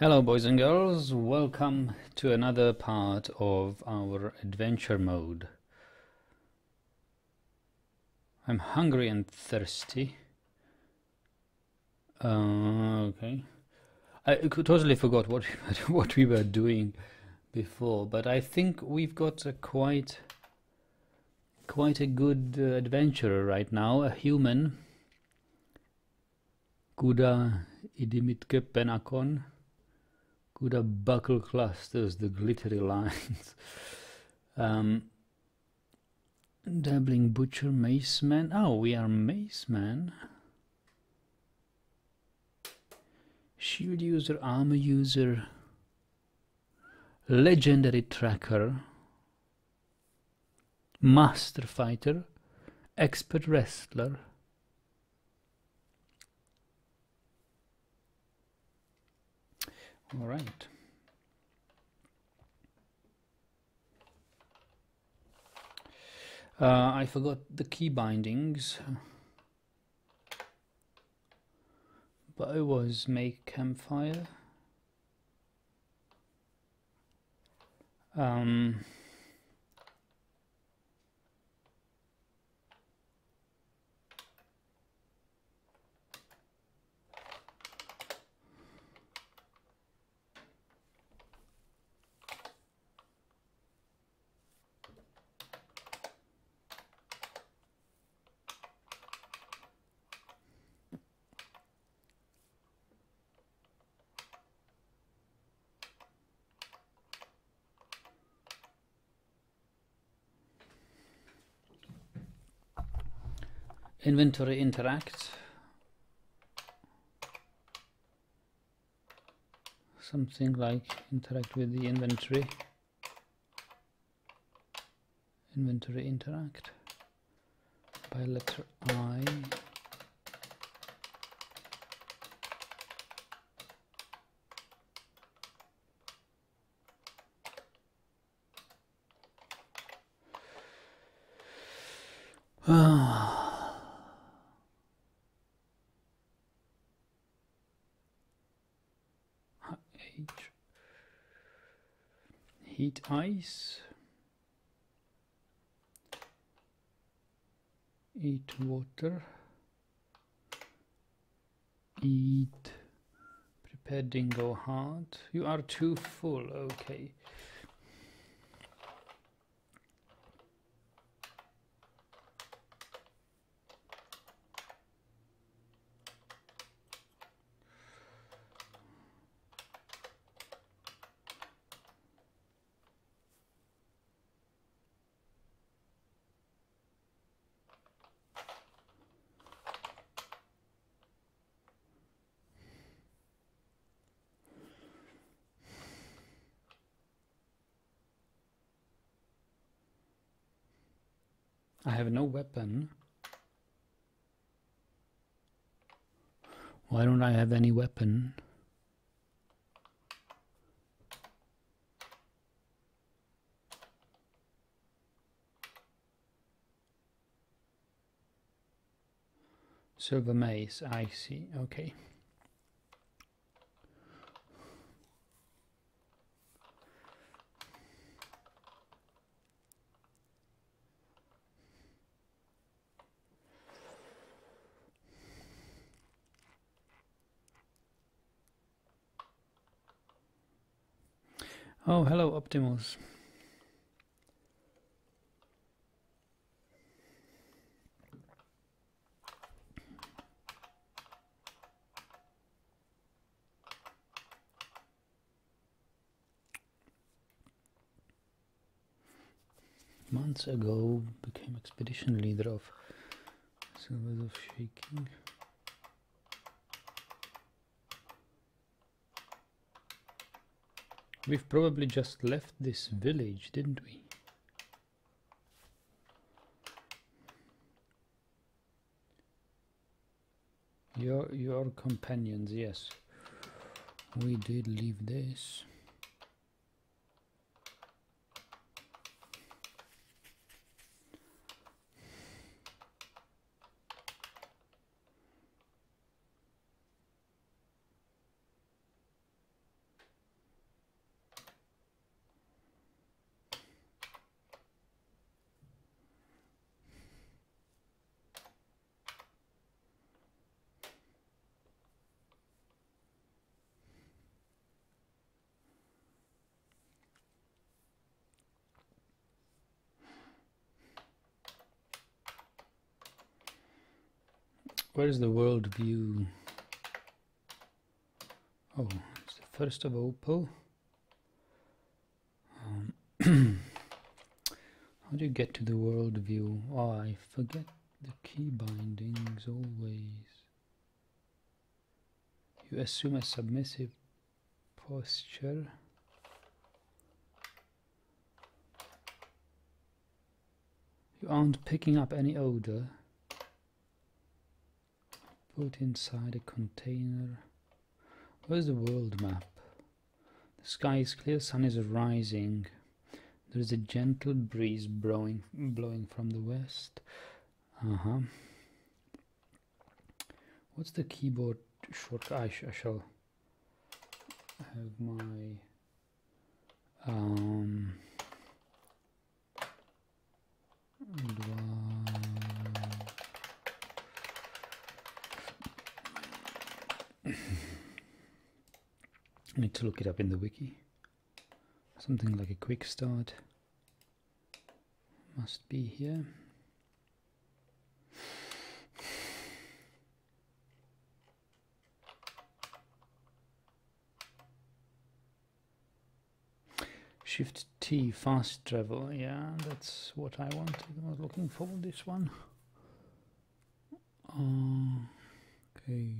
Hello, boys and girls. Welcome to another part of our adventure mode. I'm hungry and thirsty. Uh, okay. I totally forgot what we, what we were doing before, but I think we've got a quite quite a good uh, adventurer right now, a human. Kuda idimitke penakon. Kuda buckle clusters, the glittery lines. um, dabbling butcher, mace man. Oh, we are mace man. Shield user, armor user, legendary tracker, master fighter, expert wrestler. All right. Uh, I forgot the key bindings. But I was make campfire. Um, inventory interact. Something like interact with the inventory. Inventory interact by letter I. Ah. H heat ice. Eat water. Eat. Prepare dingo heart. You are too full. Okay I have no weapon. Why don't I have any weapon? Silver mace, I see, okay. Oh, hello, Optimus. Months ago, became expedition leader of Silvers of Shaking. We've probably just left this village, didn't we? Your your companions, yes. We did leave this. Where is the world view? Oh, it's the first of Opal. Um, how do you get to the world view? Oh, I forget the key bindings always. You assume a submissive posture. You aren't picking up any odor. Put inside a container. Where's the world map? The sky is clear, sun is rising. There is a gentle breeze blowing, blowing from the west. Uh huh. What's the keyboard shortcut? I, sh I shall have my um, need to look it up in the wiki. Something like a quick start must be here. Shift T, fast travel. Yeah, that's what I wanted. I was looking for this one. Uh, okay.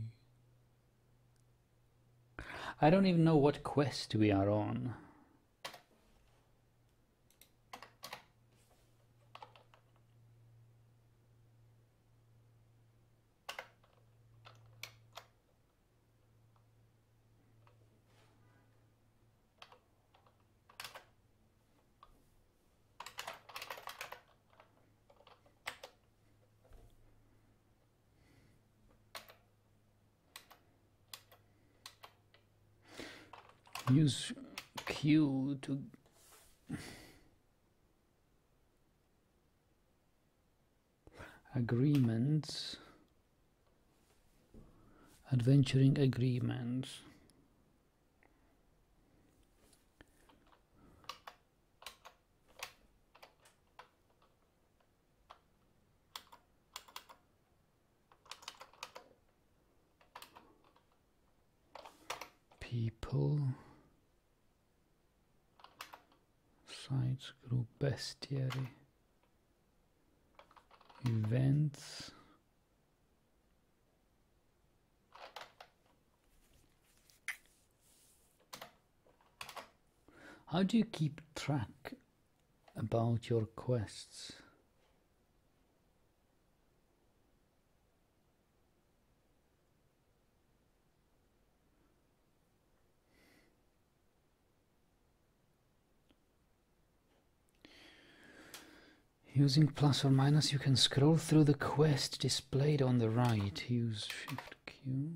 I don't even know what quest we are on. use Q to agreements adventuring agreements. People sites group bestiary. Events. How do you keep track about your quests Using plus or minus, you can scroll through the quest displayed on the right. Use Shift Q.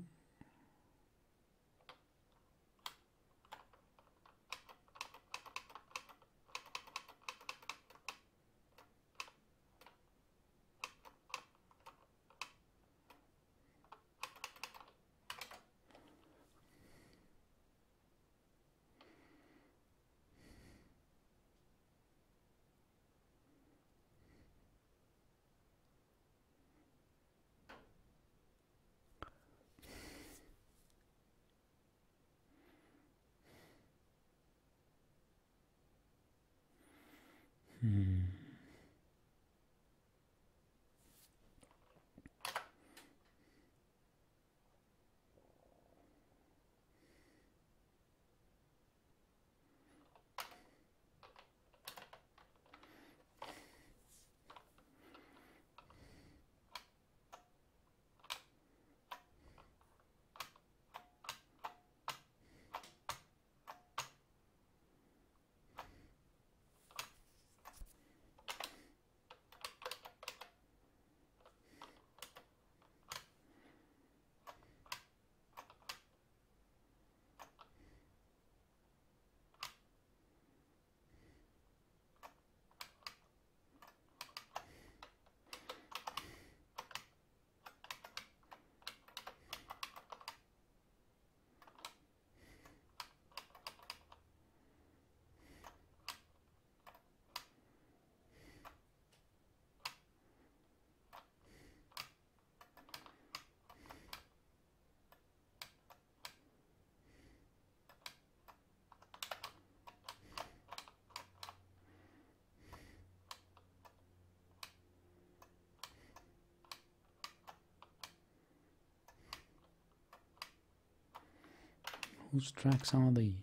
Whose tracks are these?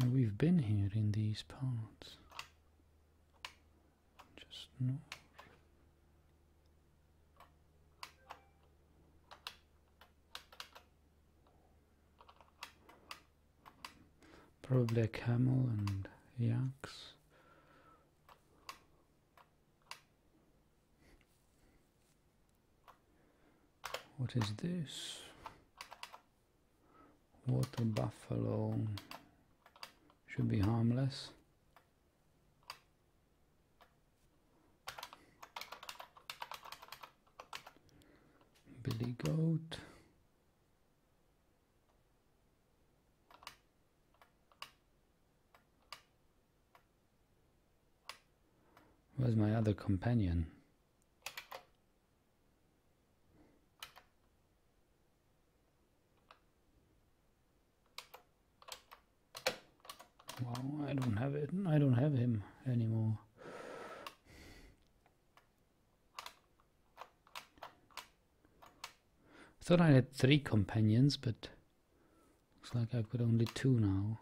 And we've been here in these parts. Just no. Probably a camel and yaks. What is this? Water buffalo. Should be harmless. Billy goat. Where's my other companion? Wow, I don't have it. I don't have him anymore. I thought I had three companions, but looks like I've got only two now.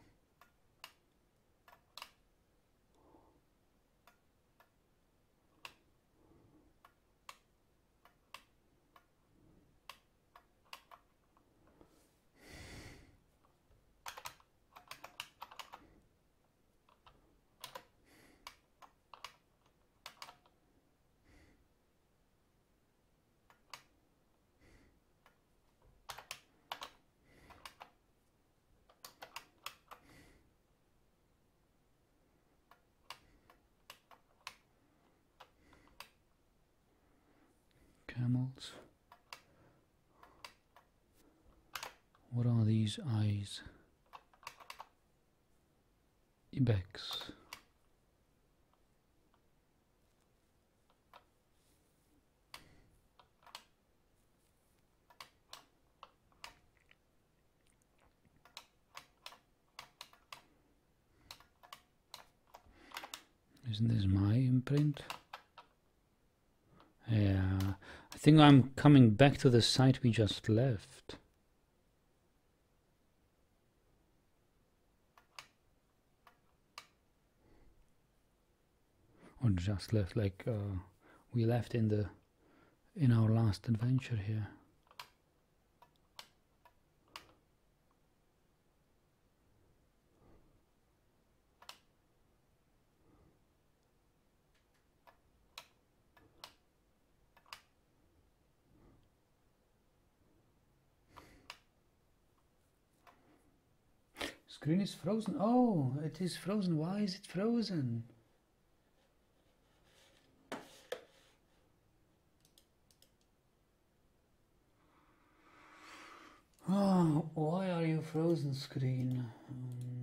camels. What are these? Ibex. Isn't this my imprint? Yeah, I think I'm coming back to the site we just left. Or just left, like uh, we left in the in our last adventure here. Screen is frozen. Oh, it is frozen. Why is it frozen? Oh, why are you frozen screen? Um,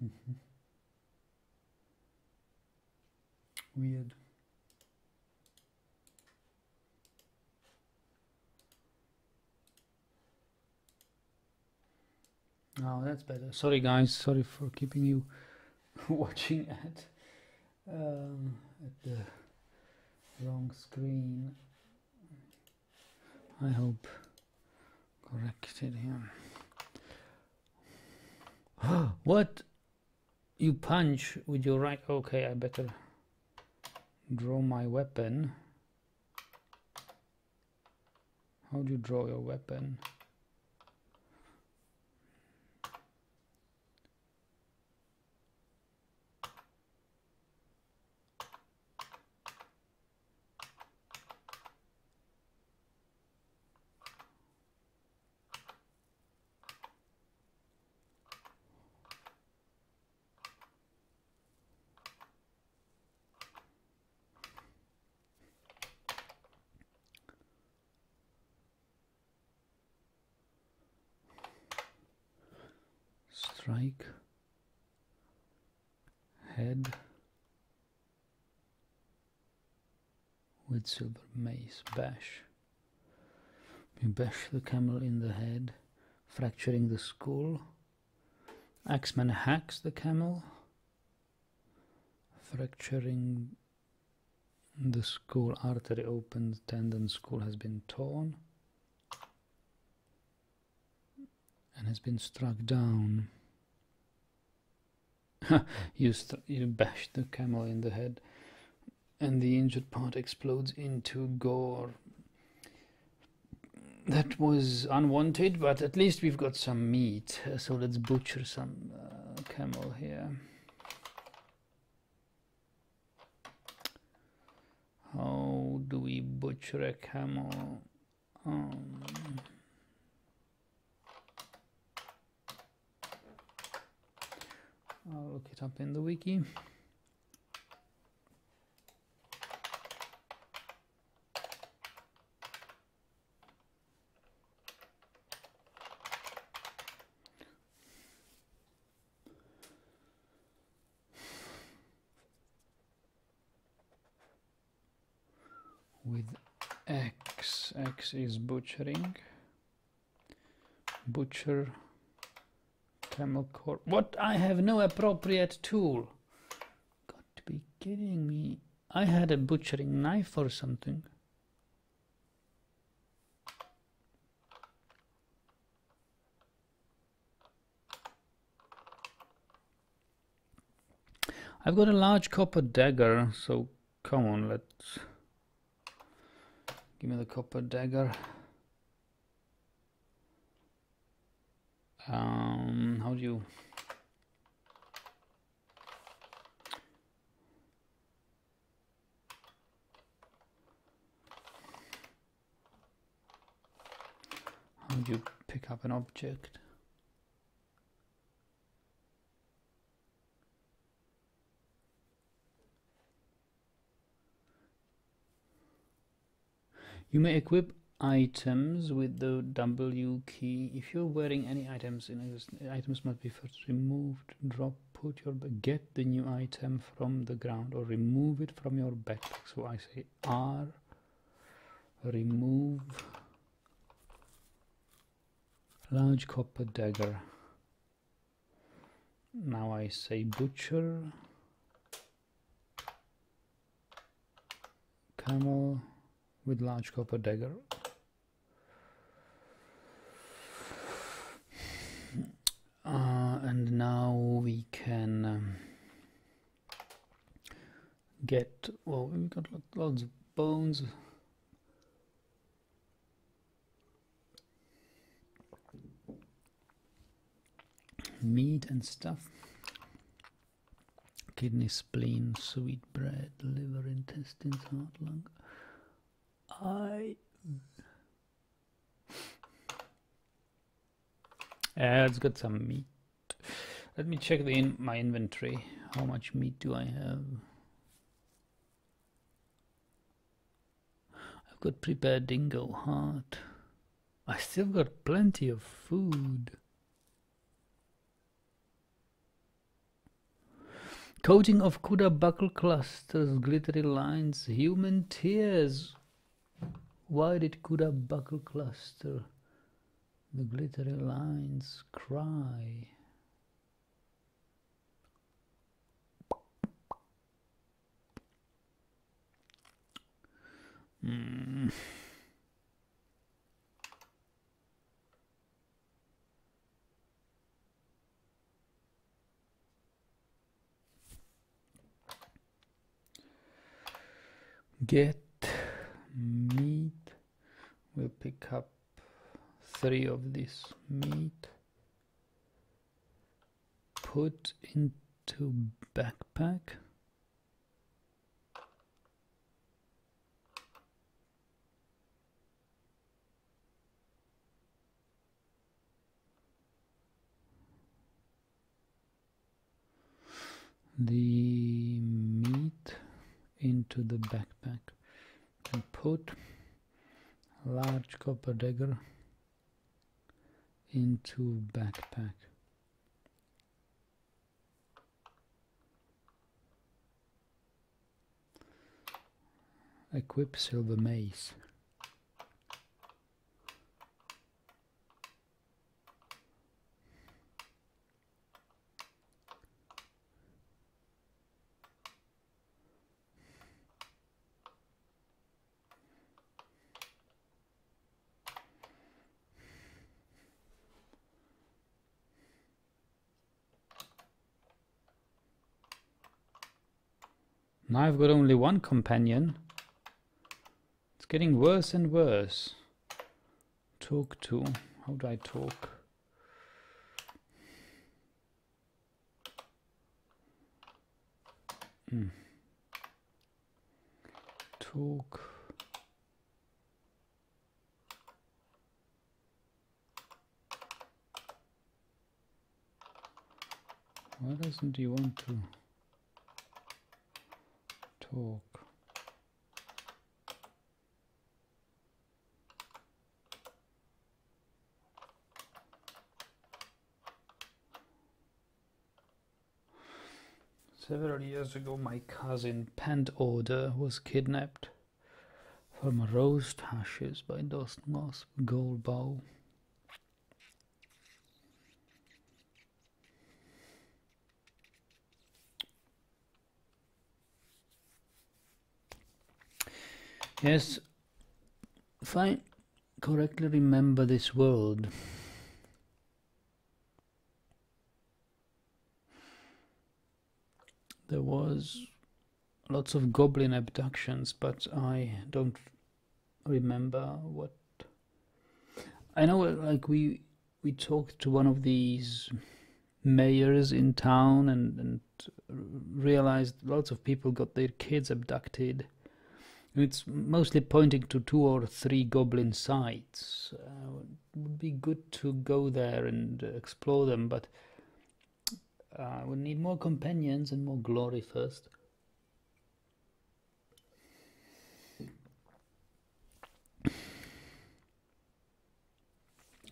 Weird. Oh, that's better. Sorry, guys. Sorry for keeping you watching at um, at the wrong screen. I hope corrected here. what? You punch with your right. Okay, I better draw my weapon. How do you draw your weapon? Silver mace bash. You bash the camel in the head fracturing the skull. Axeman hacks the camel fracturing the skull. Artery opened tendon skull has been torn and has been struck down. you, you bash the camel in the head, and the injured part explodes into gore. That was unwanted, but at least we've got some meat. So let's butcher some uh, camel here. How do we butcher a camel? Um, I'll look it up in the wiki. with Is butchering. Butcher camel core. What? I have no appropriate tool. Got to be kidding me. I had a butchering knife or something. I've got a large copper dagger, so come on, let's give me the copper dagger. Um, how do you how do you pick up an object? You may equip items with the W key. If you're wearing any items, items must be first removed. Drop, put your get the new item from the ground or remove it from your backpack. So I say R, remove large copper dagger. Now I say butcher, camel with large copper dagger. Uh, and now we can um, get well we got lots of bones. Meat and stuff. Kidney spleen sweet bread liver intestines heart lung eye Yeah, it's got some meat. Let me check the in my inventory. How much meat do I have? I've got prepared dingo heart. I still got plenty of food. Coating of Kuda buckle clusters, glittery lines, human tears. Why did Kuda buckle cluster? The glittery lines cry. Mm. Get meat. We'll pick up three of this meat. Put into backpack. The meat into the backpack and put large copper dagger into backpack. Equip silver mace. Now I've got only one companion. It's getting worse and worse. Talk to. How do I talk? Hmm. Talk. Why doesn't he want to? Talk. Several years ago, my cousin Pent Order was kidnapped from roast hashes by Dostmos Goldbow. Yes, if I correctly remember this world, there was lots of goblin abductions, but I don't remember what. I know, like we we talked to one of these mayors in town and, and realized lots of people got their kids abducted it's mostly pointing to two or three goblin sites. Uh, it would be good to go there and explore them, but uh, would need more companions and more glory first.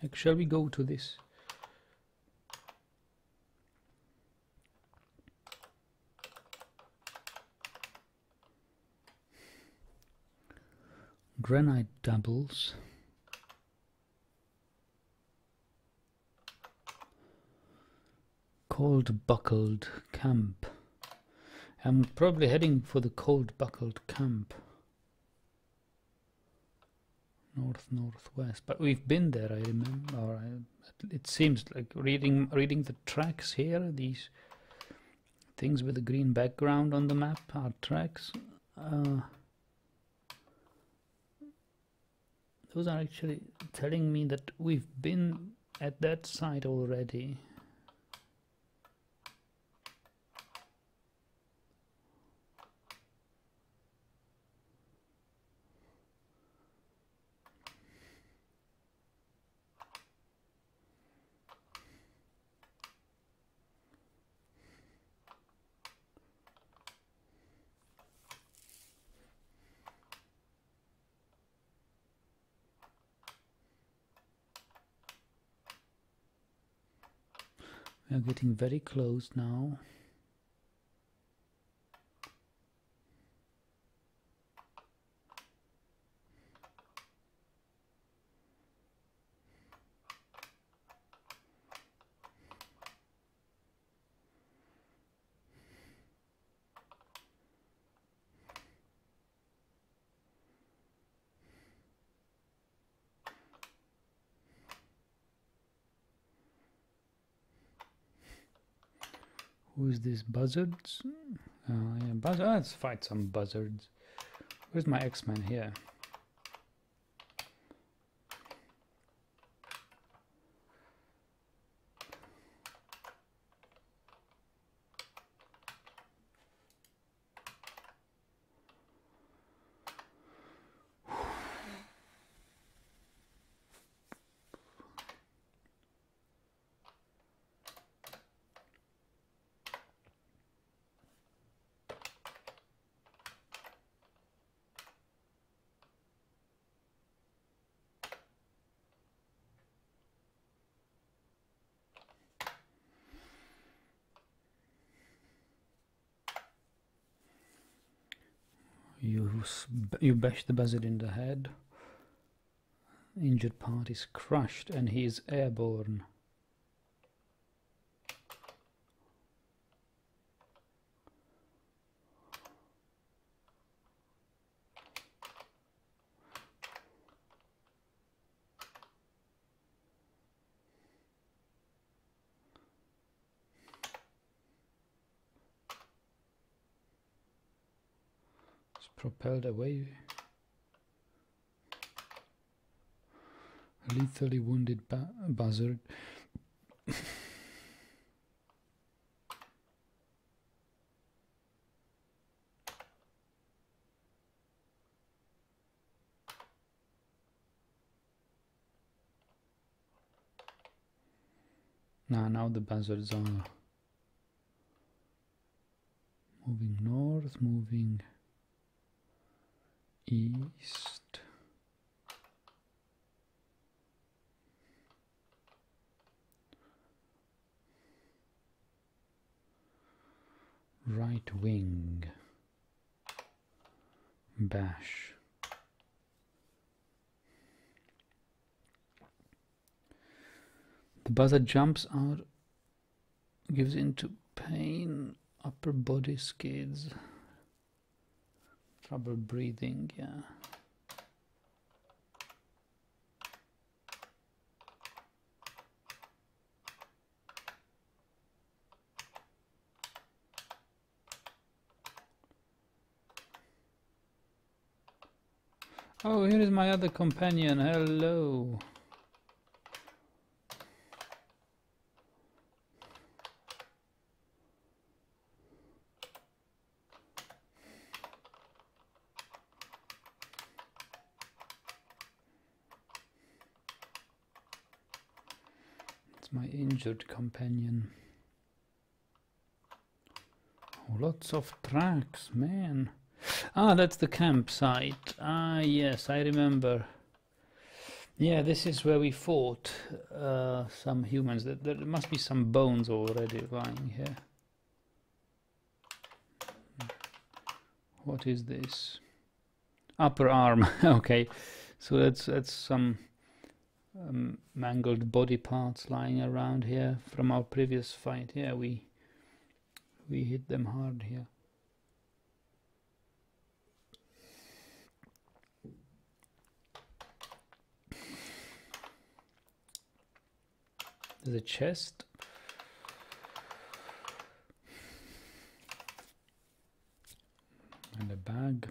Like, shall we go to this? Granite doubles. Cold buckled camp. I'm probably heading for the cold buckled camp. North northwest. But we've been there I remember. Or I, it seems like reading reading the tracks here these things with the green background on the map are tracks. Uh, those are actually telling me that we've been at that site already We are getting very close now. Who's this buzzards? Oh yeah, buzzards. Ah, let's fight some buzzards. Where's my Axeman here? You bash the buzzard in the head. Injured part is crushed and he is airborne. Propelled away. Lethally wounded ba buzzard. now, now the buzzards are moving north, moving east. Right wing. Bash. The buzzard jumps out gives into pain. Upper body skids trouble breathing, yeah. Oh, here is my other companion. Hello. my injured companion. Oh, lots of tracks, man. Ah, that's the campsite. Ah, yes, I remember. Yeah, this is where we fought uh, some humans. There, there must be some bones already lying here. What is this? Upper arm. okay, so that's that's some um, mangled body parts lying around here from our previous fight. Yeah, we we hit them hard here. There's a chest. And a bag.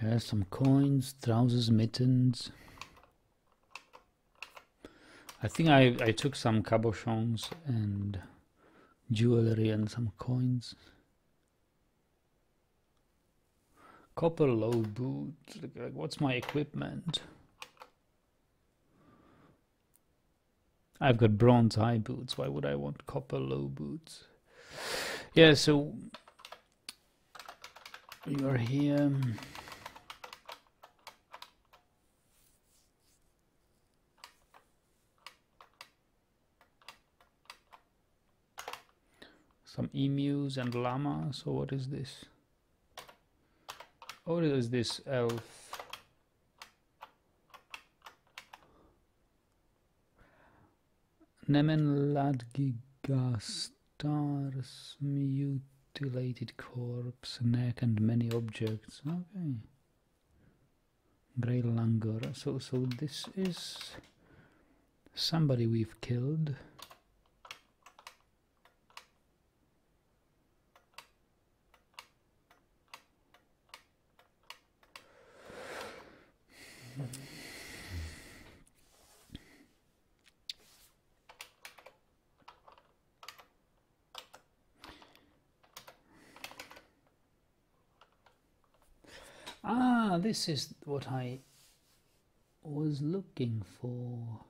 Here's some coins, trousers, mittens. I think I, I took some cabochons and jewelry and some coins. Copper low boots. What's my equipment? I've got bronze high boots. Why would I want copper low boots? Yeah, so you are here. Some emus and llamas so what is this? What is this elf? Nemenladgiga stars mutilated corpse neck and many objects. Okay. Grey Langur so so this is somebody we've killed Ah, this is what I was looking for.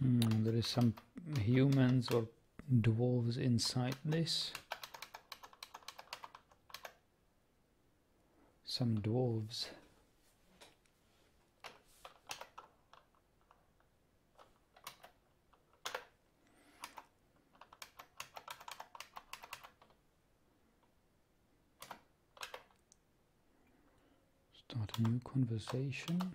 Hmm, there is some humans or dwarves inside this. Some dwarves. Start a new conversation.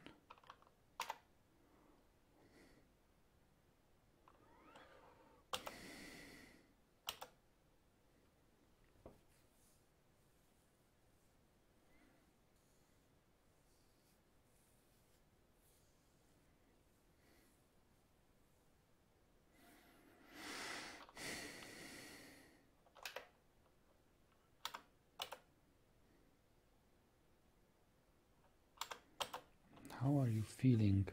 How are you feeling?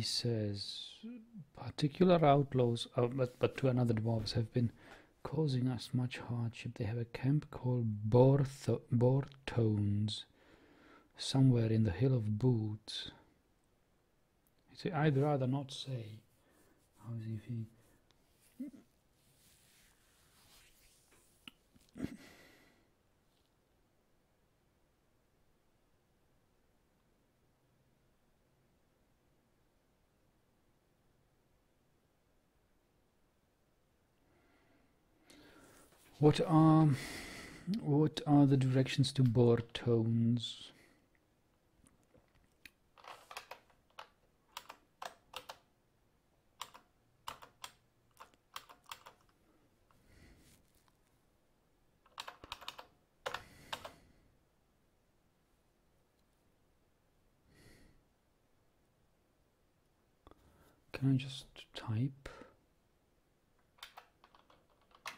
He says, particular outlaws, uh, but, but to another dwarves, have been causing us much hardship. They have a camp called Bortho- Bortones, somewhere in the Hill of Boots. He said, I'd rather not say. How is he What are what are the directions to bore tones? Can I just type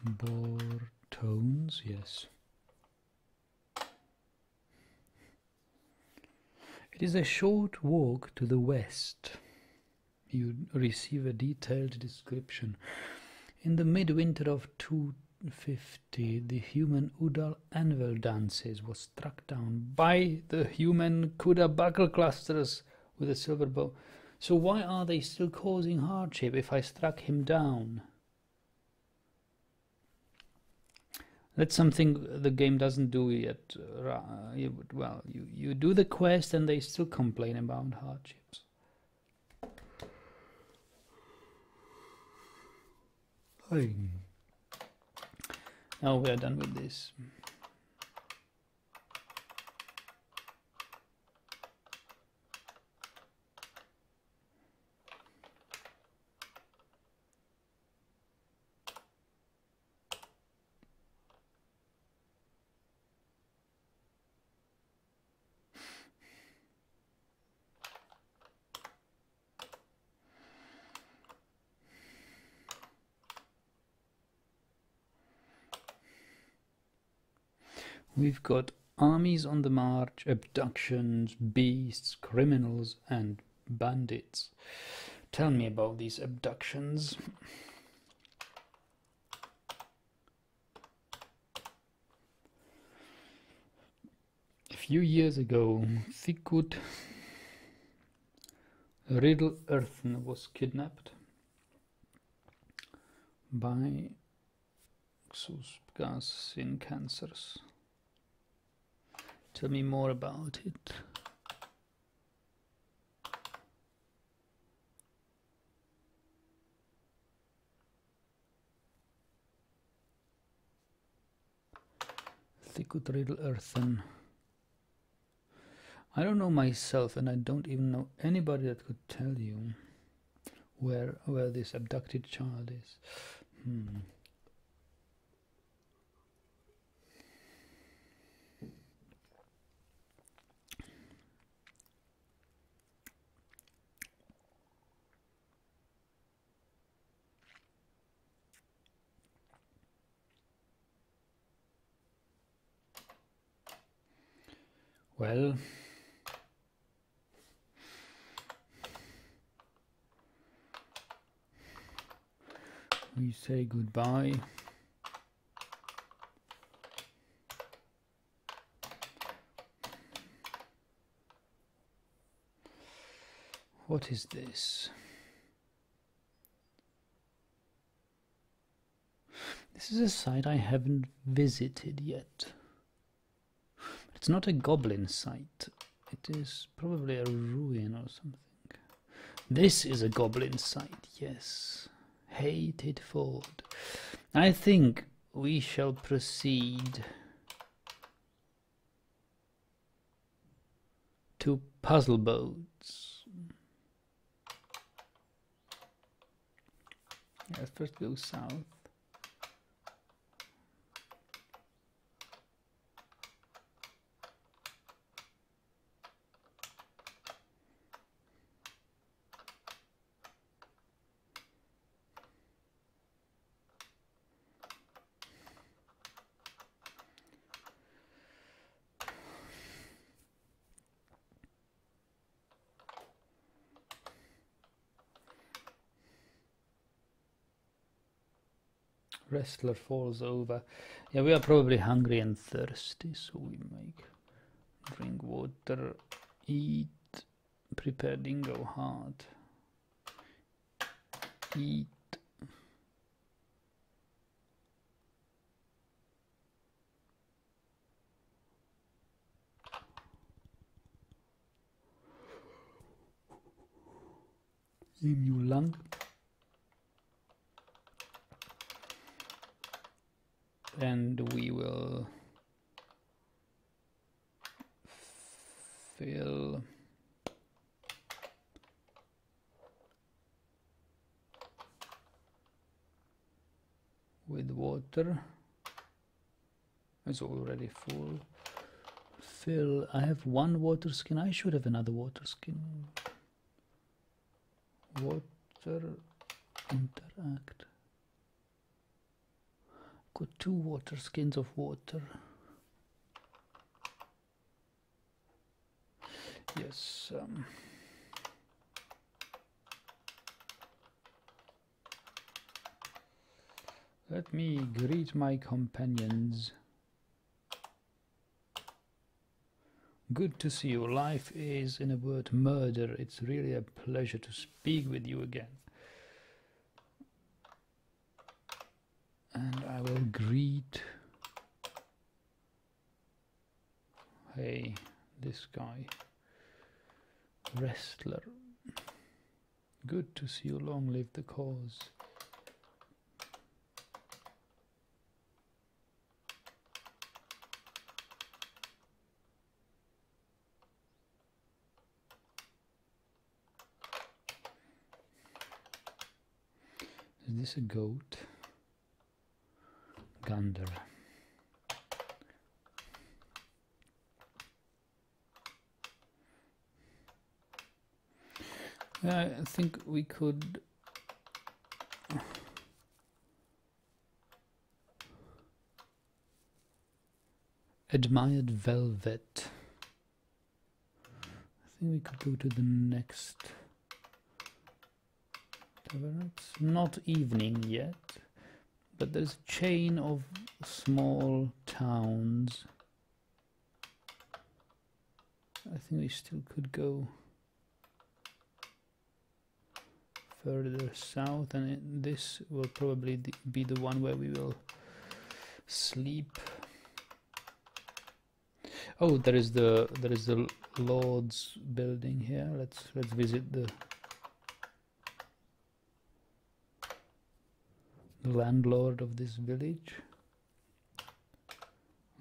Bortones? Yes. It is a short walk to the west. You receive a detailed description. In the midwinter of 250, the human Udal anvil dances was struck down by the human Kuda buckle clusters with a silver bow. So why are they still causing hardship if I struck him down? That's something the game doesn't do yet. Well, you, you do the quest and they still complain about hardships. Hey. Now we are done with this. We've got armies on the march, abductions, beasts, criminals, and bandits. Tell me about these abductions. A few years ago, Thikut Riddle Earthen was kidnapped by Xusgas in cancers. Tell me more about it. Thikut Riddle Earthen. I don't know myself, and I don't even know anybody that could tell you where where this abducted child is. Hmm. Well, we say goodbye. What is this? This is a site I haven't visited yet. It's not a goblin site. It is probably a ruin or something. This is a goblin site, yes. Hated Ford. I think we shall proceed to puzzle boats. Let's first go south. Wrestler falls over. Yeah, we are probably hungry and thirsty, so we make drink water, eat, prepare dingo heart, eat. Emu lung. And we will fill with water. It's already full. Fill I have one water skin. I should have another water skin. Water interact got two water skins of water. Yes. Um, let me greet my companions. Good to see you. Life is, in a word, murder. It's really a pleasure to speak with you again. Greet. Hey this guy. Wrestler. Good to see you. Long live the cause. Is this a goat? Gander. I think we could uh, admired velvet. I think we could go to the next It's not evening yet but there's a chain of small towns. I think we still could go further south and it, this will probably be the one where we will sleep oh there is the there is the lord's building here let's let's visit the landlord of this village.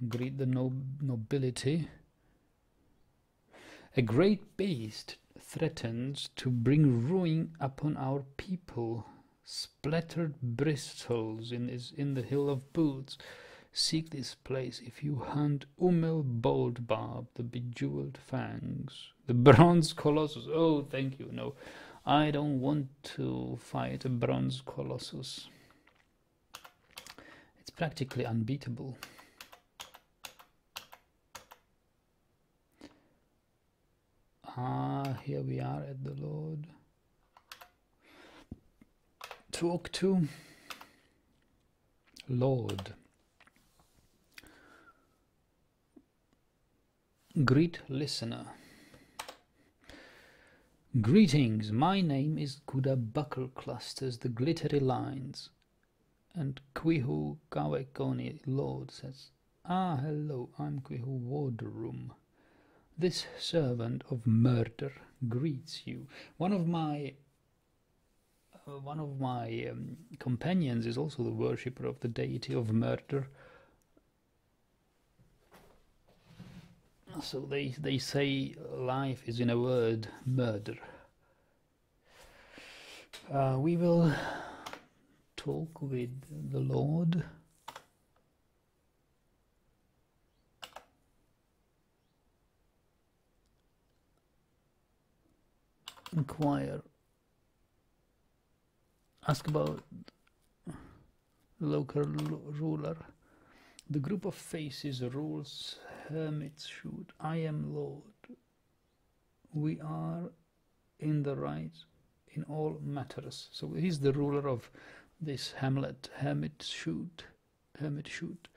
Greet the nobility. A great beast threatens to bring ruin upon our people. Splattered bristles in, is in the hill of boots. Seek this place if you hunt Umel Boldbarb, the bejeweled fangs. The bronze colossus. Oh, thank you. No, I don't want to fight a bronze colossus practically unbeatable. Ah, here we are at the Lord. Talk to Lord. Greet listener. Greetings, my name is Kuda Buckle Clusters, the glittery lines. And Quihu Kawekoni Lord says, Ah, hello, I'm Quihu Wardroom. This servant of murder greets you. One of my uh, one of my um, companions is also the worshipper of the deity of murder. So they they say life is in a word, murder. Uh, we will talk with the Lord. Inquire. Ask about local ruler. The group of faces rules hermits shoot. I am Lord. We are in the right in all matters. So he's the ruler of this hamlet, hermit shoot, hermit shoot.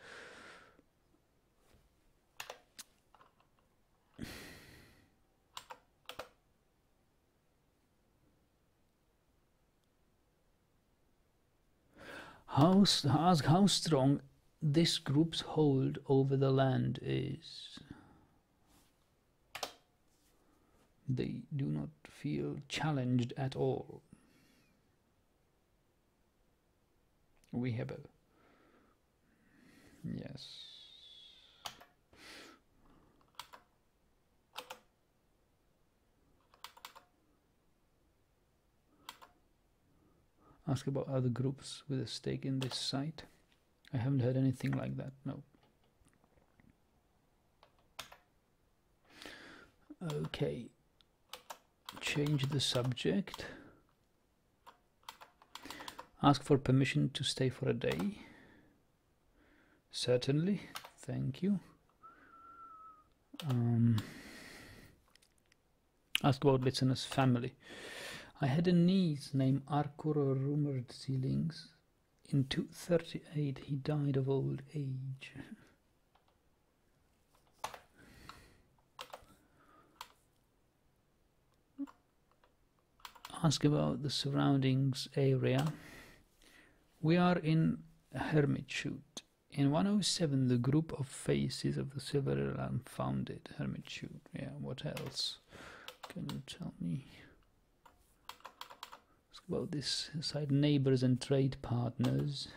How, ask how strong this group's hold over the land is. They do not feel challenged at all. We have a yes. Ask about other groups with a stake in this site. I haven't heard anything like that, no. Okay, change the subject. Ask for permission to stay for a day. Certainly, thank you. Um, ask about listener's family. I had a niece named Arkur Rumored Ceilings. In 238 he died of old age. Ask about the surroundings area. We are in Hermitshoot. In 107 the group of faces of the Silver Alarm founded Hermitshoot. Yeah, what else? Can you tell me? about this side neighbors and trade partners.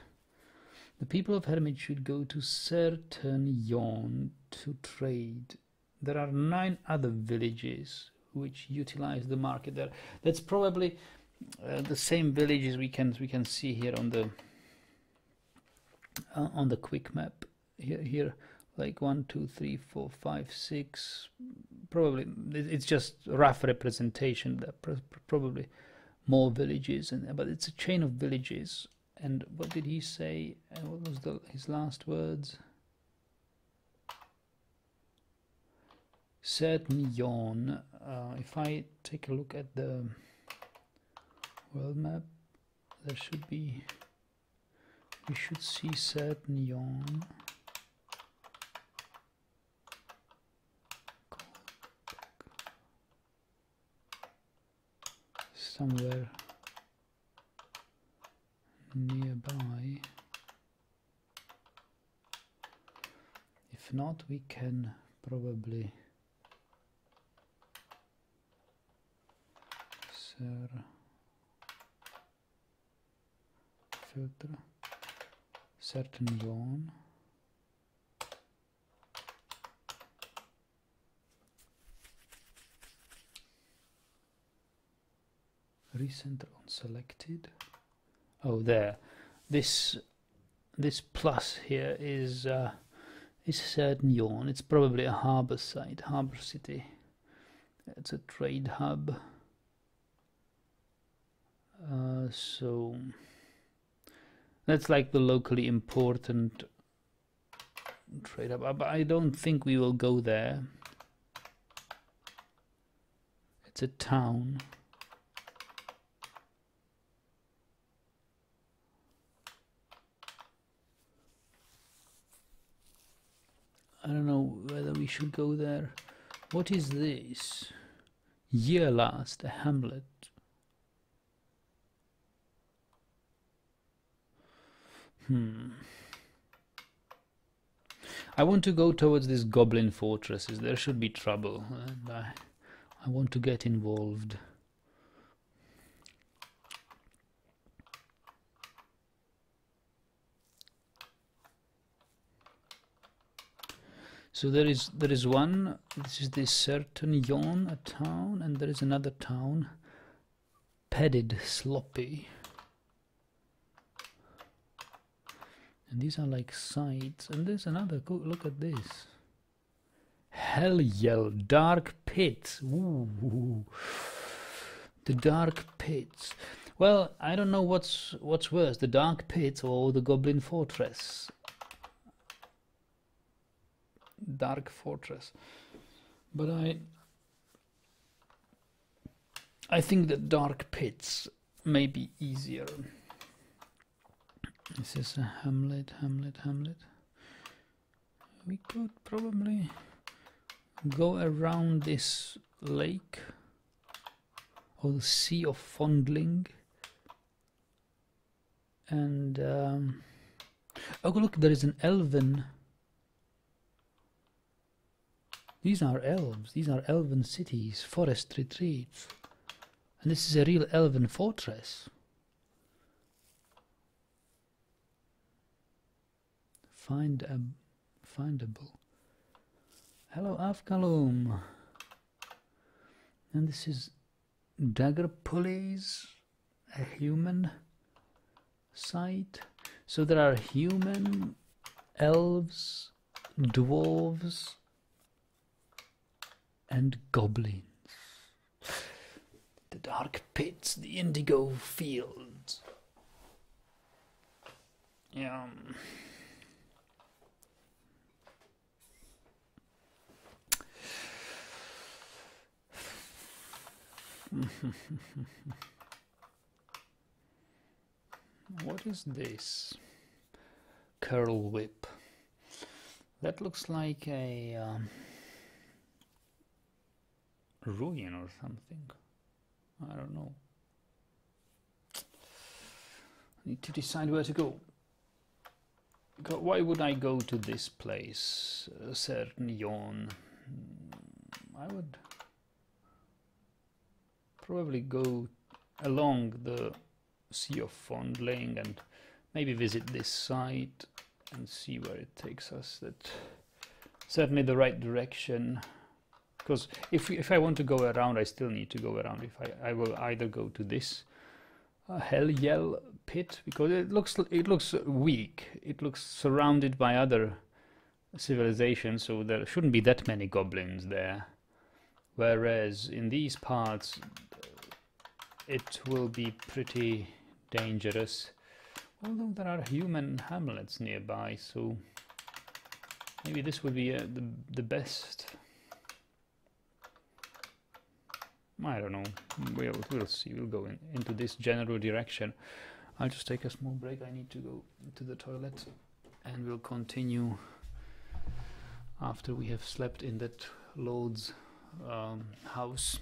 The people of Hermit should go to certain Yon to trade. There are nine other villages which utilize the market there. That's probably uh, the same villages we can we can see here on the uh, on the quick map here here. Like one two three four five six probably it's just rough representation probably more villages and but it's a chain of villages. And what did he say? What was the his last words? Certain yawn. Uh, if I take a look at the world map there should be we should see set neon somewhere nearby. If not, we can probably ser filter certain zone recenter on selected oh there. This this plus here is uh, is certain yawn it's probably a harbor site harbor city. It's a trade hub. Uh, so that's like the locally important trade up. but I don't think we will go there it's a town I don't know whether we should go there. What is this? Year last, a hamlet. Hmm. I want to go towards these goblin fortresses. There should be trouble, I, I want to get involved. So there is there is one. This is the certain Yon, a town, and there is another town. Padded, Sloppy. And these are like sites. And there's another. Look at this. Hell Yell, Dark Pits. Ooh, the Dark Pits. Well, I don't know what's what's worse, the Dark Pits or the Goblin Fortress. Dark Fortress. But I I think the Dark Pits may be easier. This is a Hamlet, Hamlet, Hamlet. We could probably go around this lake or the Sea of Fondling and um, oh look there is an elven. These are elves. These are elven cities forest retreats. And this is a real elven fortress find a findable. Hello Avkalum and this is dagger pulleys a human site so there are human elves dwarves and goblins. The dark pits the indigo fields. Yeah what is this? Curl whip. That looks like a um, ruin or something. I don't know. Need to decide where to go. why would I go to this place? Certain yawn. I would probably go along the Sea of Fondling and maybe visit this site and see where it takes us. That certainly the right direction. Because if if I want to go around, I still need to go around. If I I will either go to this uh, Hell Yell pit because it looks it looks weak. It looks surrounded by other civilizations, so there shouldn't be that many goblins there. Whereas in these parts, it will be pretty dangerous. Although there are human hamlets nearby, so maybe this would be uh, the, the best. I don't know. We'll, we'll see. We'll go in, into this general direction. I'll just take a small break. I need to go to the toilet and we'll continue after we have slept in that Lord's um, house.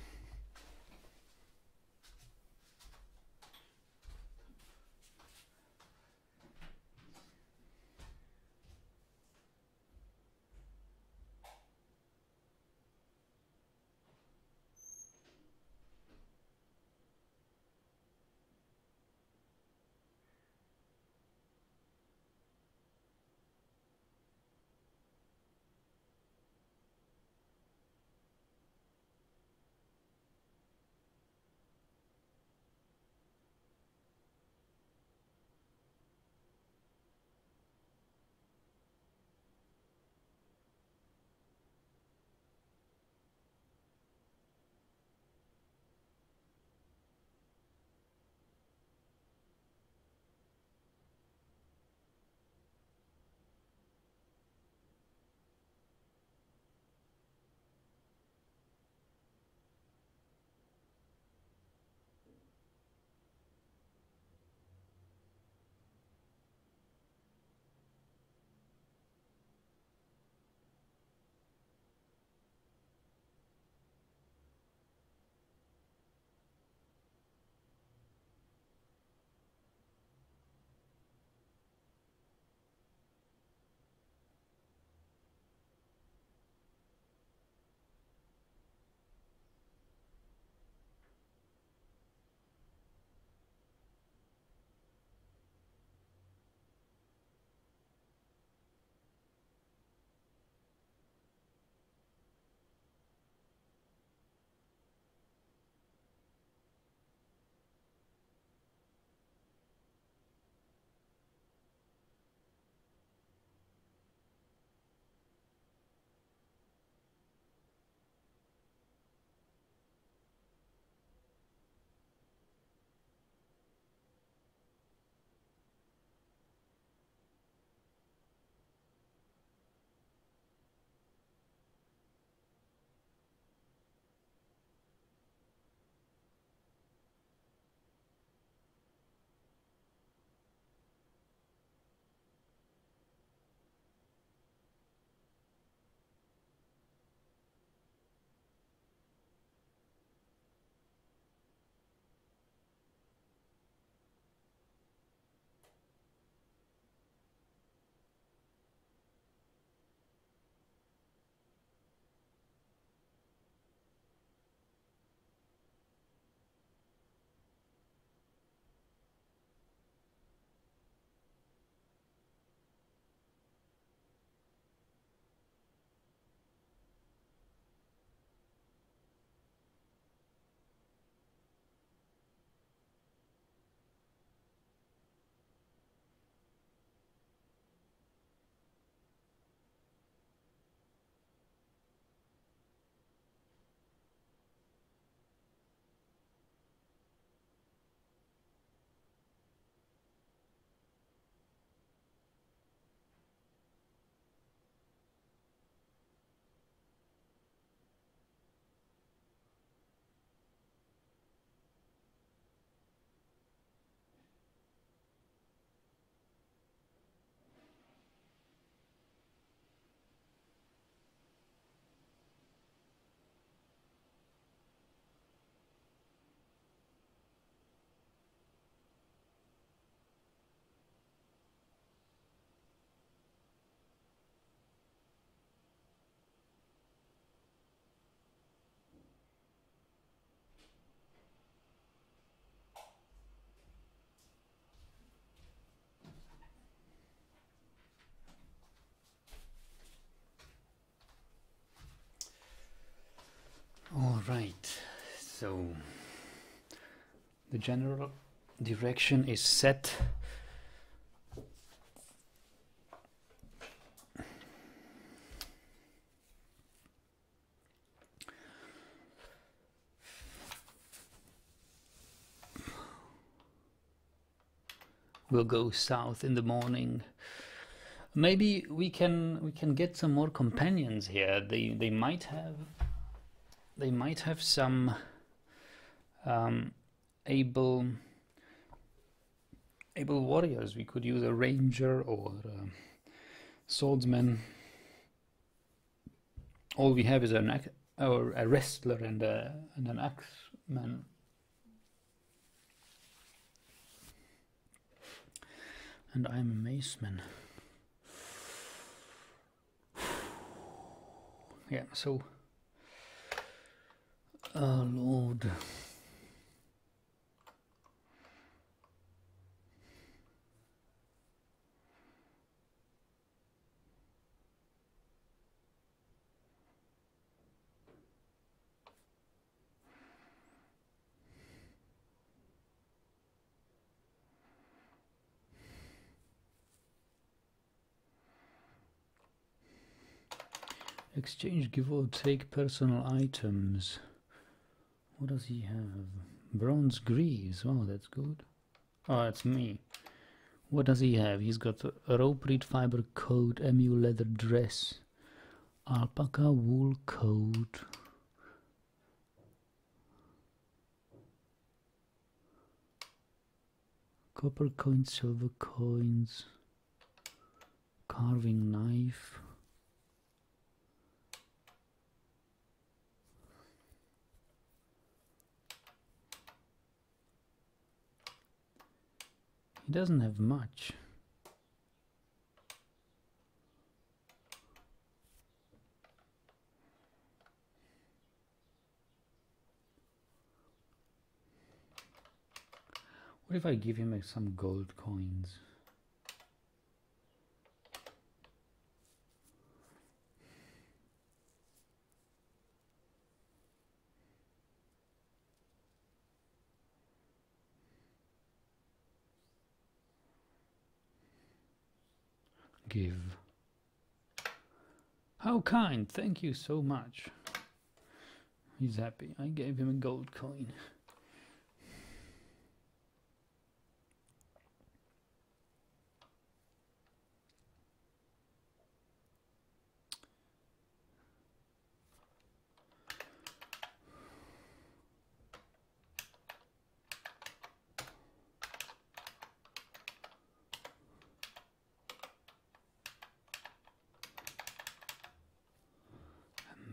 The general direction is set. We'll go south in the morning. Maybe we can we can get some more companions here. They they might have they might have some um, able able warriors. We could use a ranger or a swordsman. All we have is an or a wrestler and a and an axeman. And I'm a maceman. Yeah, so Oh Lord. Exchange, give or take personal items. What does he have? Bronze grease. Oh, that's good. Oh, that's me. What does he have? He's got a rope reed fiber coat, emu leather dress, alpaca wool coat. Copper coins, silver coins, carving knife. He doesn't have much. What if I give him some gold coins? Give. How kind, thank you so much. He's happy. I gave him a gold coin.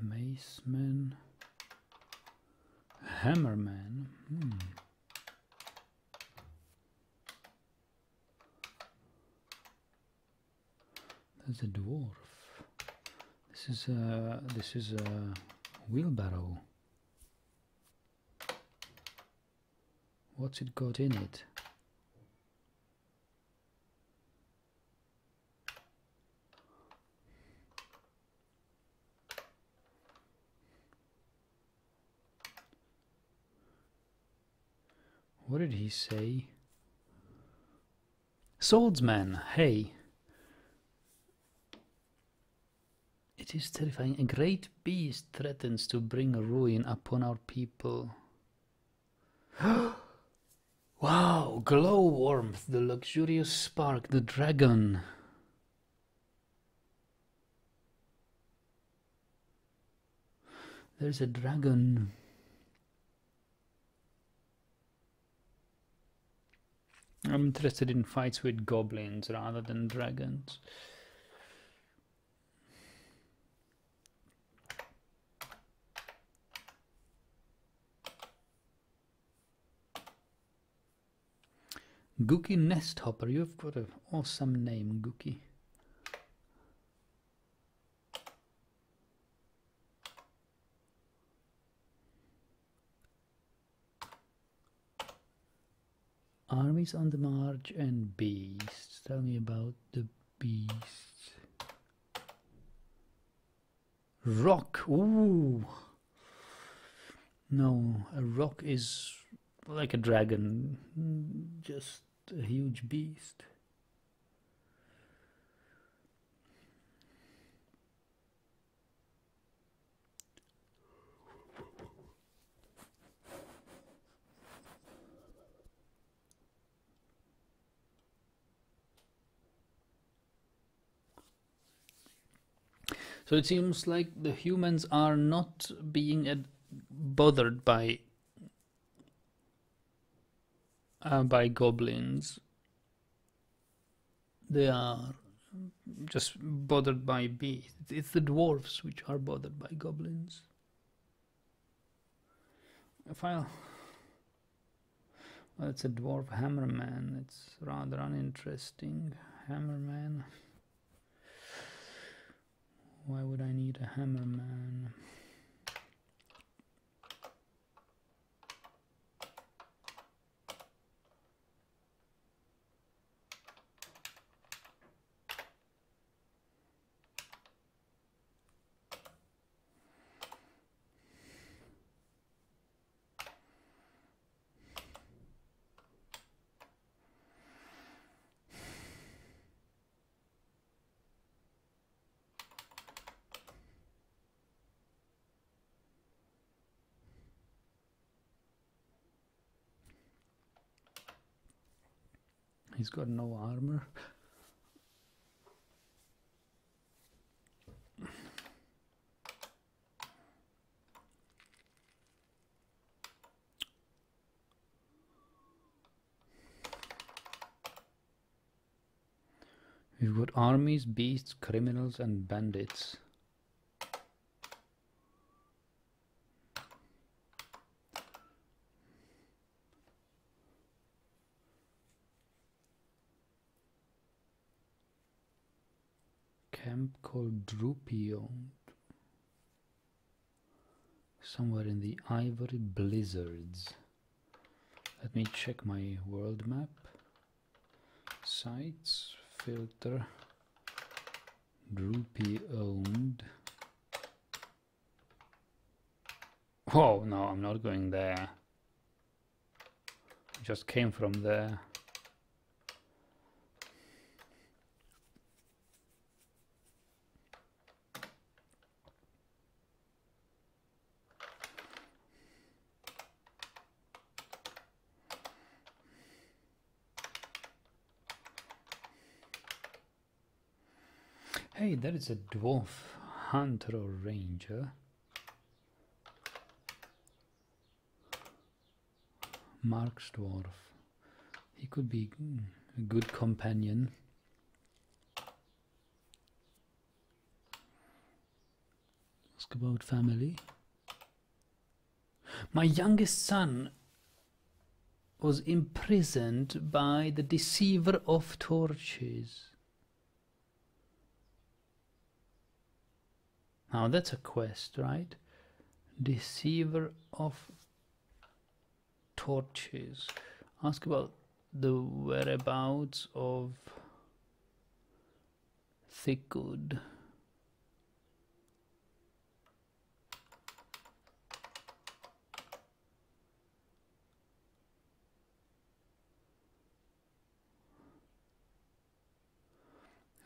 Maceman. Hammerman. Hmm. That's a dwarf. This is a this is a wheelbarrow. What's it got in it? What did he say? Swordsman, hey. It is terrifying. A great beast threatens to bring ruin upon our people. wow, glow warmth, the luxurious spark, the dragon. There's a dragon. I'm interested in fights with goblins rather than dragons. Gookie Nesthopper, you've got an awesome name, Gookie. Armies on the march and beasts. Tell me about the beasts. Roc. Ooh. No, a roc is like a dragon, just a huge beast. So it seems like the humans are not being bothered by uh, by goblins. They are just bothered by beasts. It's the dwarves which are bothered by goblins. If I, well, it's a dwarf hammerman. It's rather uninteresting. Hammerman. Why would I need a hammerman? Got no armor. We've got armies, beasts, criminals, and bandits. Called Drupio somewhere in the Ivory Blizzards. Let me check my world map. Sites, filter, Droopy owned. Oh no, I'm not going there. Just came from there. That is a dwarf hunter or ranger. Marksdwarf. He could be a good companion. Ask about family. My youngest son was imprisoned by the deceiver of torches. Now that's a quest, right? Deceiver of torches. Ask about the whereabouts of Thickwood.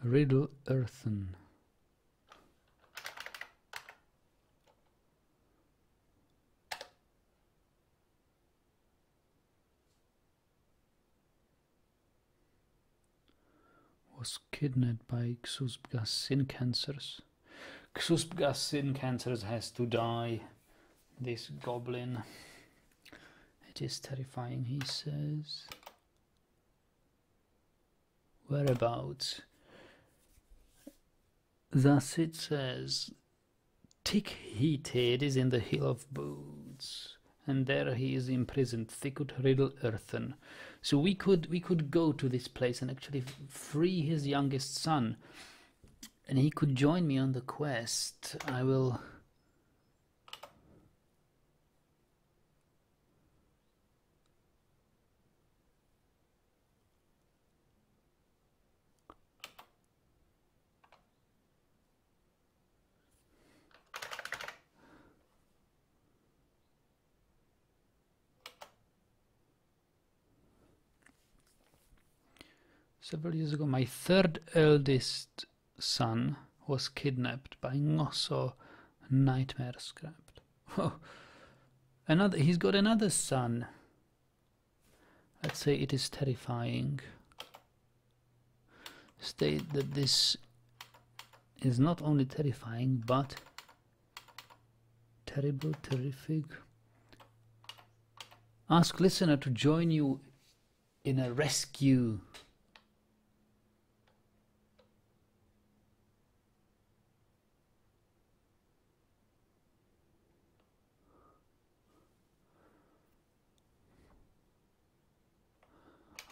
Riddle Earthen. Was kidnapped by Xusbgas sin cancers. Xusbgas sin cancers has to die. This goblin. It is terrifying, he says. Whereabouts? Thus it says, Tick heated is in the Hill of Boots, and there he is imprisoned, thicket riddle earthen. So we could we could go to this place and actually free his youngest son, and he could join me on the quest. I will. Several years ago, my third eldest son was kidnapped by Ngoso Nightmare Scrapped. Oh, another, he's got another son. Let's say it is terrifying. State that this is not only terrifying but terrible, terrific. Ask listener to join you in a rescue.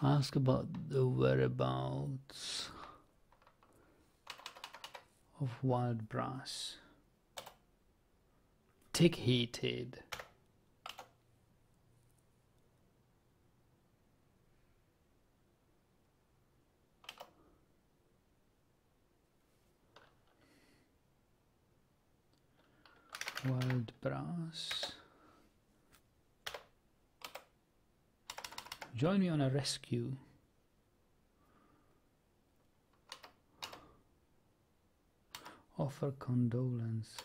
Ask about the whereabouts of wild brass. Tick heated. Wild brass. Join me on a rescue. Offer condolences.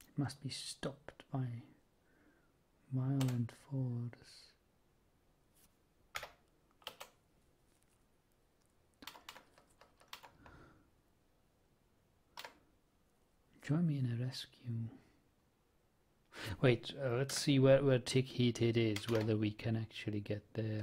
It must be stopped by violent force. Join me in a rescue. Wait, uh, let's see where, where tick heated is, whether we can actually get there.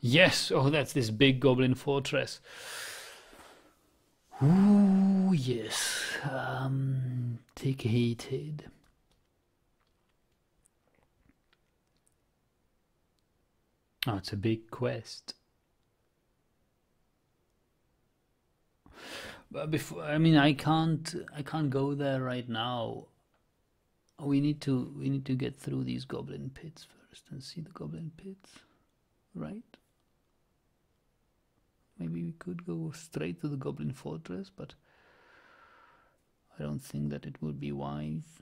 Yes! Oh, that's this big goblin fortress. Ooh, yes. Um, tick heated. Oh, it's a big quest. But before, I mean, I can't, I can't go there right now. We need to, we need to get through these goblin pits first and see the goblin pits, right? Maybe we could go straight to the goblin fortress, but I don't think that it would be wise.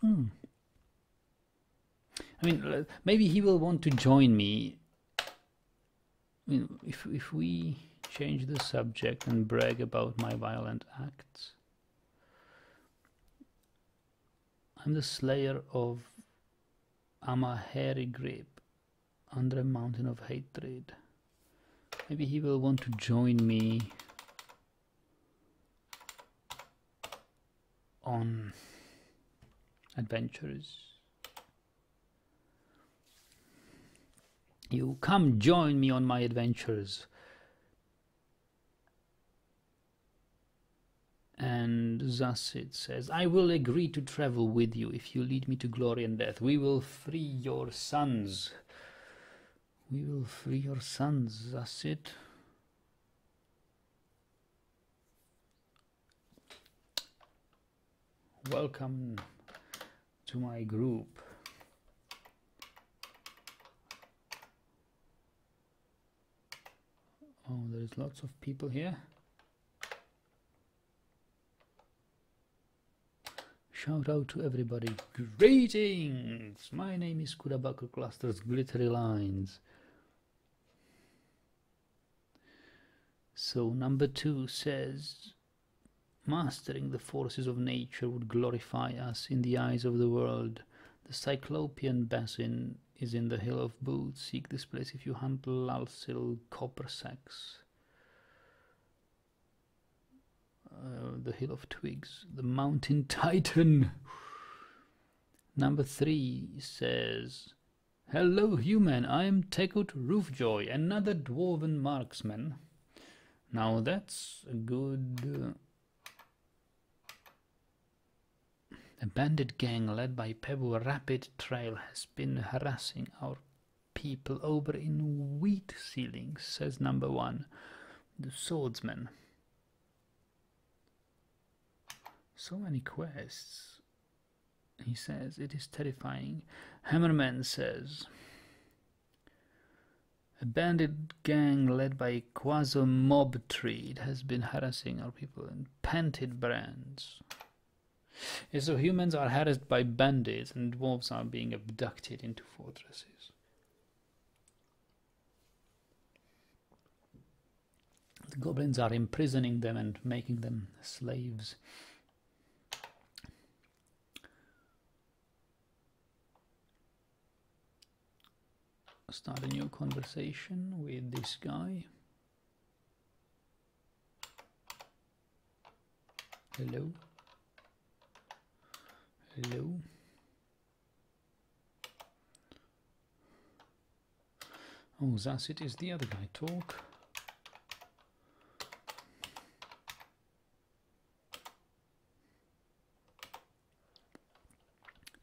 Hmm. I mean, uh, maybe he will want to join me. I mean, if if we change the subject and brag about my violent acts, I'm the slayer of Amaheri Grip under a mountain of hatred. Maybe he will want to join me on adventures. You come join me on my adventures. And it says, I will agree to travel with you if you lead me to glory and death. We will free your sons. We will free your sons. It. Welcome to my group. Oh, there's lots of people here. Shout out to everybody. Greetings! My name is Kurabaku Cluster's Glittery Lines. So, number two says Mastering the forces of nature would glorify us in the eyes of the world. The Cyclopean basin is in the Hill of Boots. Seek this place if you hunt Lalsil copper sacks. Uh, the Hill of Twigs, the Mountain Titan. Number three says, Hello, human, I am Tekut Roofjoy, another dwarven marksman. Now that's a good. Uh, a bandit gang led by Pebu Rapid Trail has been harassing our people over in wheat ceilings, says number one, the swordsman. So many quests. He says it is terrifying. Hammerman says A bandit gang led by Quaso Mob Tree has been harassing our people in painted brands. So humans are harassed by bandits and dwarves are being abducted into fortresses. The goblins are imprisoning them and making them slaves. Start a new conversation with this guy. Hello. Hello. Oh, thus it is the other guy talk.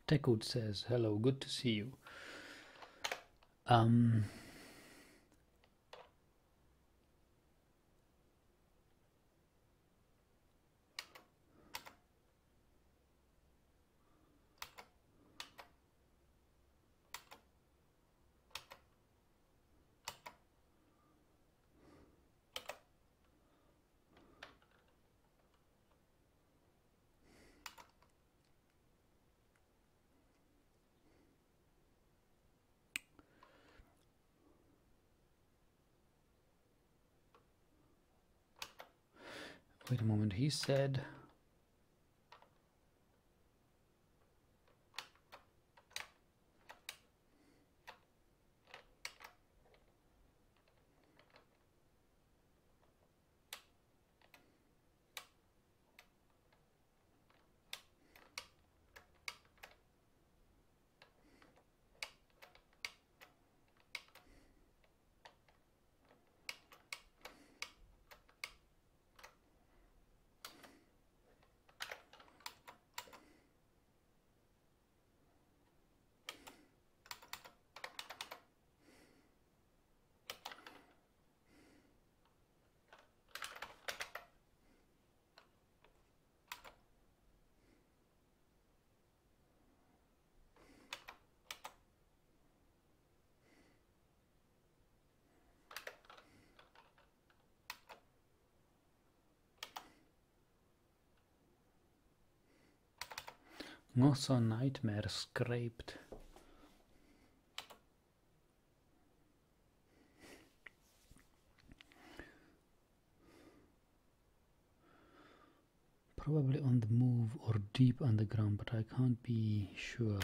Tekut says, hello, good to see you. Um, a moment, he said. Also nightmare scraped. Probably on the move or deep underground, but I can't be sure.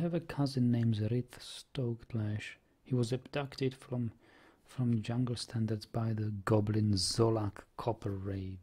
Have a cousin named Rith Stokelash. He was abducted from from jungle standards by the goblin Zolak Copper Raid.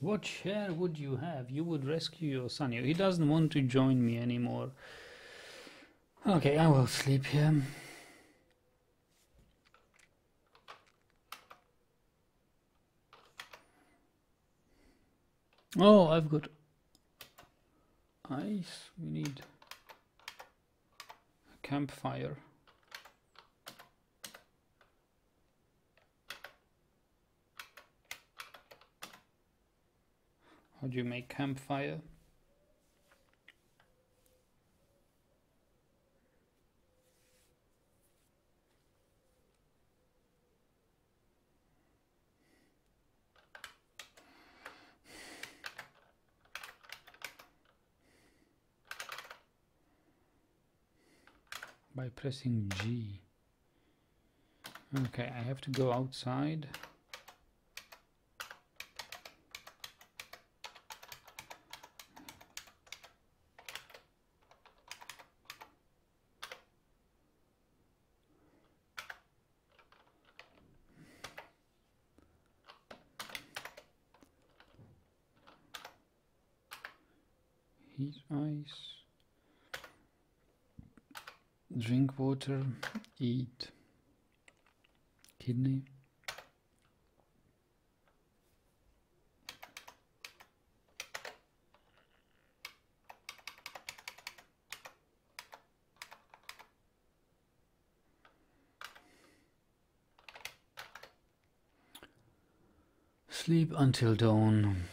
What share would you have? You would rescue your son. He doesn't want to join me anymore. Okay, I will sleep here. Oh, I've got ice. We need a campfire. How do you make campfire? by pressing G. Okay, I have to go outside. Heat ice drink water, eat kidney. Sleep until dawn.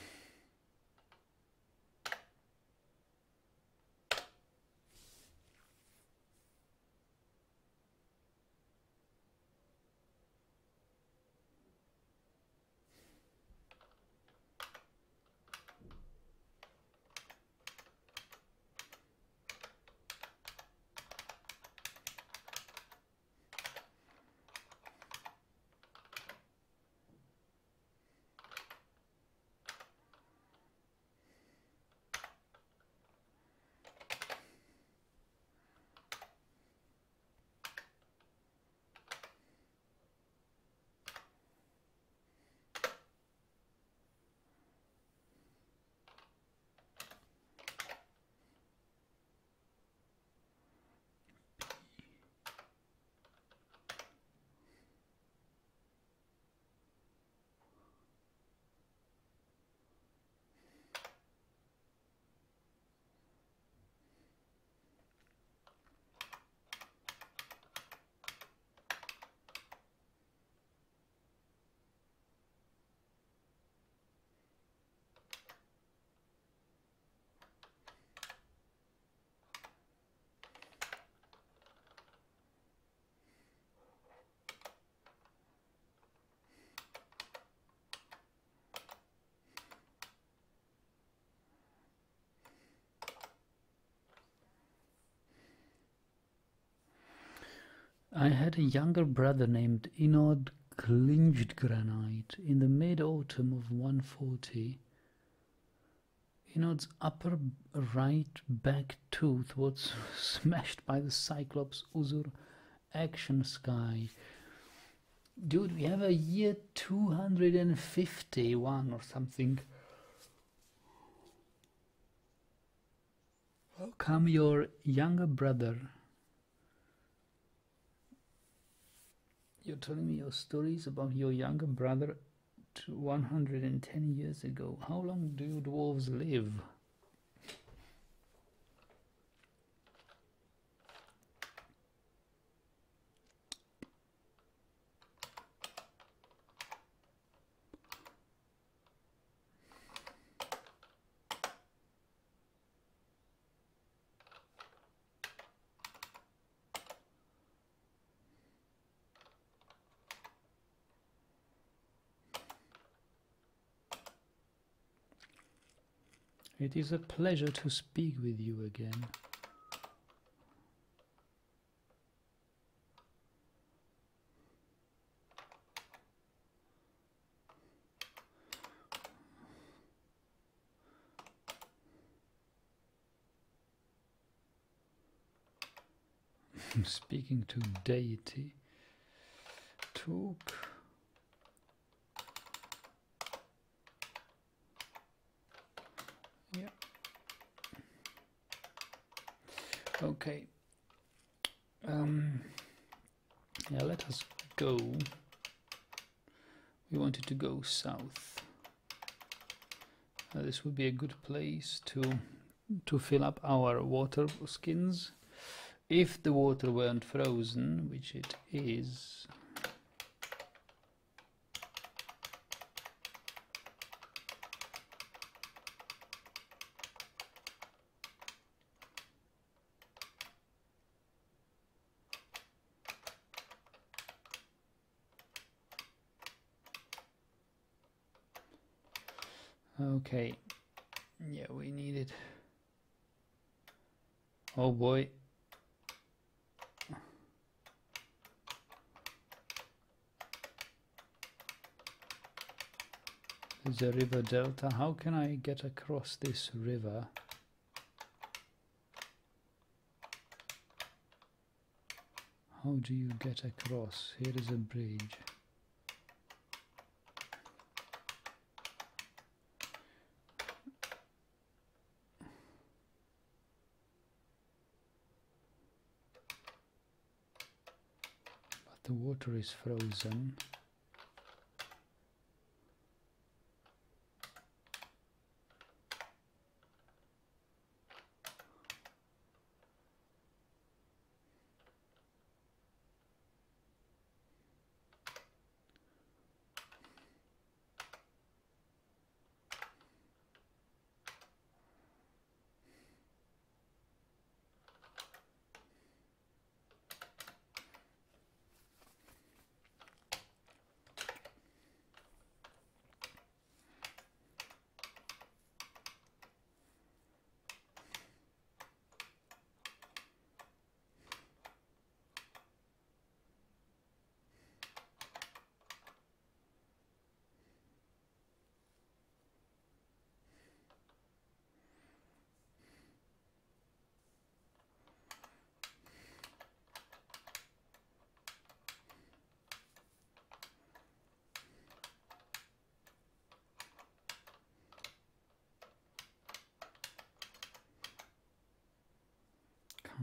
Had a younger brother named Inod Klingdgranite in the mid-autumn of 140. Inod's upper right back tooth was smashed by the Cyclops Uzur action sky. Dude, we have a year 251 or something. How come your younger brother You're telling me your stories about your younger brother to 110 years ago. How long do you dwarves live? It is a pleasure to speak with you again. Speaking to deity. Took Okay. Um, yeah, let us go. We wanted to go south. Uh, this would be a good place to to fill up our water skins. If the water weren't frozen, which it is, Okay. Yeah, we need it. Oh boy. There's a river delta. How can I get across this river? How do you get across? Here is a bridge. Water is frozen.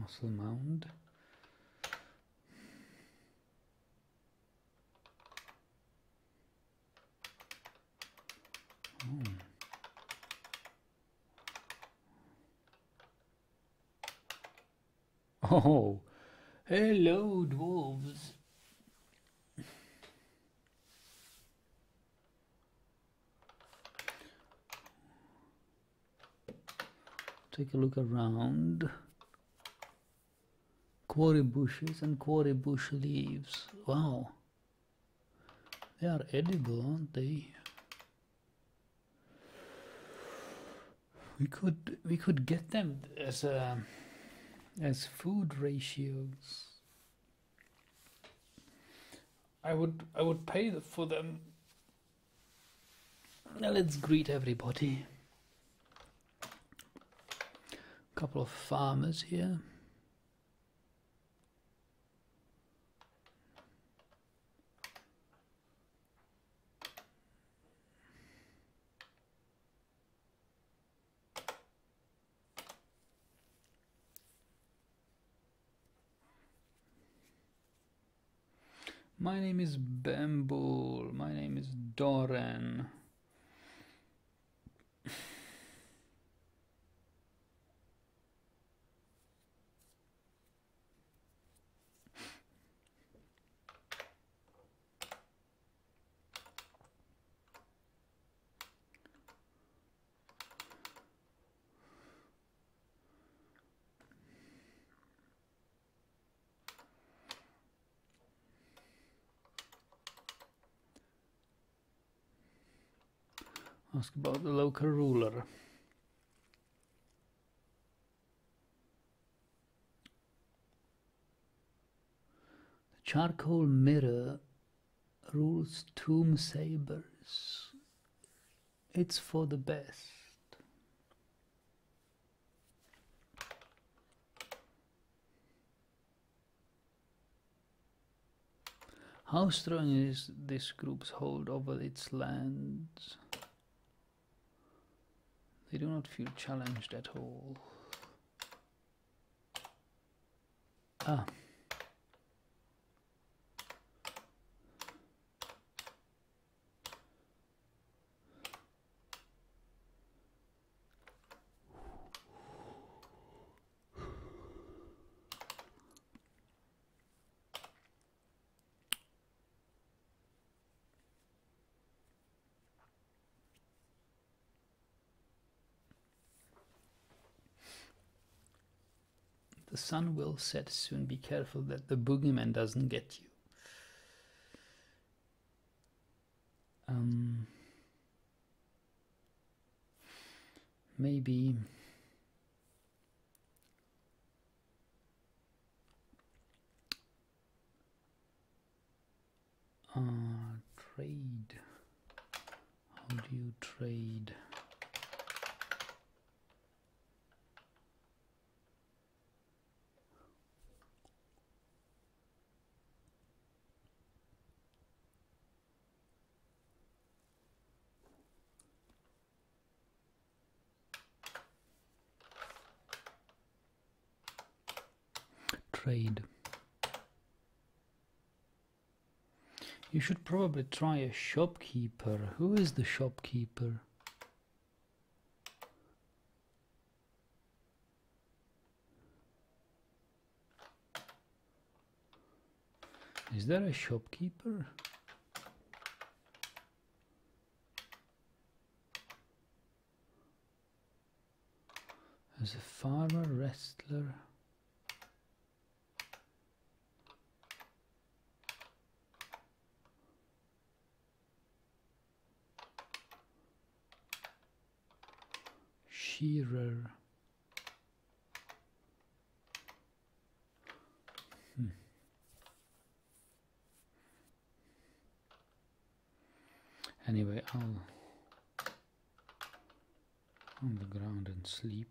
Castle Mound. Oh. Oh, hello, dwarves. Take a look around. Quarry bushes and quarry bush leaves. Wow. They are edible, aren't they? We could we could get them as a as food ratios. I would I would pay for them. Now let's greet everybody. Couple of farmers here. My name is Bamboo. My name is Doran. Ask about the local ruler. The charcoal mirror rules tomb sabers. It's for the best. How strong is this group's hold over its lands? They do not feel challenged at all. Ah. Sun will set soon. Be careful that the boogeyman doesn't get you. Um, maybe uh, trade. How do you trade? Trade. You should probably try a shopkeeper. Who is the shopkeeper? Is there a shopkeeper? As a farmer, wrestler. Shearer. Hmm. Anyway, I'll on the ground and sleep.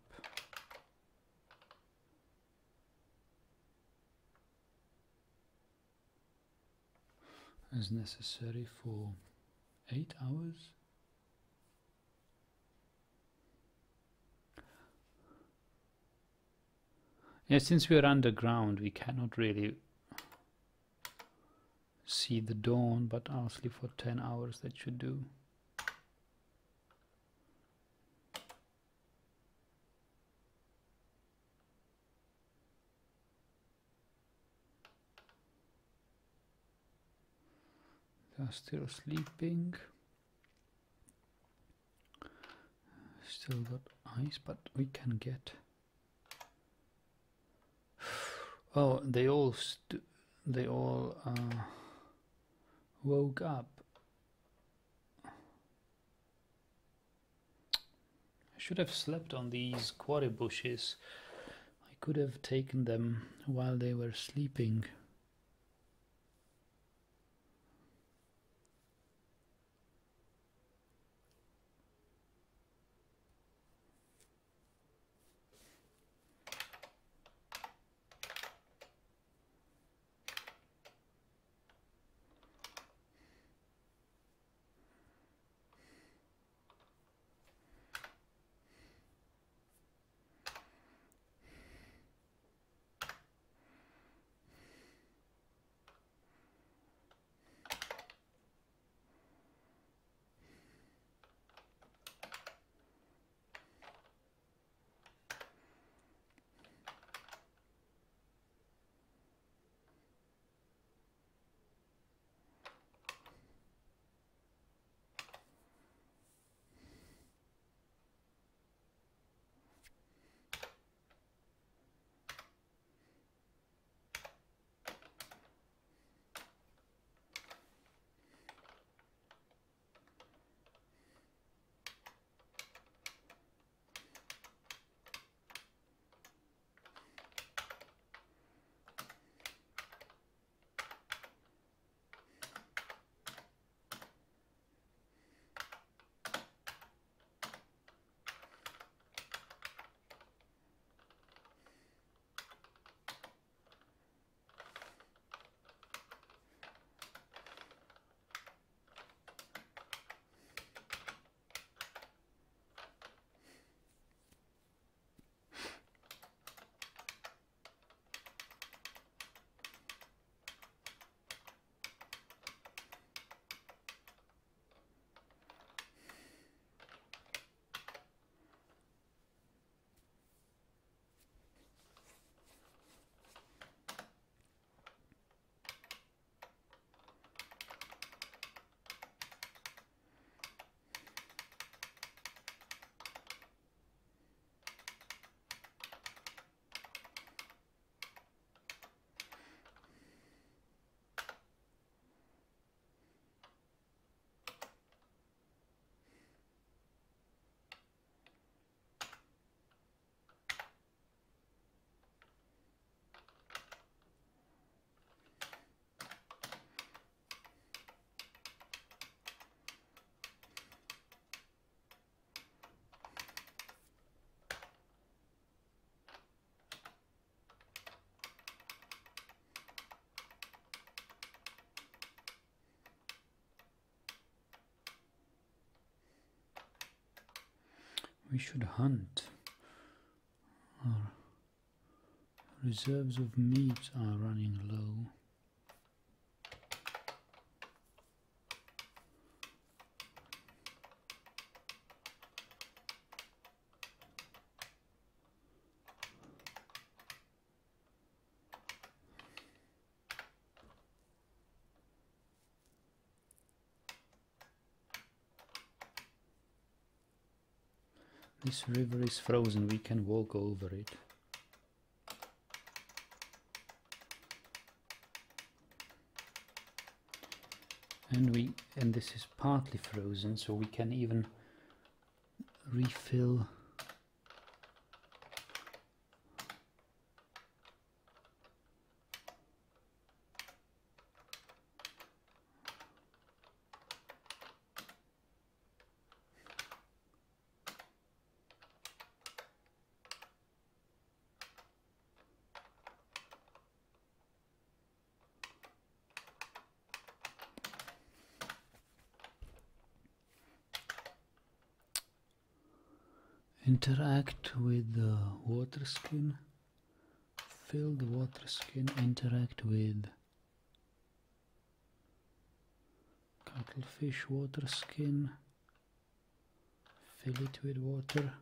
As necessary for eight hours. Yeah, since we are underground, we cannot really see the dawn, but I'll sleep for 10 hours, that should do. They are still sleeping. Still got ice, but we can get Oh, they all they all uh, woke up. I should have slept on these quarry bushes. I could have taken them while they were sleeping. We should hunt. Our reserves of meat are running low. This river is frozen, we can walk over it. And we and this is partly frozen, so we can even refill interact with the water skin fill the water skin interact with cuttlefish water skin fill it with water.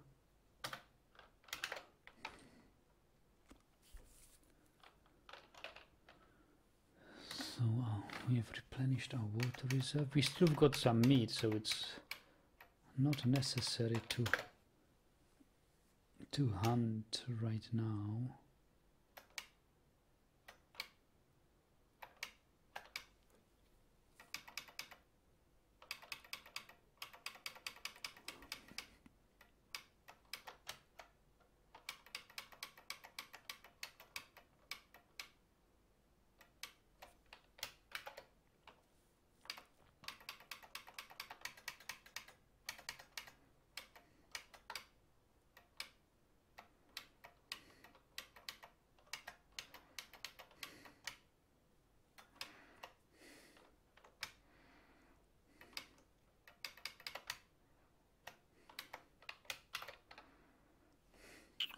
So uh, we have replenished our water reserve. We still have got some meat so it's not necessary to to hunt right now.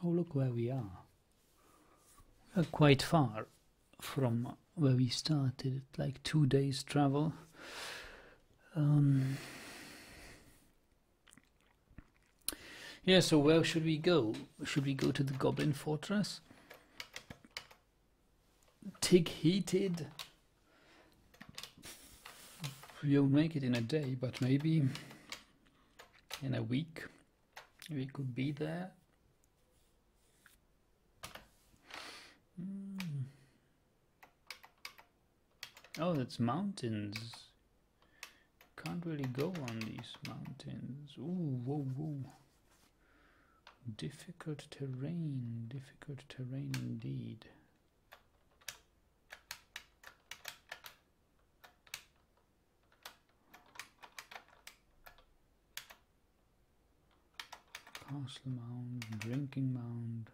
Oh, look where we are. We are quite far from where we started, like two days' travel. Um, yeah, so where should we go? Should we go to the Goblin Fortress? Tick heated. We won't make it in a day, but maybe in a week we could be there. Oh, that's mountains. Can't really go on these mountains. Ooh, whoa, whoa. Difficult terrain, difficult terrain indeed. Castle mound, drinking mound.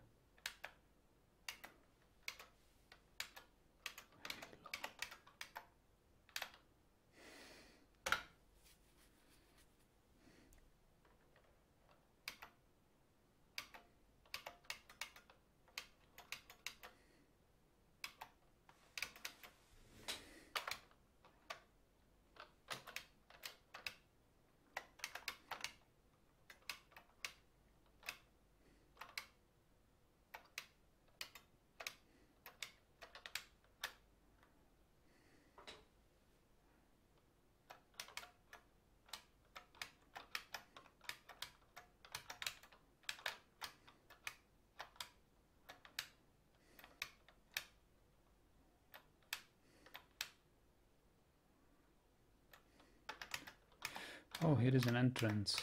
An entrance.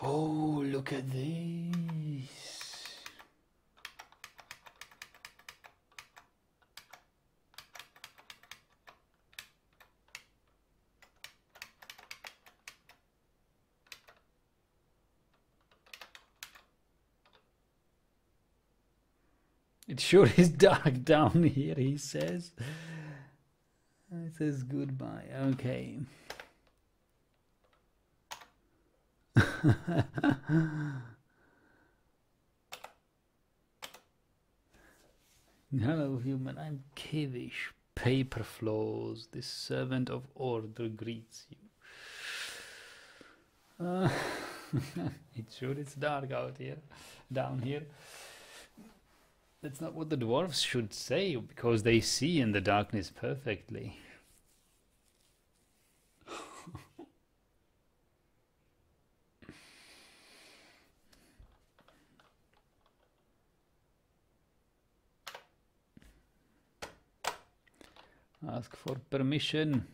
Oh, look at this. It sure is dark down here, he says. It says goodbye. Okay. Hello, human. I'm Kivish. Paper flows. This servant of order greets you. Uh, it's sure it's dark out here, down here. That's not what the dwarves should say, because they see in the darkness perfectly. Ask for permission.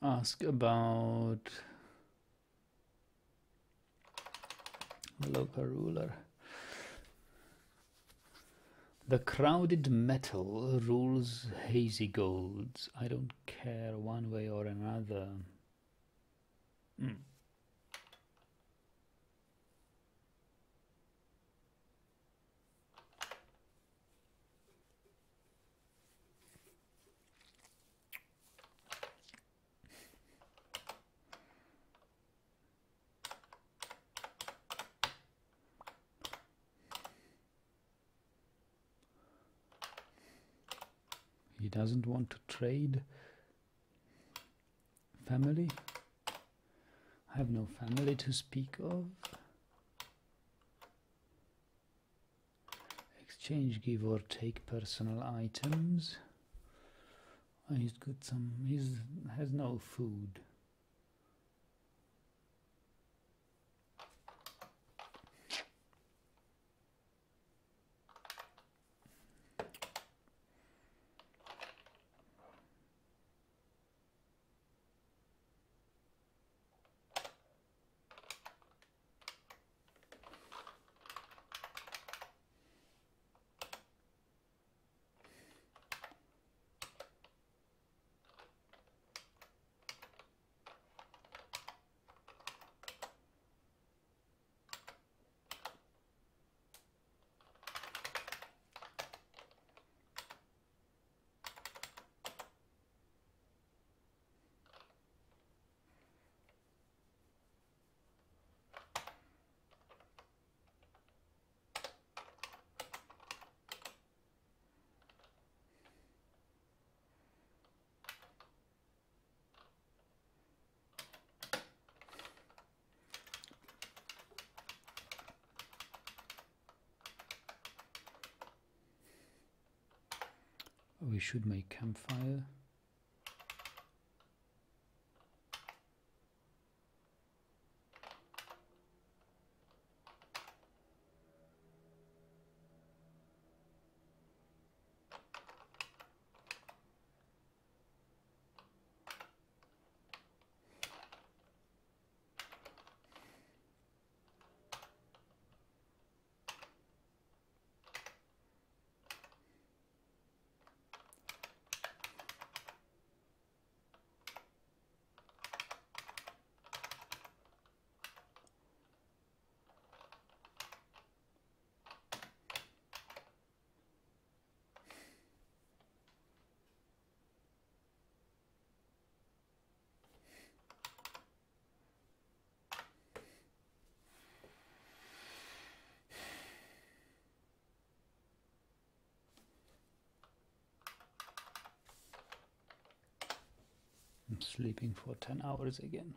Ask about local ruler. The crowded metal rules hazy golds. I don't care one way or another. Mm. He doesn't want to trade. Family? I have no family to speak of. Exchange, give or take personal items. Oh, he's got some. He's has no food. We should make campfire. I'm sleeping for 10 hours again.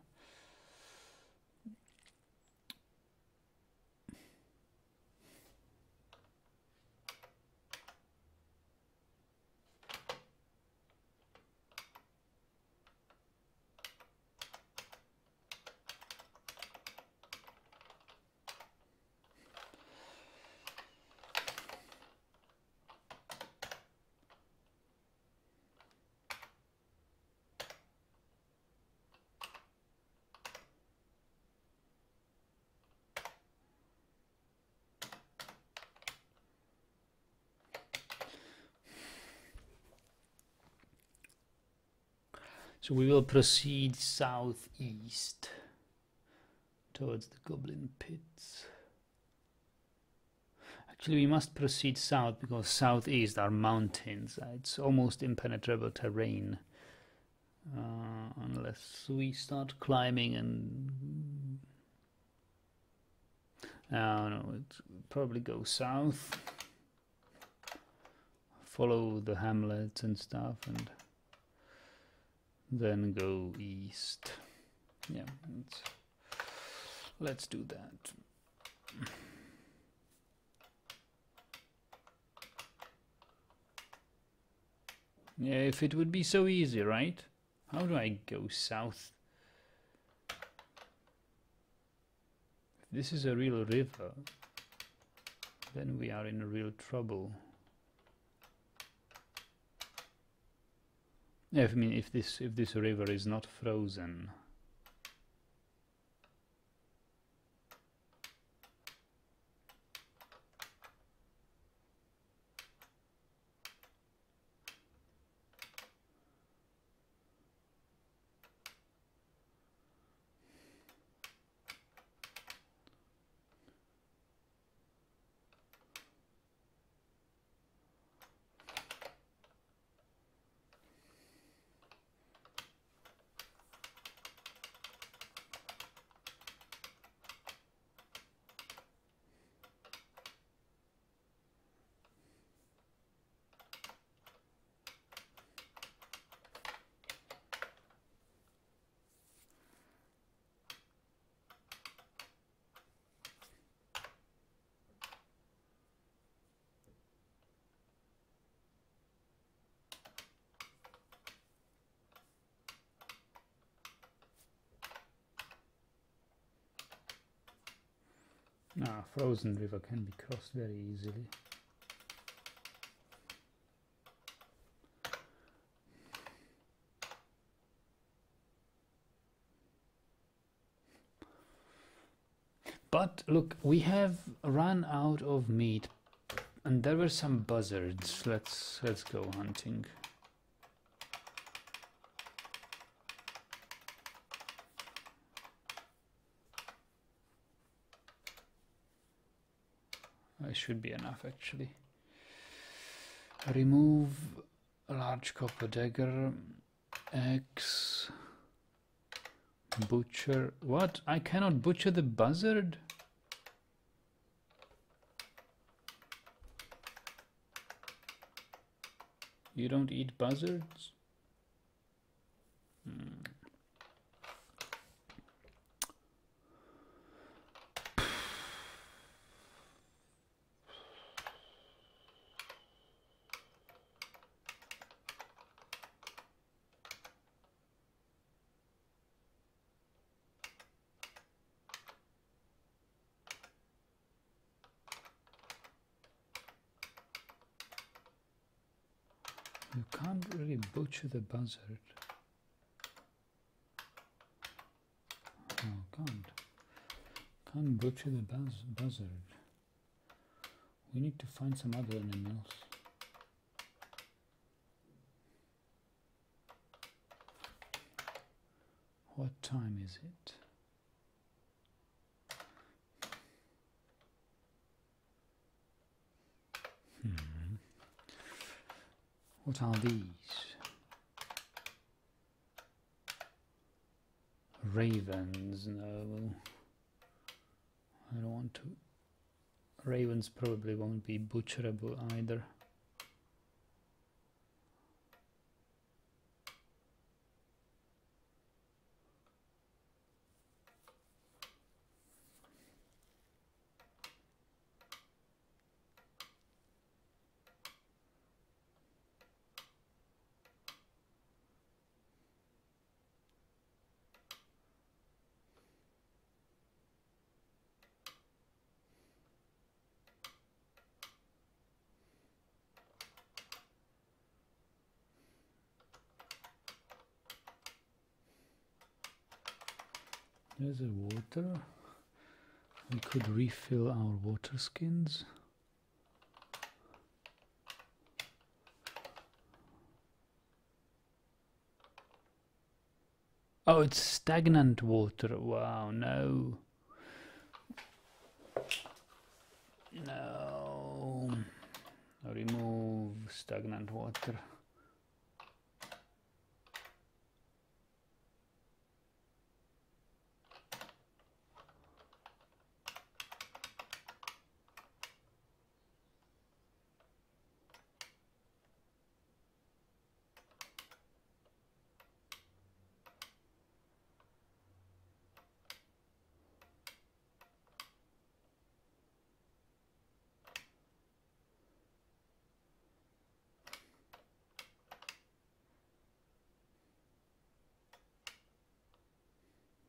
So we will proceed southeast towards the goblin pits. Actually, we must proceed south because southeast are mountains. It's almost impenetrable terrain. Uh, unless we start climbing and uh, no, it probably go south follow the hamlets and stuff and then go east. Yeah let's, let's do that. Yeah if it would be so easy right? How do I go south? If this is a real river then we are in real trouble I mean, if this if this river is not frozen, Ah, frozen river can be crossed very easily. But look, we have run out of meat and there were some buzzards. Let's let's go hunting. Should be enough actually. Remove large copper dagger, X, butcher. What? I cannot butcher the buzzard? You don't eat buzzards? Hmm. You can't really butcher the buzzard. Oh, can't. Can't butcher the buzz buzzard. We need to find some other animals. What time is it? Hmm. What are these? Ravens, no. I don't want to. Ravens probably won't be butcherable either. A water. We could refill our water skins. Oh, it's stagnant water. Wow, no. No. Remove stagnant water.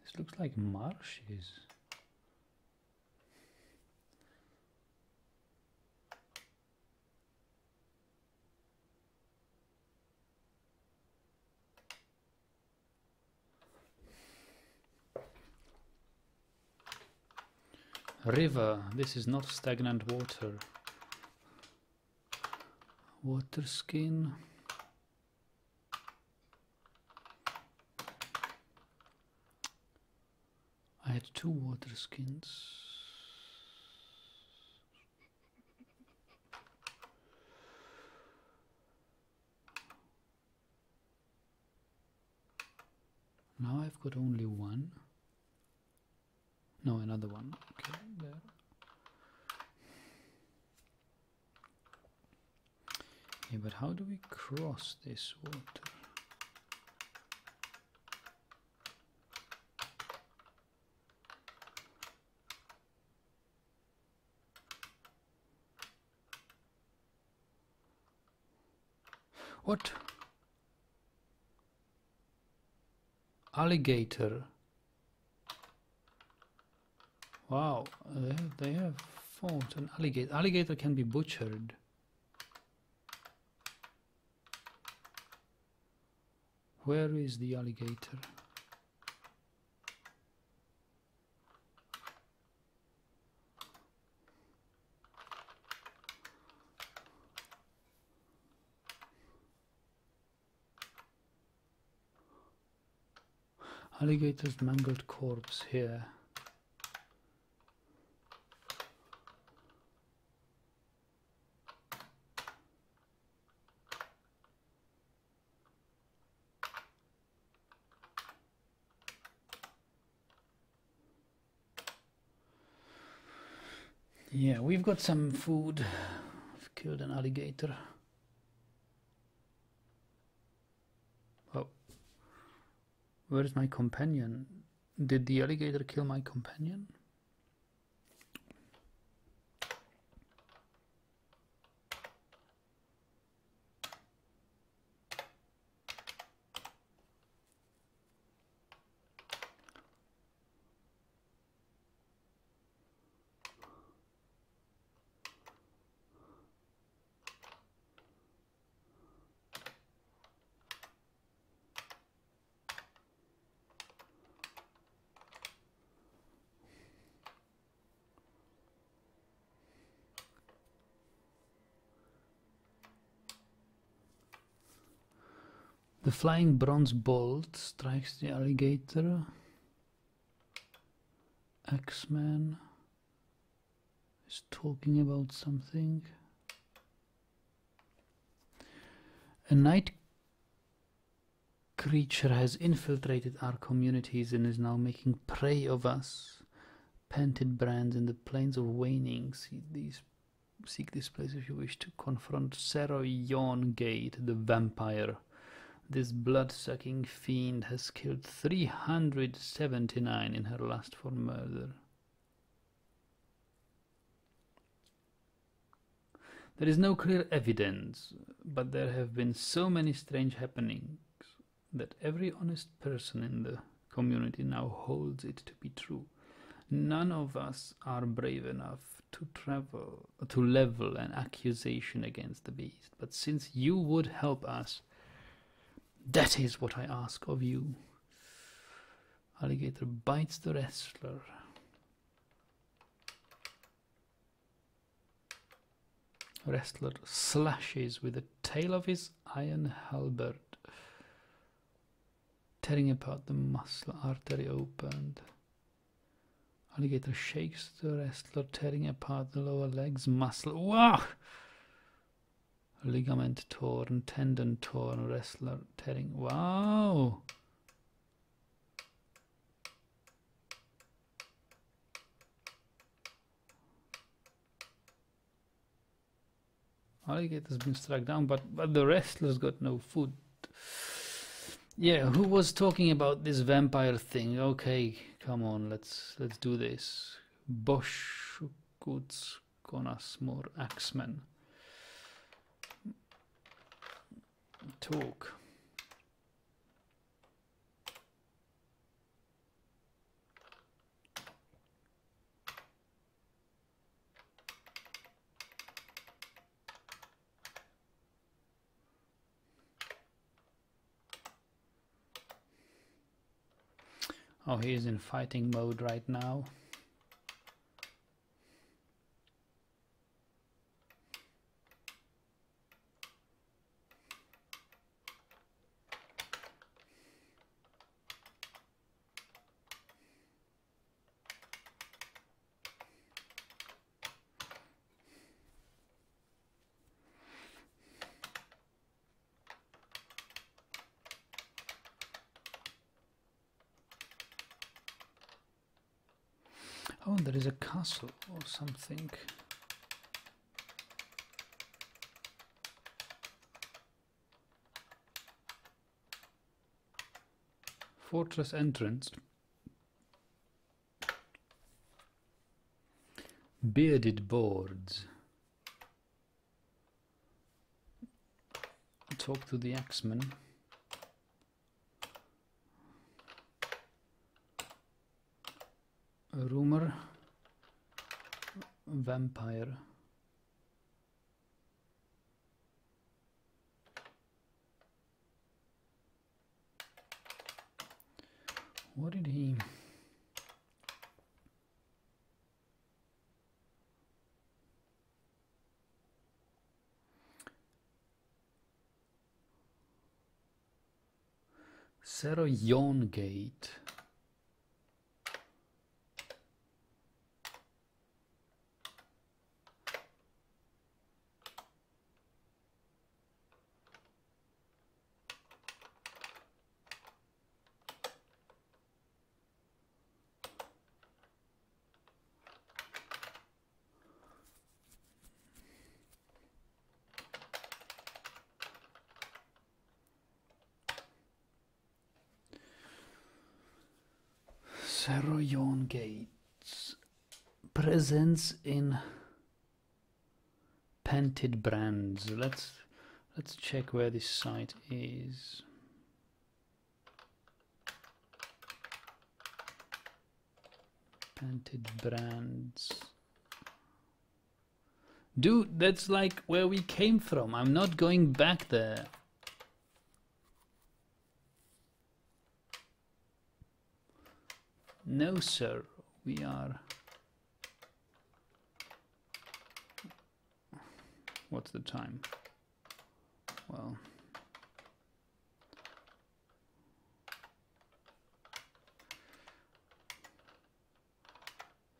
This looks like marshes. River, this is not stagnant water. Water skin. I had two water skins. Now I've got only one. No, another one. Okay, there. Yeah, but how do we cross this water? What? Alligator. Wow, they have, they have fought an alligator. Alligator can be butchered. Where is the alligator? Alligator's mangled corpse here. Yeah, we've got some food. I've killed an alligator. Oh. Where is my companion? Did the alligator kill my companion? Flying bronze bolt strikes the alligator. Axeman is talking about something. A night creature has infiltrated our communities and is now making prey of us. Painted Brands in the plains of Waning. See these seek this place if you wish to confront Sero Yawn Gate, the vampire. This blood-sucking fiend has killed 379 in her lust for murder. There is no clear evidence, but there have been so many strange happenings that every honest person in the community now holds it to be true. None of us are brave enough to travel to level an accusation against the beast, but since you would help us, that is what I ask of you. Alligator bites the wrestler. Wrestler slashes with the tail of his iron halberd. Tearing apart the muscle artery opened. Alligator shakes the wrestler, tearing apart the lower legs muscle. Wow! Ligament torn, tendon torn, wrestler tearing. Wow! Alligator's been struck down, but, but the wrestler's got no food. Yeah, who was talking about this vampire thing? Okay, come on, let's let's do this. Bosch konas more Axemen. Talk. Oh, he's in fighting mode right now. Oh, there is a castle or something. Fortress entrance. Bearded boards. Talk to the axeman. Vampire what did he Sarah Gate Saroyon Gates presence in painted Brands. Let's let's check where this site is. Painted Brands. Dude, that's like where we came from. I'm not going back there. No, sir, we are. What's the time? Well,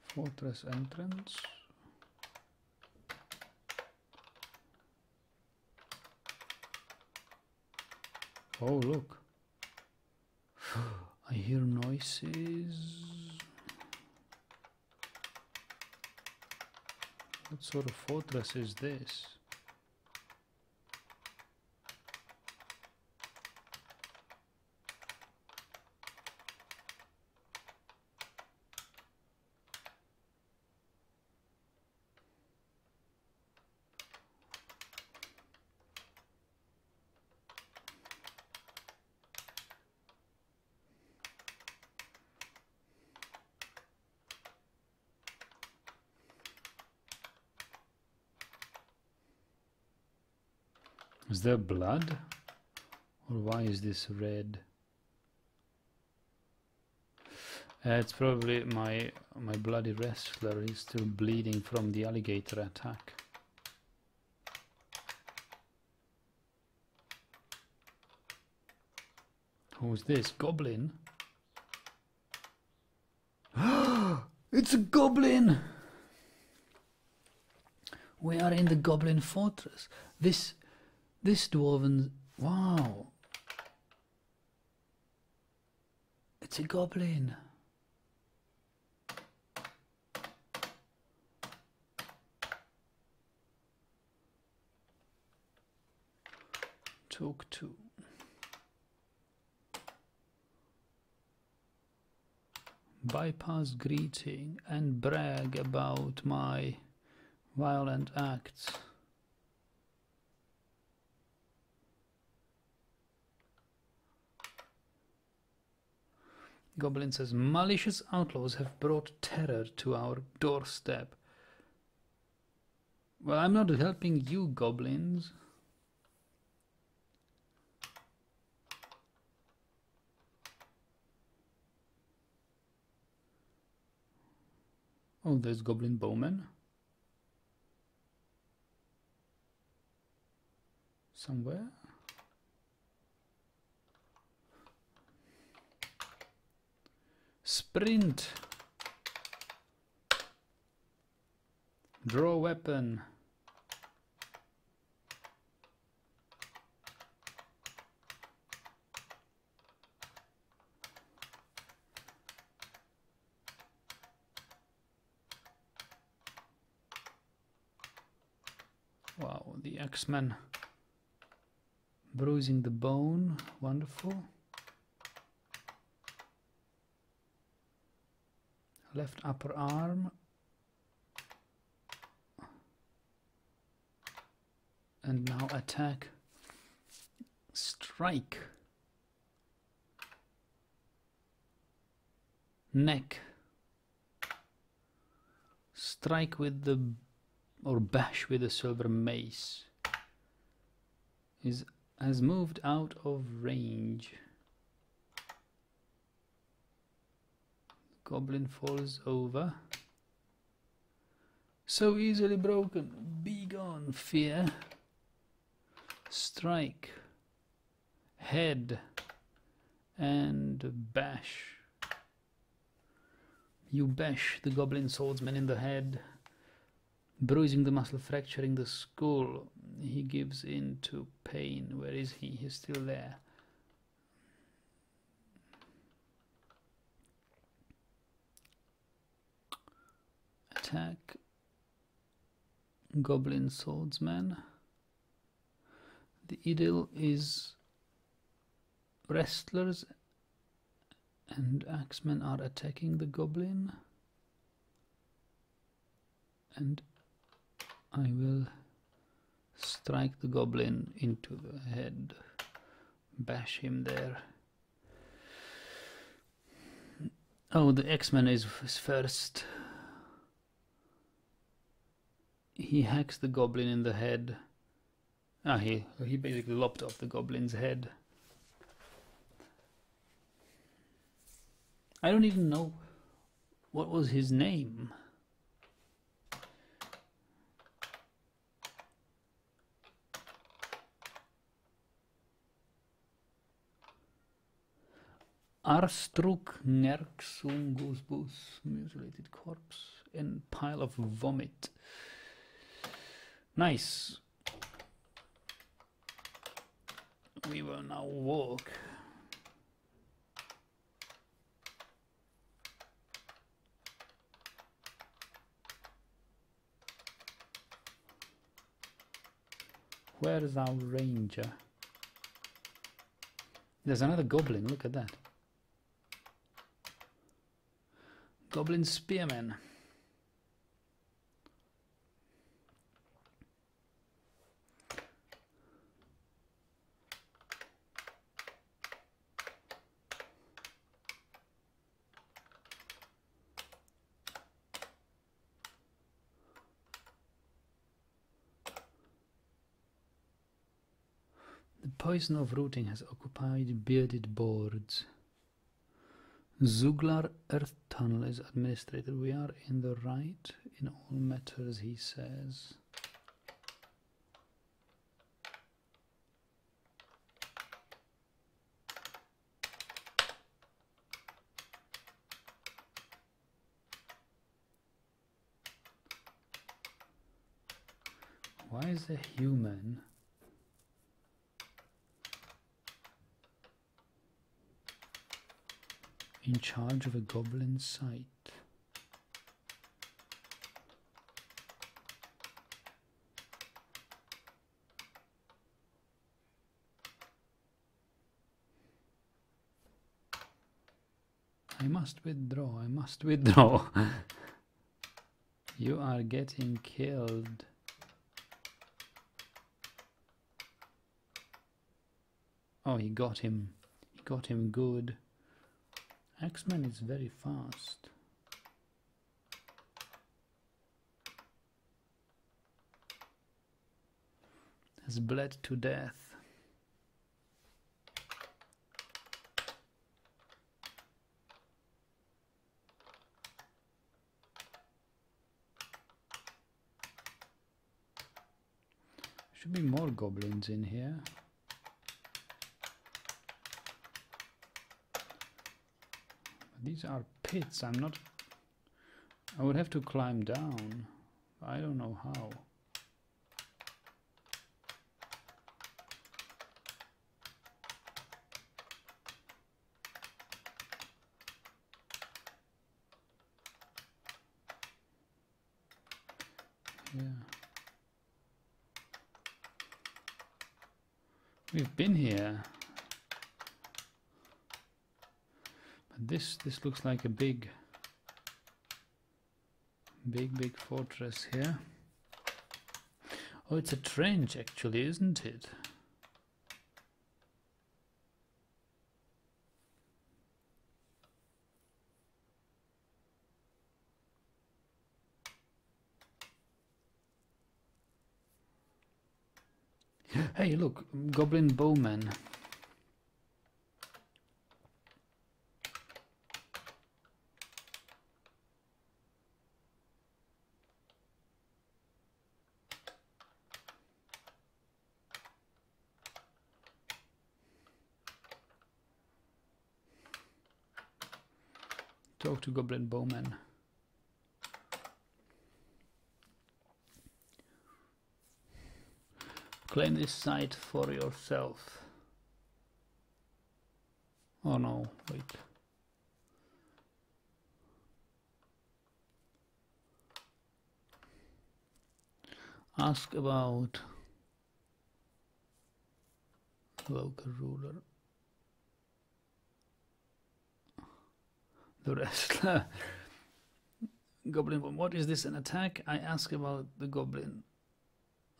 fortress entrance. Oh, look. I hear noises. What sort of fortress is this? Is there blood? Or why is this red? Uh, it's probably my my bloody wrestler is still bleeding from the alligator attack. Who's this? Goblin? it's a goblin! We are in the goblin fortress. This this dwarven wow. It's a goblin. Talk to bypass greeting and brag about my violent acts. Goblin says, malicious outlaws have brought terror to our doorstep. Well, I'm not helping you, goblins. Oh, there's Goblin Bowman. Somewhere. Sprint. Draw weapon. Wow, the Axeman bruising the bone, wonderful. Left upper arm. And now attack. Strike. Neck. Strike with the or bash with the silver mace is has moved out of range. Goblin falls over. So easily broken. Be gone, fear. Strike. Head. And bash. You bash the goblin swordsman in the head bruising the muscle, fracturing the skull. He gives in to pain. Where is he? He's still there. Attack. Goblin swordsman. The idyll is wrestlers and axemen are attacking the goblin and I will strike the goblin into the head, bash him there. Oh, the Axeman is first. He hacks the goblin in the head. Ah, he he basically lopped off the goblin's head. I don't even know what was his name. Arstruk Nerksungusbus, mutilated corpse, and pile of vomit. Nice. We will now walk. Where is our ranger? There's another goblin, look at that. Goblin Spearman. poison of rooting has occupied bearded boards. Zuglar Earth Tunnel is administrated. We are in the right in all matters, he says. Why is a human? In charge of a goblin site? I must withdraw, I must withdraw. you are getting killed. Oh, he got him. He got him good. Axeman is very fast. Has bled to death. Should be more goblins in here. These are pits. I'm not... I would have to climb down. I don't know how. Yeah. We've been here. This this looks like a big big big fortress here. Oh, it's a trench actually, isn't it? Hey, look, Goblin Bowman. To Goblin Bowman. Claim this site for yourself. Oh no, wait. Ask about local ruler. The wrestler. Goblin, what is this, an attack? I ask about the goblin.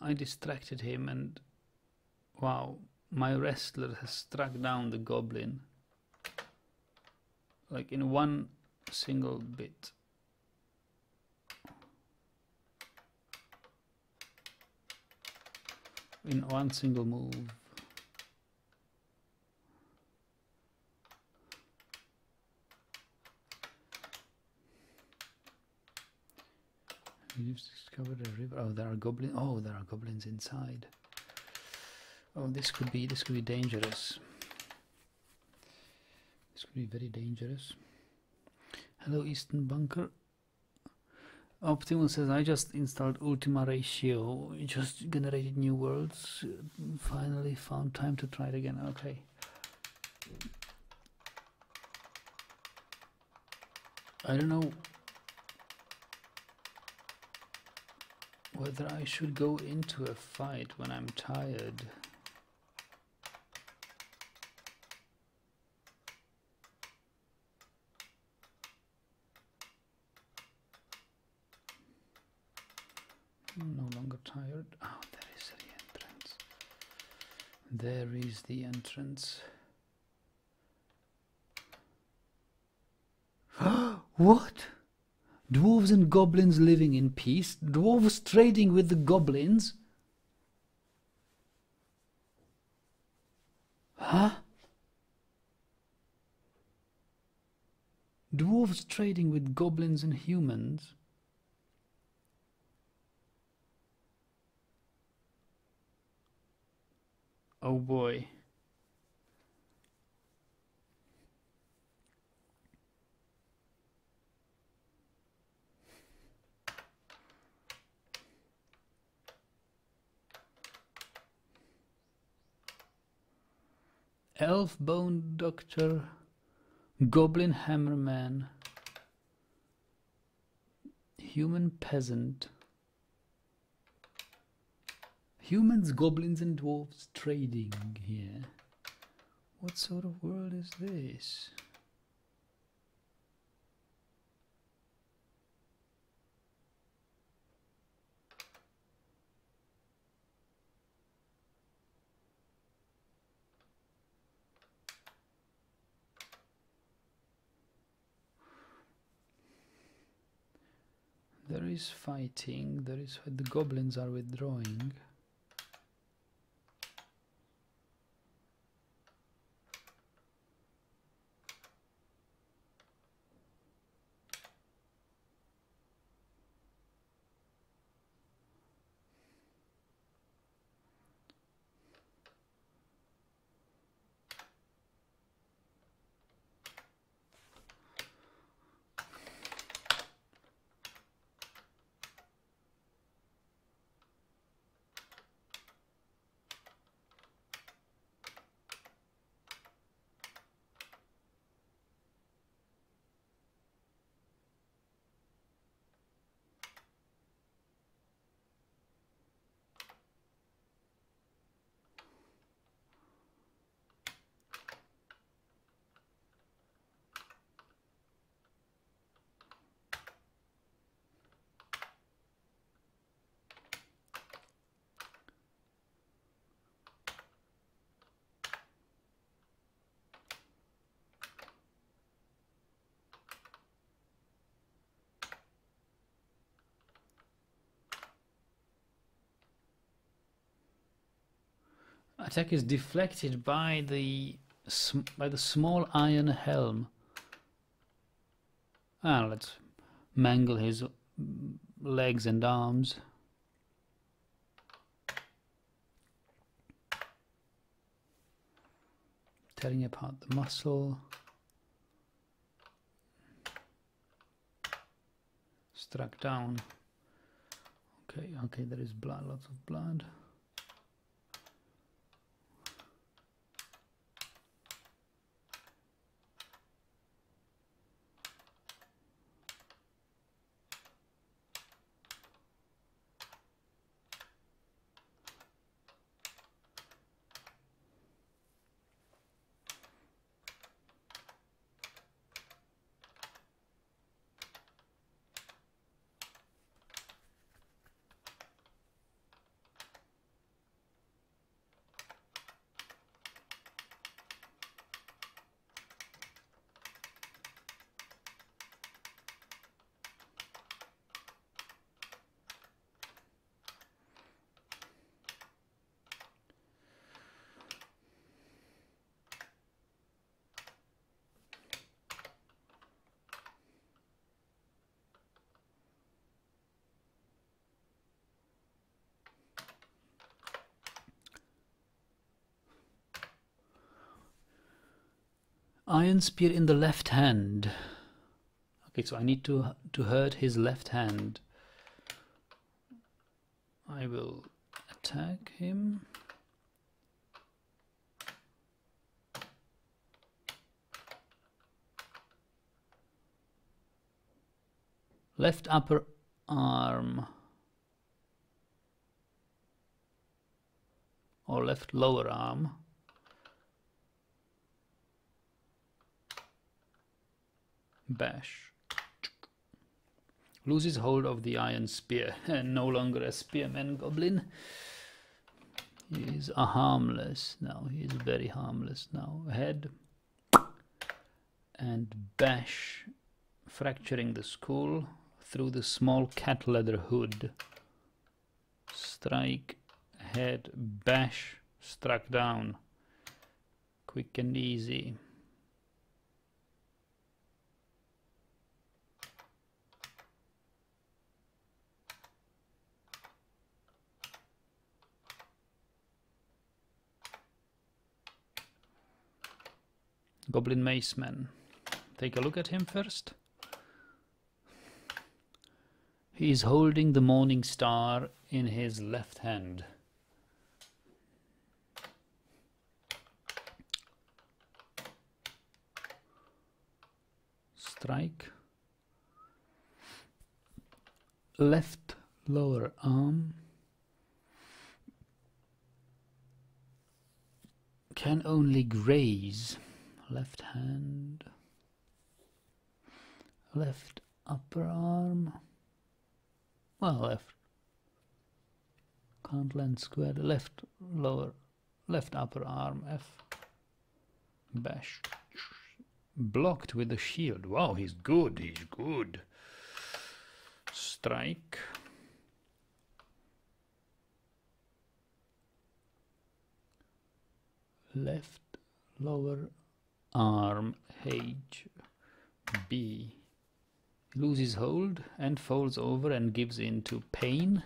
I distracted him and wow, my wrestler has struck down the goblin like in one single bit. In one single move. You've discovered a river. Oh, there are goblins. Oh, there are goblins inside. Oh, this could be this could be dangerous. This could be very dangerous. Hello, Eastern Bunker. Optimal says, I just installed Ultima Ratio, just generated new worlds, finally found time to try it again. Okay. I don't know whether I should go into a fight when I'm tired. No longer tired. Oh, there is the entrance. There is the entrance. what? Dwarves and goblins living in peace? Dwarves trading with the goblins? Huh? Dwarves trading with goblins and humans? Oh boy. Elf Bone Doctor, Goblin Hammerman, Human Peasant, Humans, Goblins and Dwarves trading here. What sort of world is this? There is fighting, there is the goblins are withdrawing. Attack is deflected by the by the small iron helm. Ah, let's mangle his legs and arms. Tearing apart the muscle. Struck down. Okay, okay, there is blood, lots of blood. Iron spear in the left hand. Okay, so I need to to hurt his left hand. I will attack him. Left upper arm. Or left lower arm. Bash. Loses hold of the iron spear, and no longer a spearman goblin. He is a harmless now. He is very harmless now. Head and bash, fracturing the skull through the small cat leather hood. Strike, head, bash, struck down. Quick and easy. Goblin Mace Man. Take a look at him first. He is holding the Morning Star in his left hand. Strike. Left lower arm. Can only graze. Left hand. Left upper arm. Well, left. Can't land square. Left lower. Left upper arm. F. Bash. Blocked with the shield. Wow, he's good. He's good. Strike. Left lower arm H B loses hold and falls over and gives in to pain.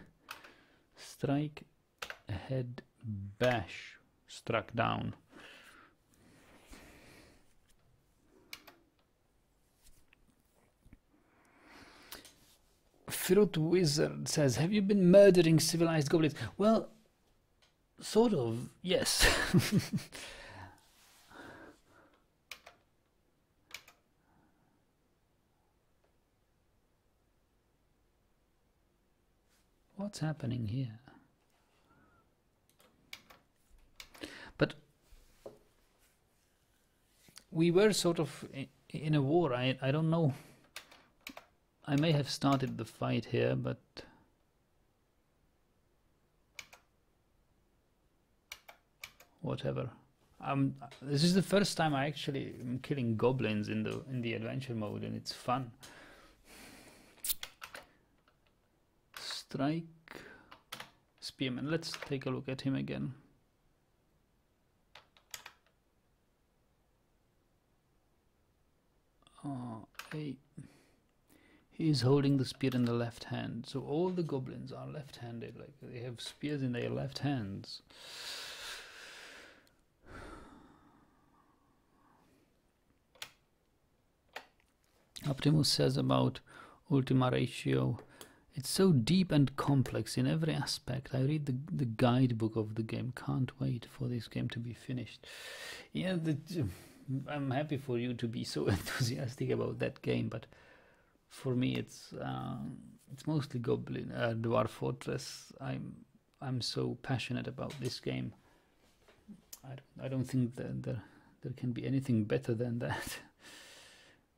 Strike head bash struck down. Fruit Wizard says, Have you been murdering civilized goblins? Well, sort of, yes. What's happening here? But we were sort of in a war. I I don't know. I may have started the fight here, but whatever. Um, this is the first time I actually am killing goblins in the in the adventure mode, and it's fun. Strike Spearman. Let's take a look at him again. Ah, oh, hey. He is holding the spear in the left hand. So all the goblins are left-handed. Like they have spears in their left hands. Optimus says about Ultima Ratio it's so deep and complex in every aspect. I read the the guidebook of the game. Can't wait for this game to be finished. Yeah, the, I'm happy for you to be so enthusiastic about that game, but for me, it's um, it's mostly Goblin uh, Dwarf Fortress. I'm I'm so passionate about this game. I don't, I don't think that there there can be anything better than that.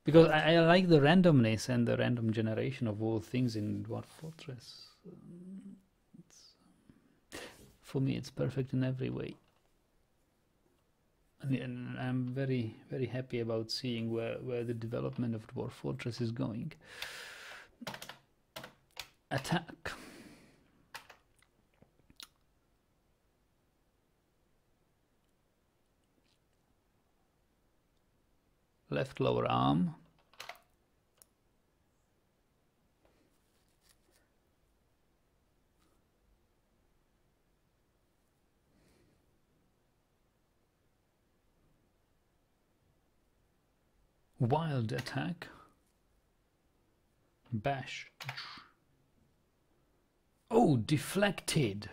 because I, I, like the randomness and the random generation of all things in Dwarf Fortress. for me, it's perfect in every way. And, and, I'm very, very happy about seeing where, where the development of Dwarf Fortress is going. Attack. Left lower arm. Wild attack. Bash. Oh, deflected.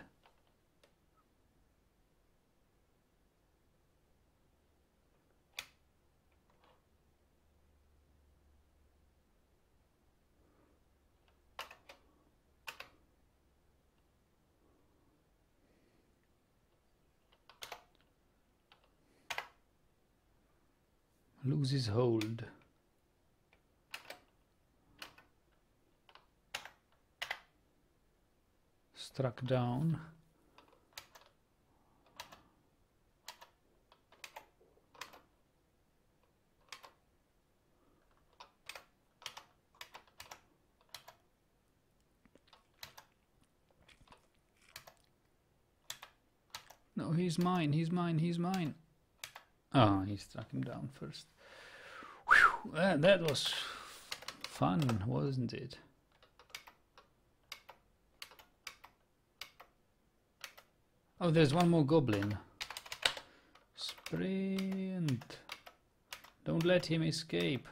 Loses hold. Struck down. No, he's mine, he's mine, he's mine. Oh, he struck him down first. Whew, that was fun, wasn't it? Oh, there's one more goblin. Sprint. Don't let him escape.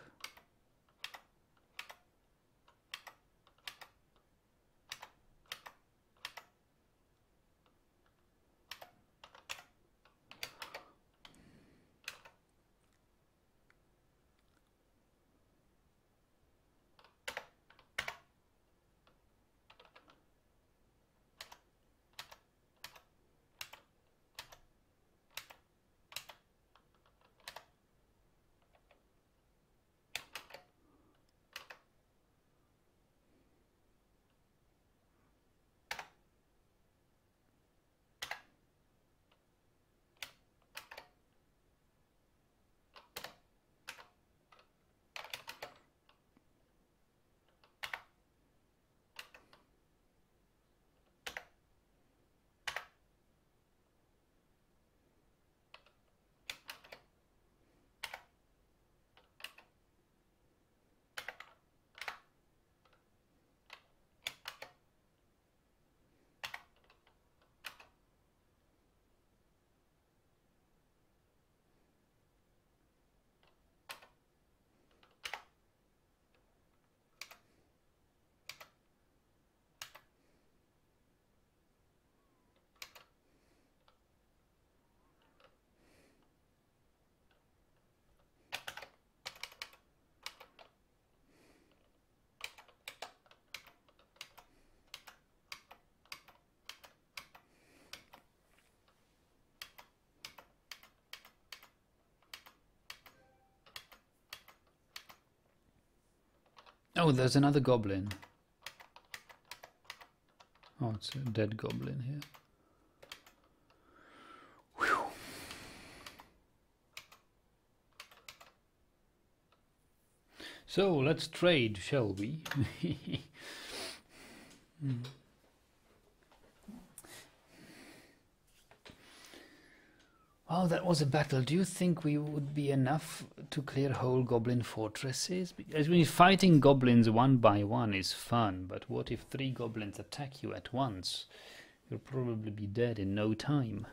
Oh, there's another goblin. Oh, it's a dead goblin here. Whew. So let's trade, shall we? mm. Oh, that was a battle. Do you think we would be enough to clear whole goblin fortresses? Because when fighting goblins one by one is fun, but what if three goblins attack you at once? You'll probably be dead in no time.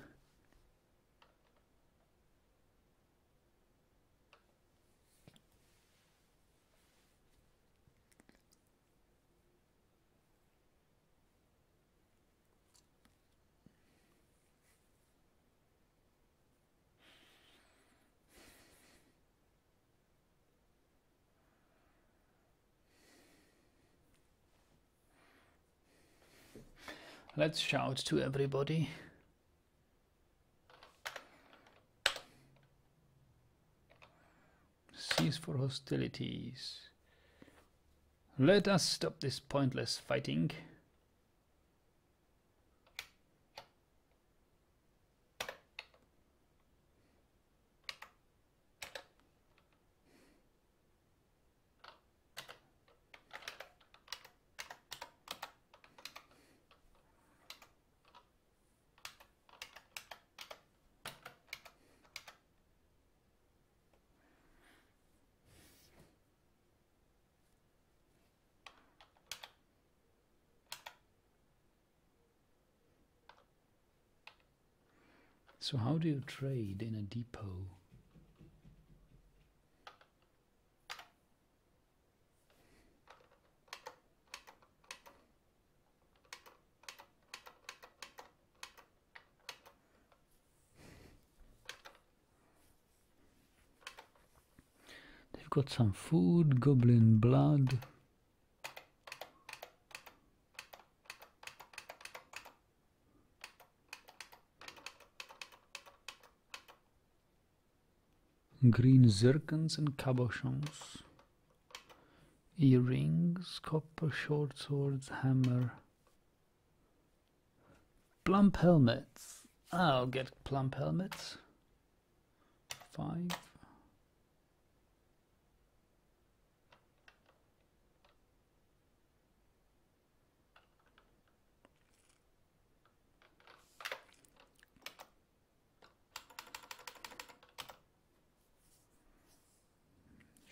Let's shout to everybody. Cease for hostilities. Let us stop this pointless fighting. So how do you trade in a depot? They've got some food, goblin blood. Green zircons and cabochons, earrings, copper short swords, hammer, plump helmets. I'll get plump helmets. Five.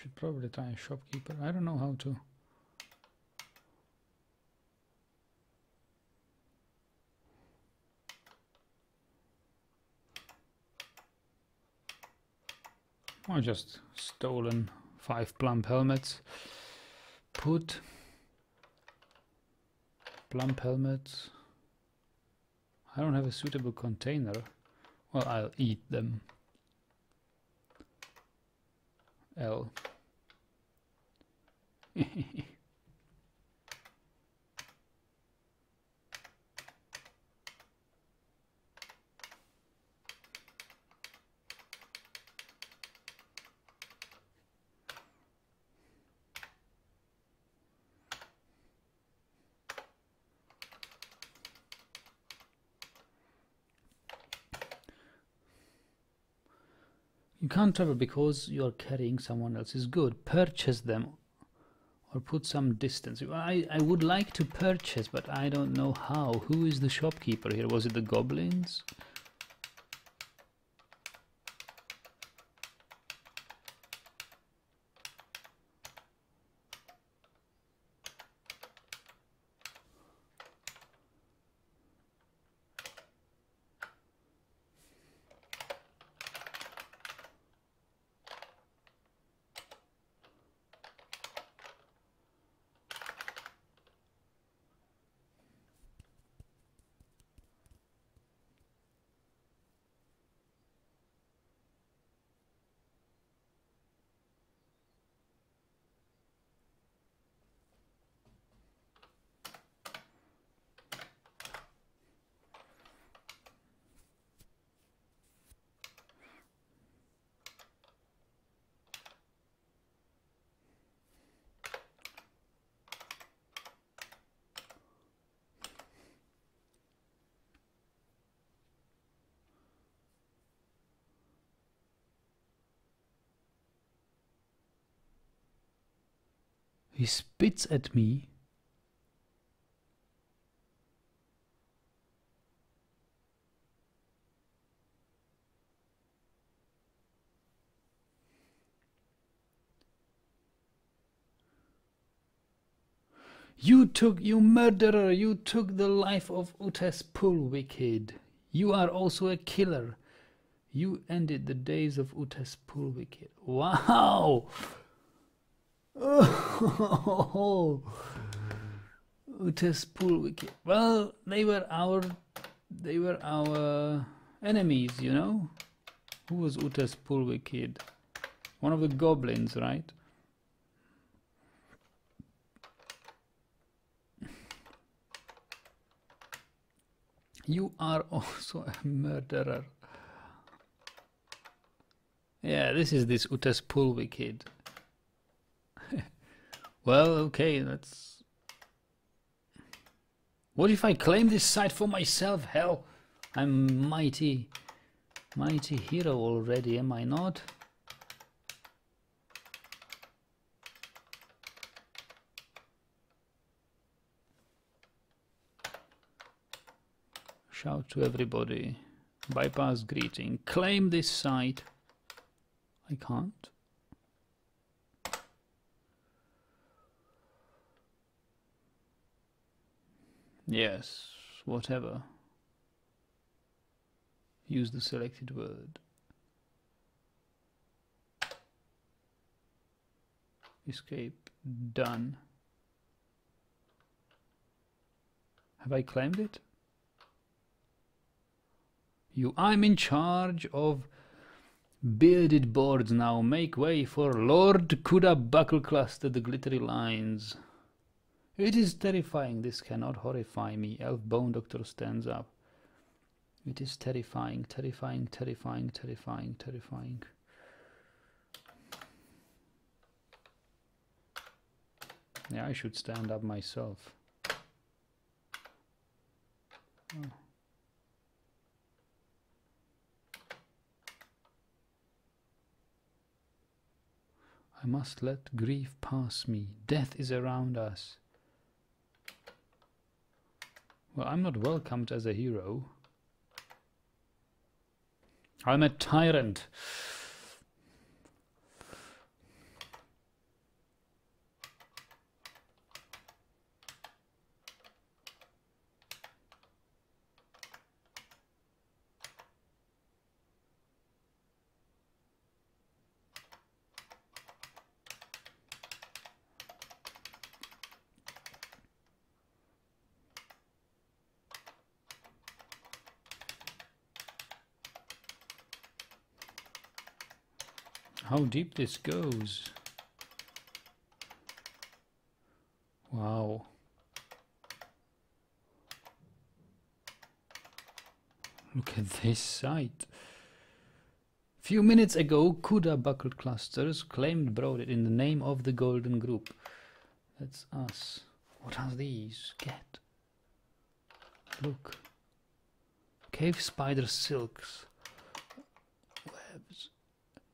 Should probably try a shopkeeper. I don't know how to. I just stolen five plump helmets. Put plump helmets. I don't have a suitable container. Well, I'll eat them. L. You can't travel because you're carrying someone else's good. Purchase them or put some distance. I, I would like to purchase, but I don't know how. Who is the shopkeeper here? Was it the goblins? He spits at me. You took, you murderer, you took the life of Utes Wicked. You are also a killer. You ended the days of Utes Wicked. Wow! Oh, Utes Wicked. Well, they were our, they were our enemies, you know. Who was Utes Wicked? One of the goblins, right? You are also a murderer. Yeah, this is this Utes Pulvi kid. well, okay, that's... What if I claim this site for myself? Hell, I'm mighty, mighty hero already, am I not? Shout to everybody. Bypass greeting. Claim this site. I can't. Yes, whatever. Use the selected word. Escape. Done. Have I claimed it? You, I'm in charge of bearded boards now. Make way for Lord Kuda Buckle Cluster, the glittery lines. It is terrifying. This cannot horrify me. Elf Bone Doctor stands up. It is terrifying, terrifying, terrifying, terrifying, terrifying. Yeah, I should stand up myself. I must let grief pass me. Death is around us. Well, I'm not welcomed as a hero. I'm a tyrant. How deep this goes. Wow. Look at this site. Few minutes ago, Kuda buckled clusters claimed Broaded in the name of the Golden Group. That's us. What are these? Get. Look. Cave spider silks.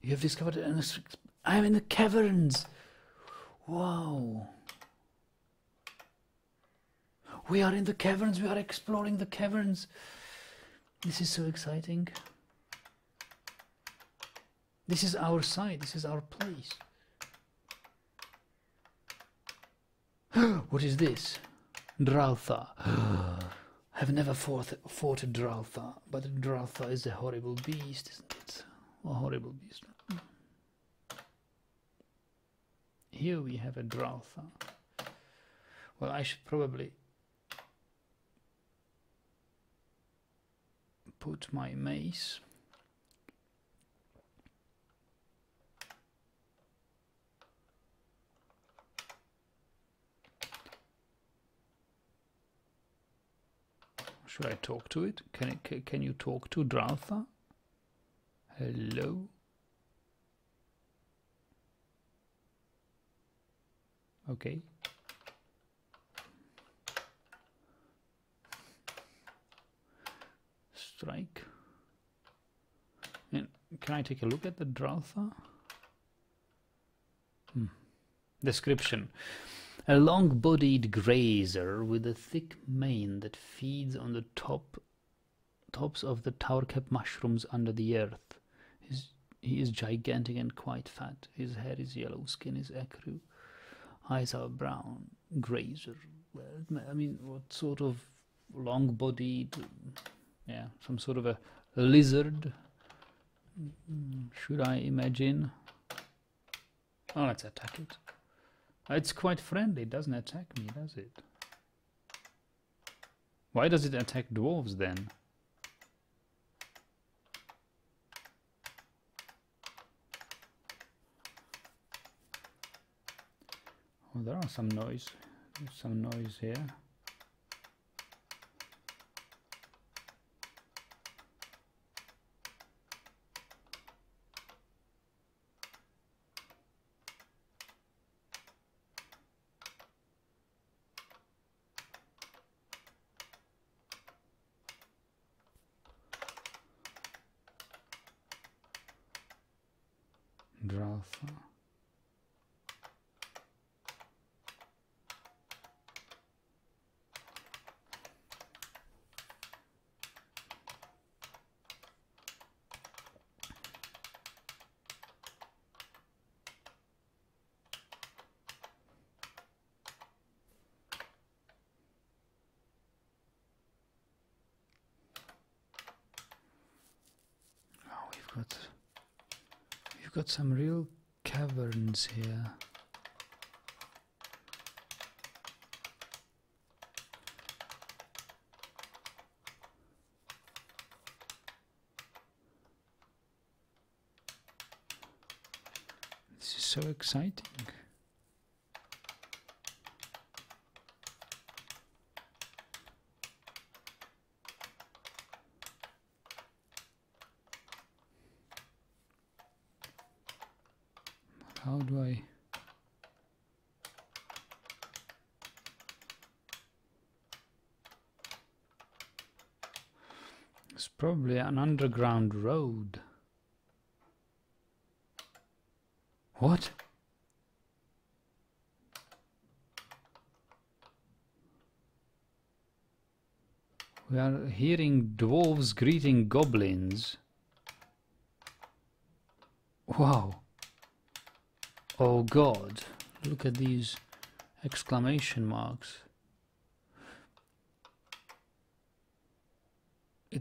You have discovered an I am in the caverns. Wow. We are in the caverns. We are exploring the caverns. This is so exciting. This is our site. This is our place. what is this? Draltha. I've never fought, fought a Draltha, but a Draltha is a horrible beast, isn't it? A horrible beast. Here we have a Draltha. Well, I should probably put my mace Should I talk to it? Can it, can you talk to Draltha? Hello? Okay strike and can I take a look at the Draltha? Hmm. description A long-bodied grazer with a thick mane that feeds on the top tops of the tower-cap mushrooms under the earth. His, he is gigantic and quite fat. His hair is yellow, skin is ecru, eyes are brown. Grazer. I mean, what sort of long-bodied? Yeah, some sort of a lizard. Mm, should I imagine? Oh, let's attack it. It's quite friendly. It doesn't attack me, does it? Why does it attack dwarves then? There are some noise. Some noise here. Draltha. Oh, we've got we've got some real caverns here. This is so exciting. How do I... It's probably an underground road. What? We are hearing dwarves greeting goblins. Wow. Oh god, look at these exclamation marks.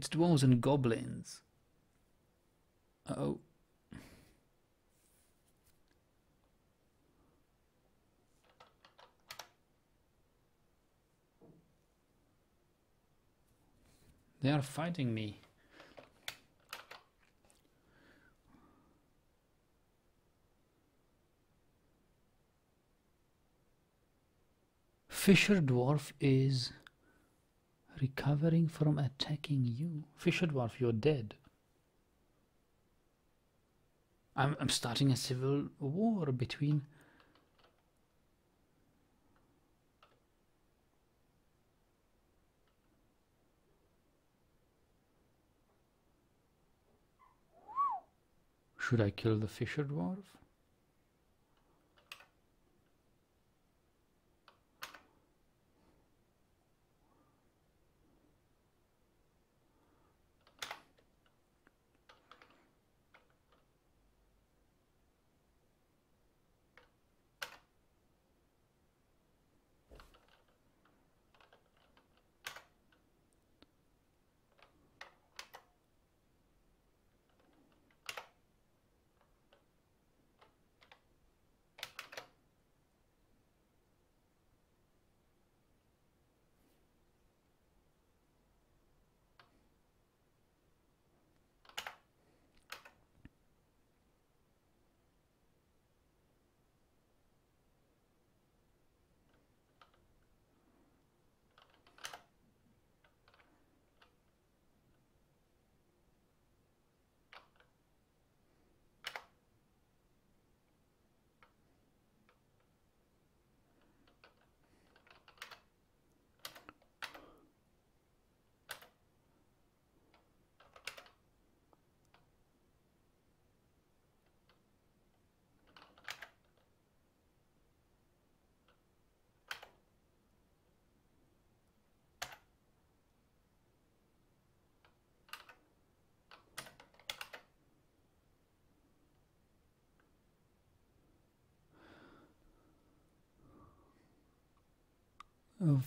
It's dwarves and goblins. oh. They are fighting me. Fisher Dwarf is recovering from attacking you. Fisher Dwarf, you're dead. I'm, I'm starting a civil war between. Should I kill the Fisher Dwarf? Uh,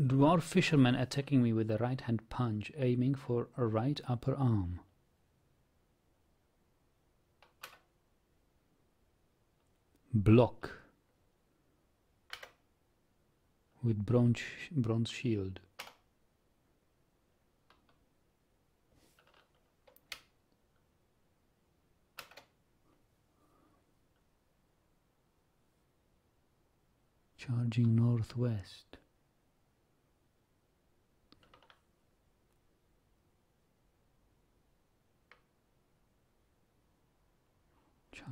dwarf fisherman attacking me with a right hand punch, aiming for a right upper arm. Block with bronze, bronze shield. Charging northwest.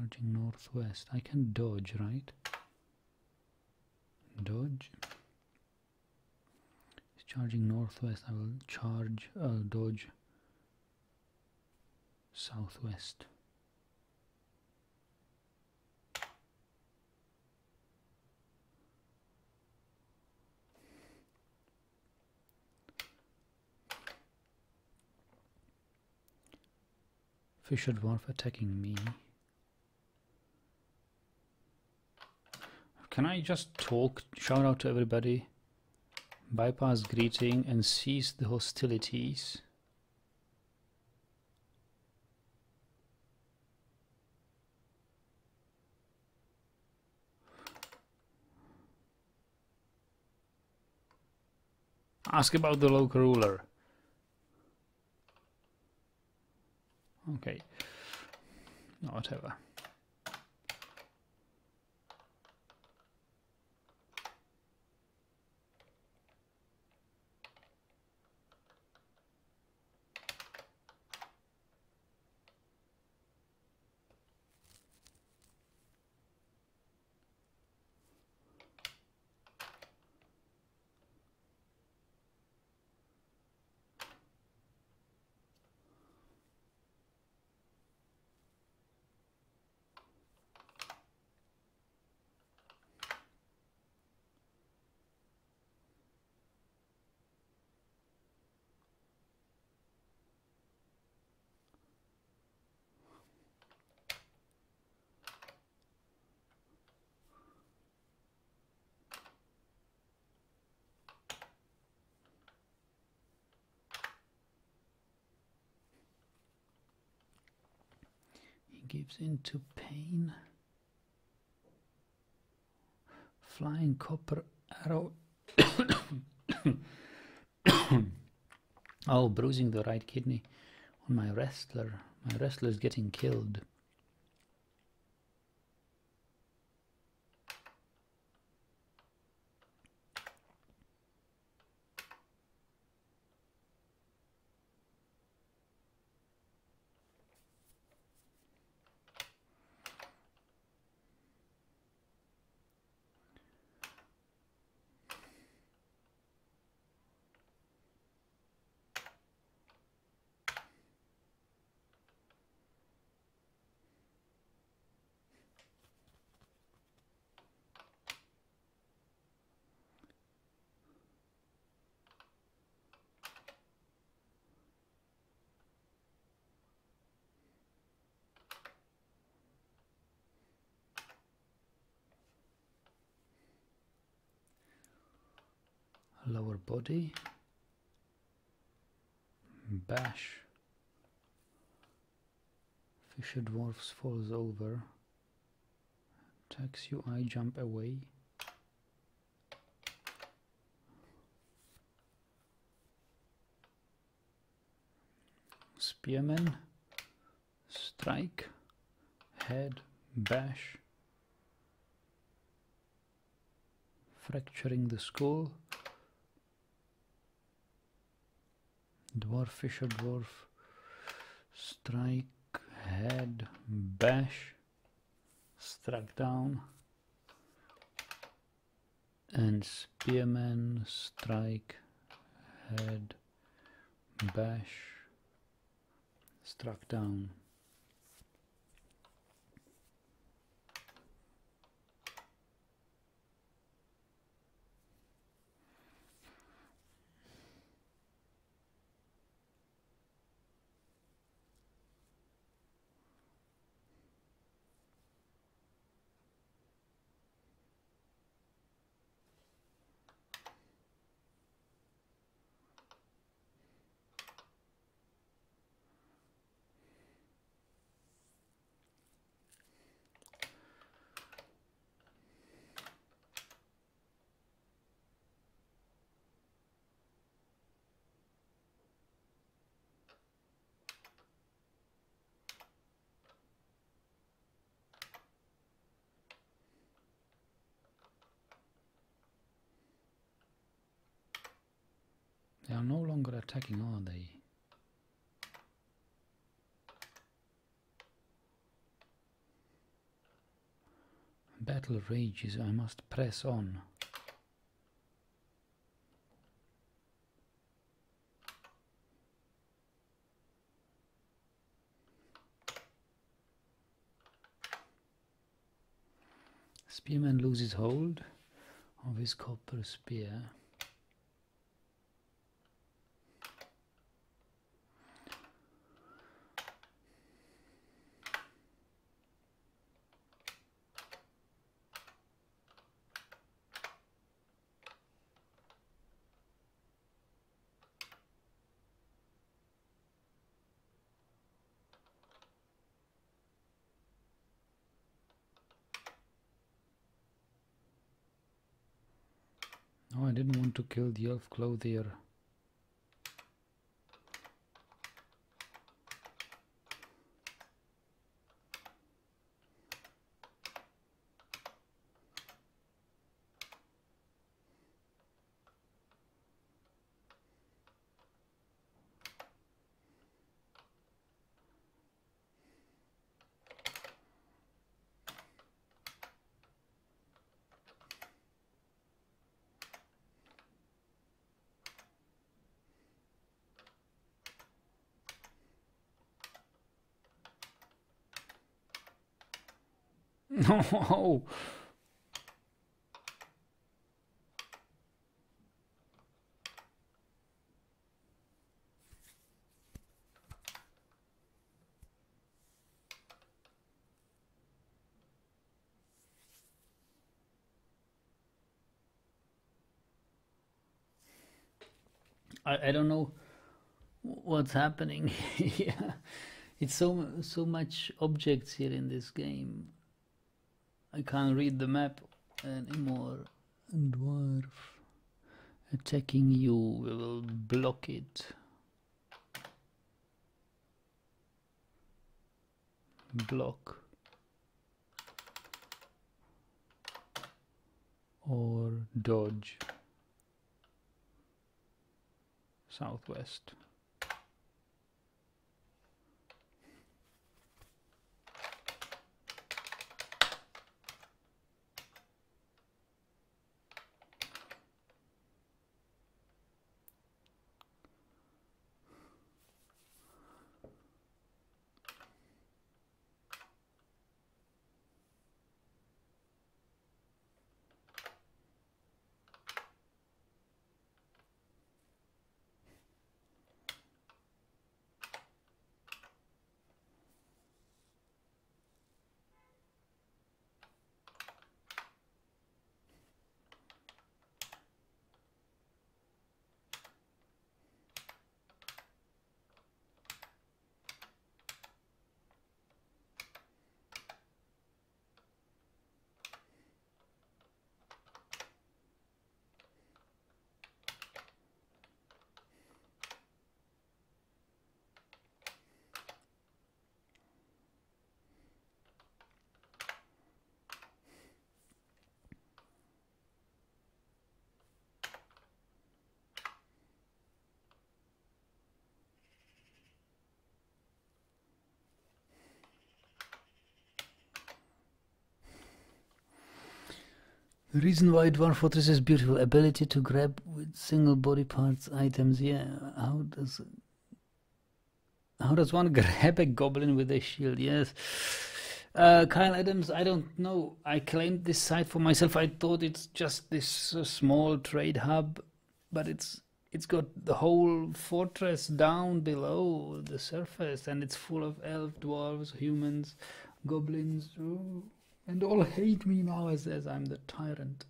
Charging northwest. I can dodge, right? Dodge. It's charging northwest. I will charge, uh, dodge southwest. Fisher dwarf attacking me. Can I just talk, shout out to everybody, bypass greeting and cease the hostilities? Ask about the local ruler. Okay. Whatever. Gives into pain. Flying copper arrow. oh, bruising the right kidney on my wrestler. My wrestler is getting killed. lower body. Bash. Fisher dwarfs falls over. Attacks you I jump away. Spearman strike. Head. Bash. Fracturing the skull dwarf fisher dwarf strike head bash struck down and spearman strike head bash struck down are no longer attacking, are they? Battle rages, I must press on. Spearman loses hold of his copper spear. No, I didn't want to kill the elf clothier. No. I, I don't know what's happening here. It's so so much objects here in this game. I can't read the map anymore. Dwarf attacking you, we will block it. Block. Or dodge. Southwest. The reason why Dwarf Fortress is beautiful ability to grab with single body parts items. Yeah, how does how does one grab a goblin with a shield? Yes. Uh, Kyle Adams, I don't know. I claimed this site for myself. I thought it's just this uh, small trade hub, but it's it's got the whole fortress down below the surface, and it's full of elf, dwarves, humans, goblins. Ooh and all hate me now as, as I'm the tyrant.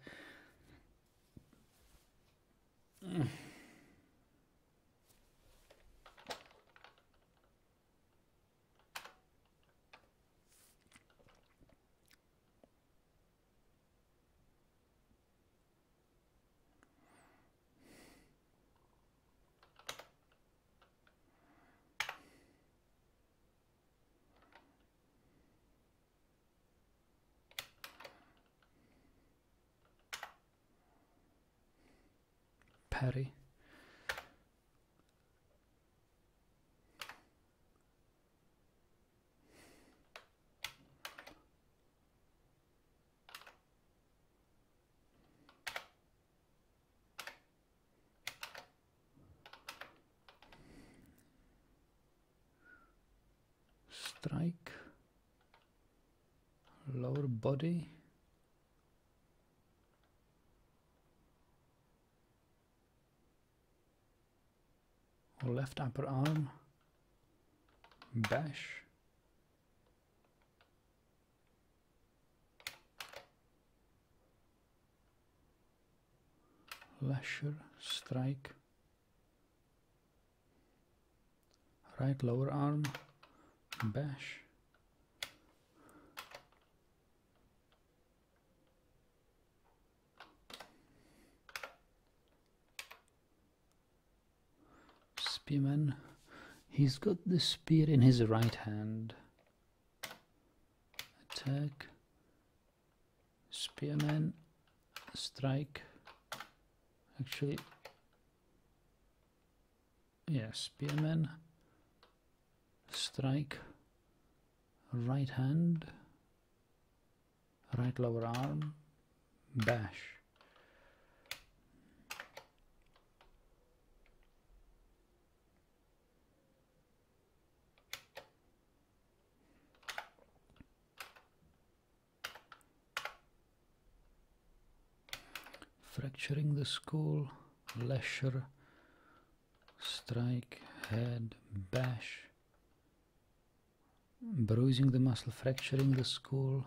Harry. Strike, lower body. Left upper arm. Bash. Lasher strike. Right lower arm. Bash spearman he's got the spear in his right hand. Attack. Spearman. Strike. Actually yeah spearman. Strike. Right hand. Right lower arm. Bash fracturing the skull lasher strike head bash bruising the muscle fracturing the skull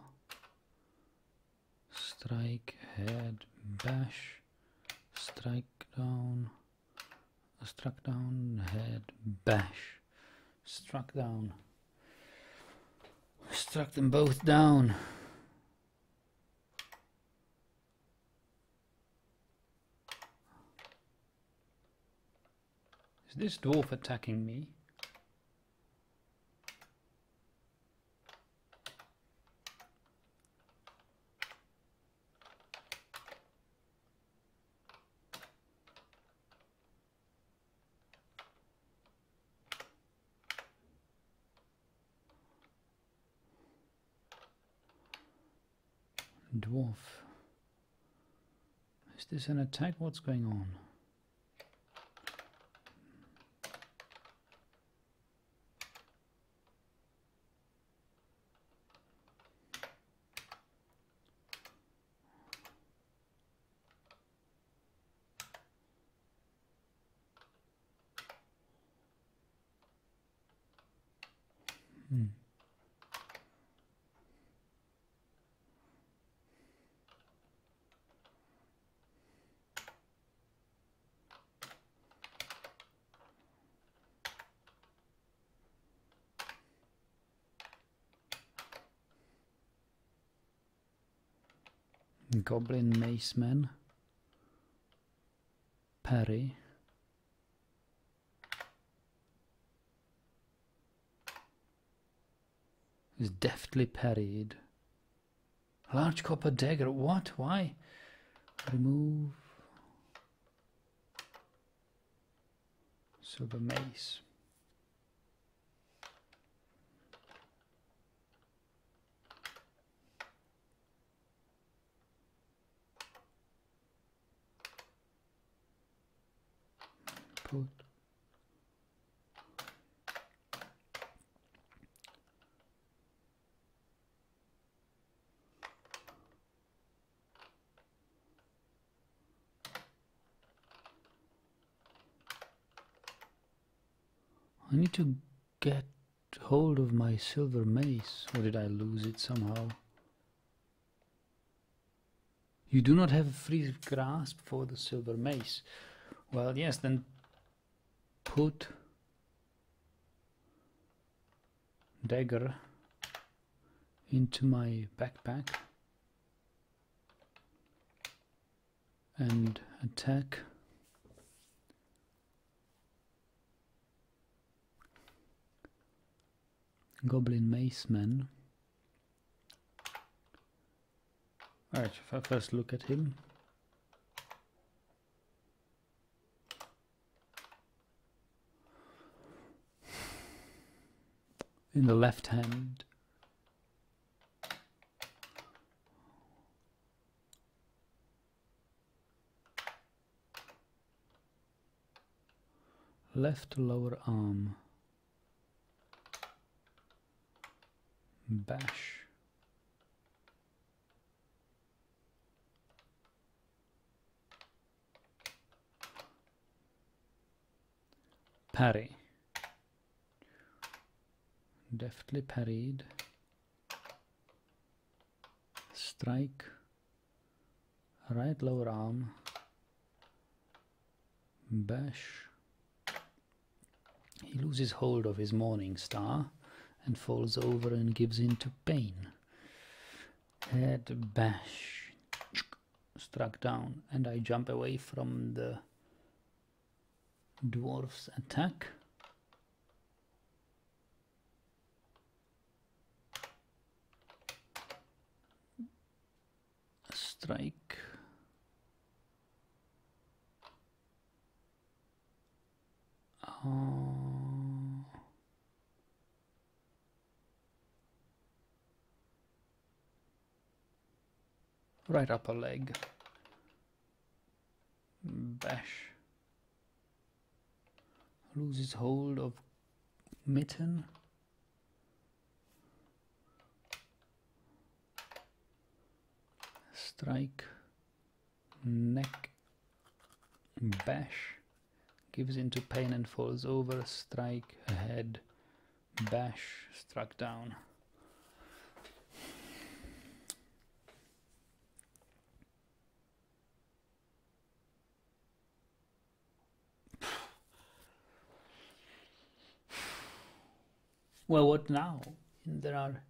strike head bash strike down struck down head bash struck down struck them both down Is this dwarf attacking me? Dwarf. Is this an attack? What's going on? Hmm. Goblin Maceman, Parry, is deftly parried. Large copper dagger, what? Why? Remove. Silver mace. Put I need to get hold of my silver mace, or did I lose it somehow? You do not have a free grasp for the silver mace. Well, yes, then put dagger into my backpack and attack Goblin Maceman. Alright, if I first look at him. In the left hand. Left lower arm. Bash. Parry. Deftly parried. Strike. Right lower arm. Bash. He loses hold of his morning star and falls over and gives in to pain. Head bash struck down and I jump away from the dwarf's attack. Strike. Uh, right upper leg. Bash. Loses hold of mitten. Strike. Neck. Bash. Gives into pain and falls over. Strike. Head. Bash. Struck down well what now there are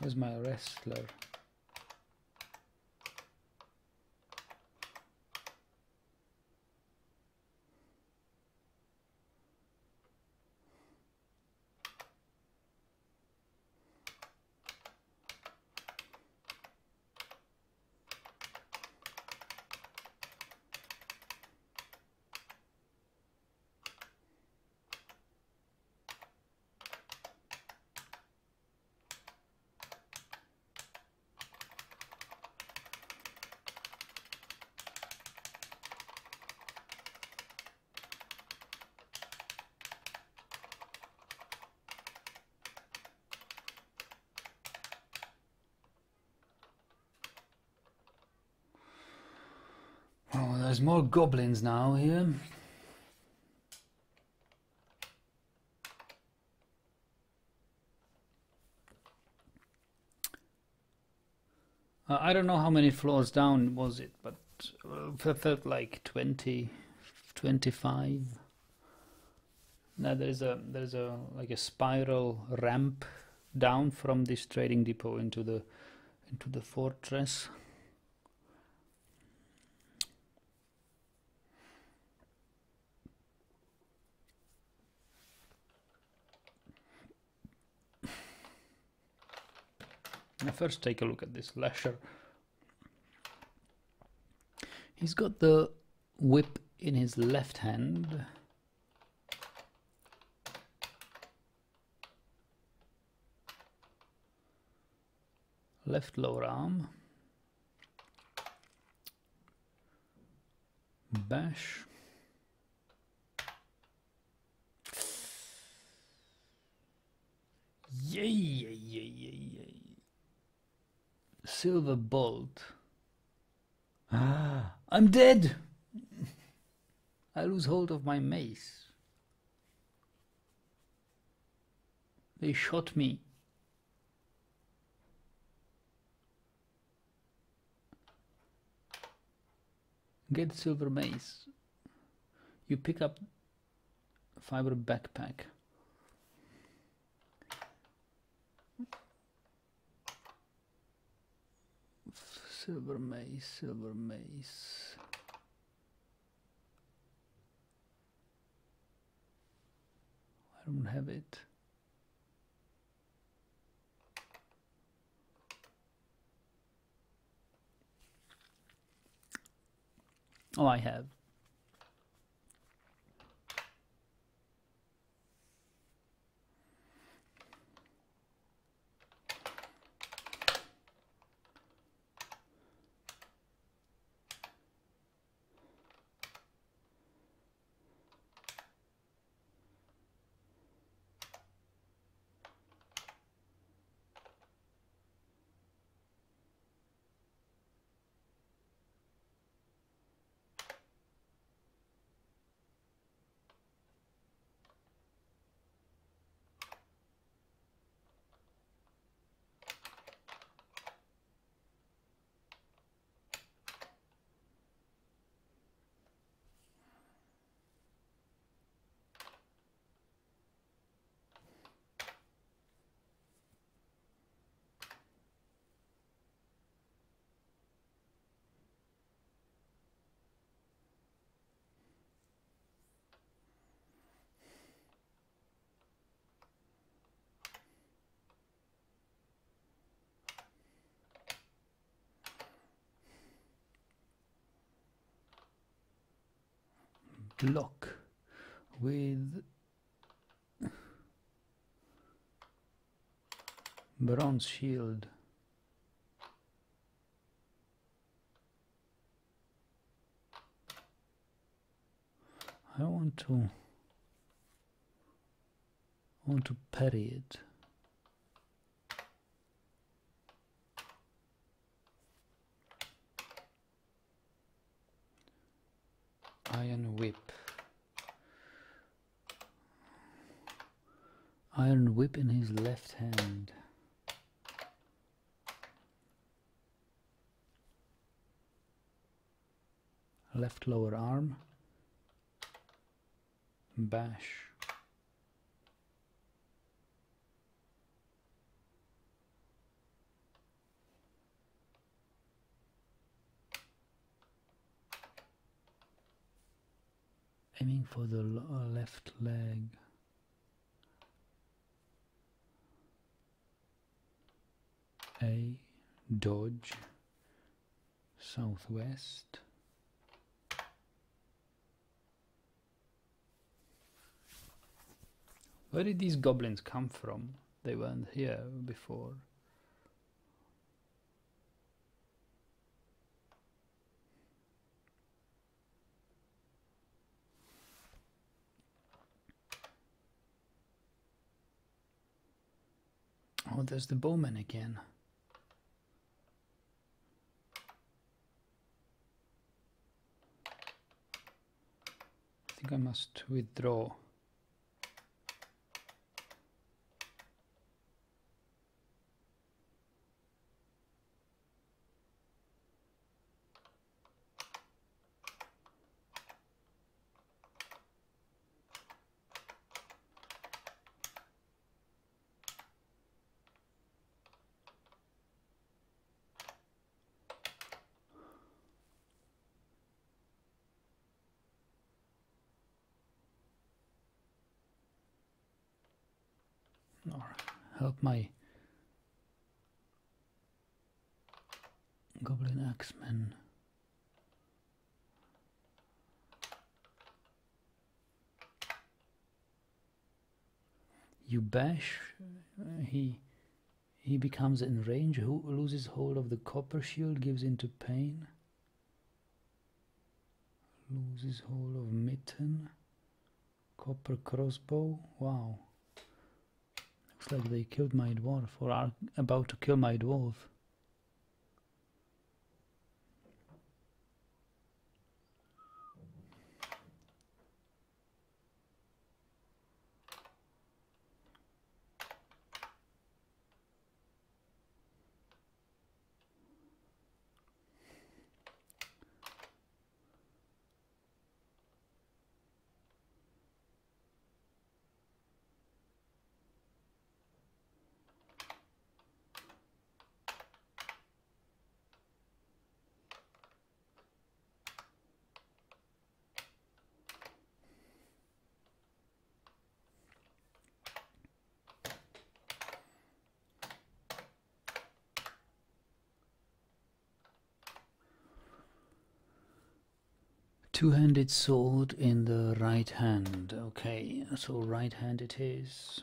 Where's my wrestler? Oh, there's more goblins now here. Uh, I don't know how many floors down was it, but uh, felt like 20, 25. Now there's a there's a like a spiral ramp down from this trading depot into the into the fortress. Now first take a look at this Lasher. He's got the whip in his left hand. Left lower arm. Bash. Yay, yay, yay, silver bolt. Ah, I'm dead! I lose hold of my mace. They shot me. Get silver mace. You pick up fiber backpack. Silver mace, silver mace. I don't have it. Oh, I have. Lock with bronze shield. I want to I want to parry it. Iron whip. Iron whip in his left hand. Left lower arm. Bash. Aiming for the uh, left leg. A dodge southwest. Where did these goblins come from? They weren't here before. Oh, there's the bowman again. I think I must withdraw. or help my goblin axeman you bash he he becomes in range who loses hold of the copper shield gives into pain loses hold of mitten copper crossbow wow Looks like they killed my dwarf, or are about to kill my dwarf. Sword in the right hand. Okay, so right hand it is.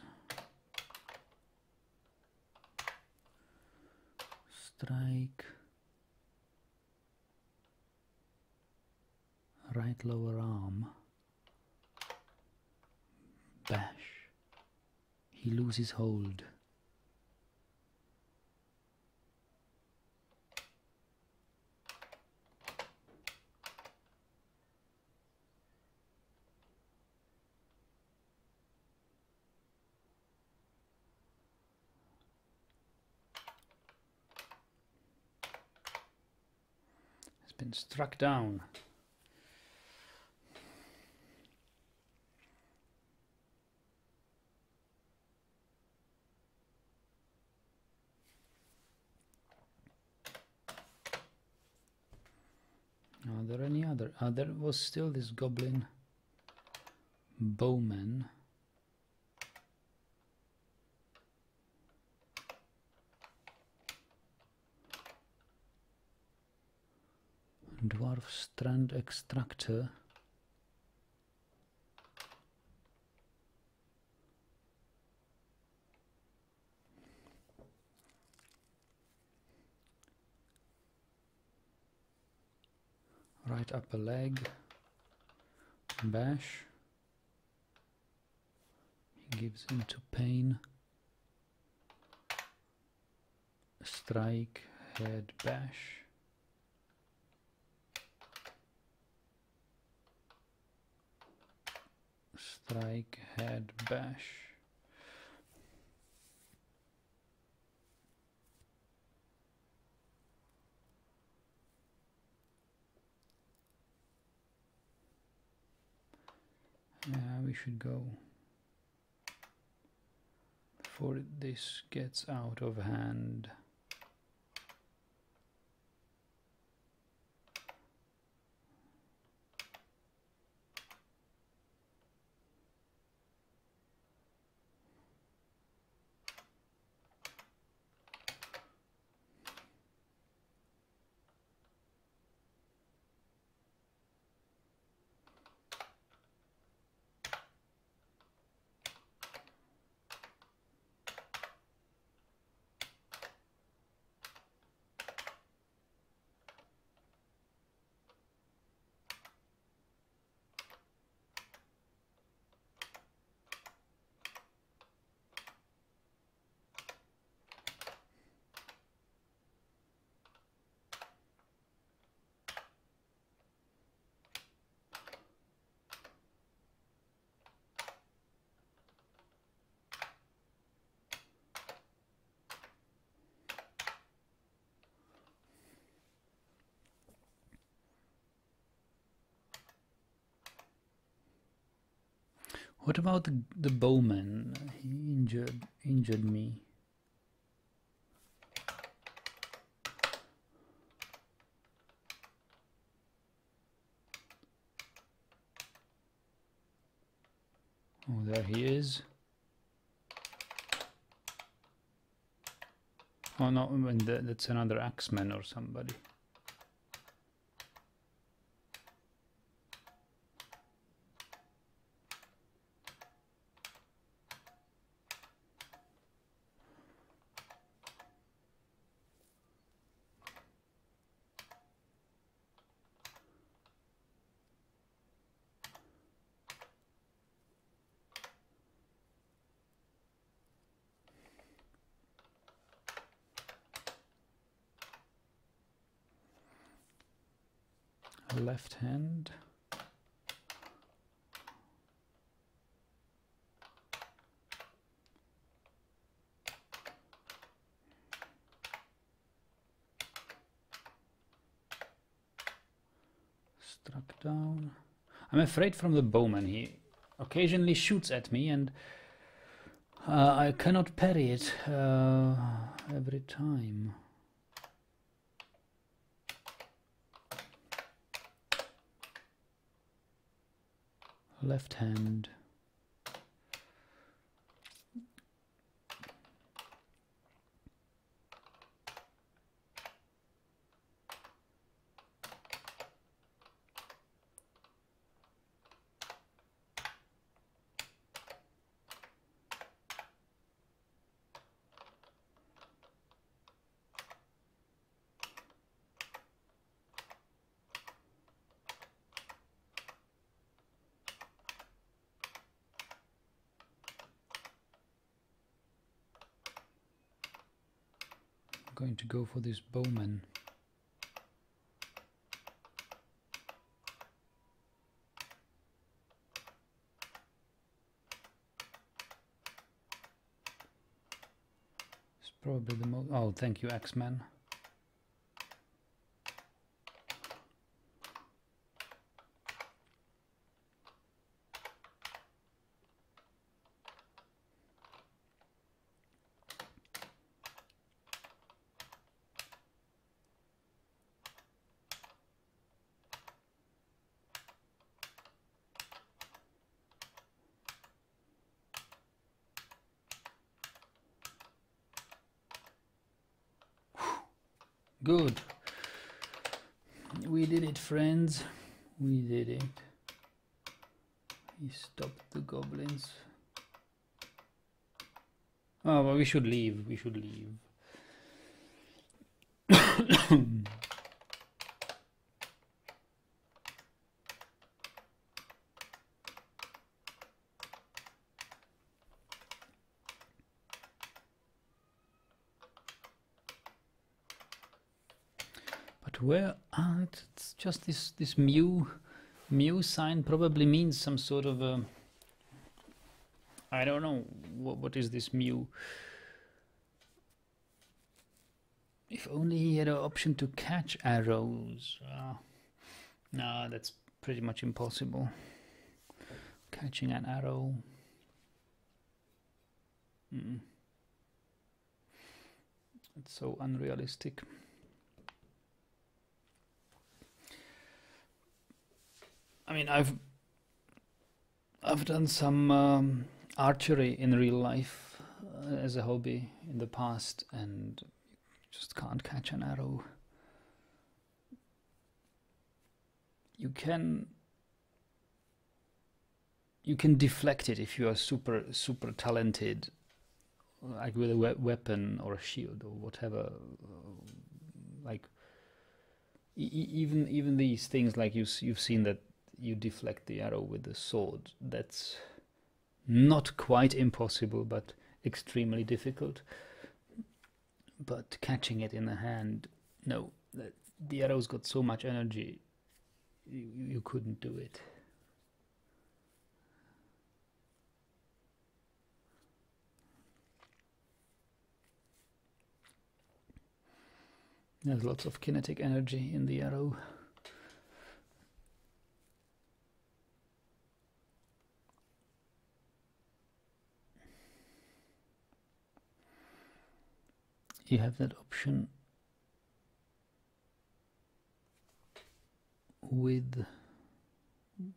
Strike. Right lower arm. Bash. He loses hold. Struck down. Are there any other? Uh, there was still this goblin bowman. dwarf strand extractor. Right upper leg bash. He gives into pain. Strike head bash. Strike, head, bash. We should go before this gets out of hand. What about the, the bowman? He injured injured me. Oh, there he is. Oh no, that's another axeman or somebody. Left hand. Struck down. I'm afraid from the bowman. He occasionally shoots at me and uh, I cannot parry it uh, every time. Left hand going to go for this bowman. It's probably the most... Oh, thank you, Axeman. should leave. We should leave. But where uh, it's just this this mu mu sign probably means some sort of uh, I don't know what what is this mu if only he had an option to catch arrows. Uh, no, that's pretty much impossible. Catching an arrow. Mm. It's so unrealistic. I mean, I've I've done some um, archery in real life uh, as a hobby in the past, and just can't catch an arrow. You can you can deflect it if you are super super talented like with a we weapon or a shield or whatever like e even even these things like you you've seen that you deflect the arrow with the sword that's not quite impossible but extremely difficult but catching it in the hand no the arrow's got so much energy you, you couldn't do it There's lots of kinetic energy in the arrow. You have that option with,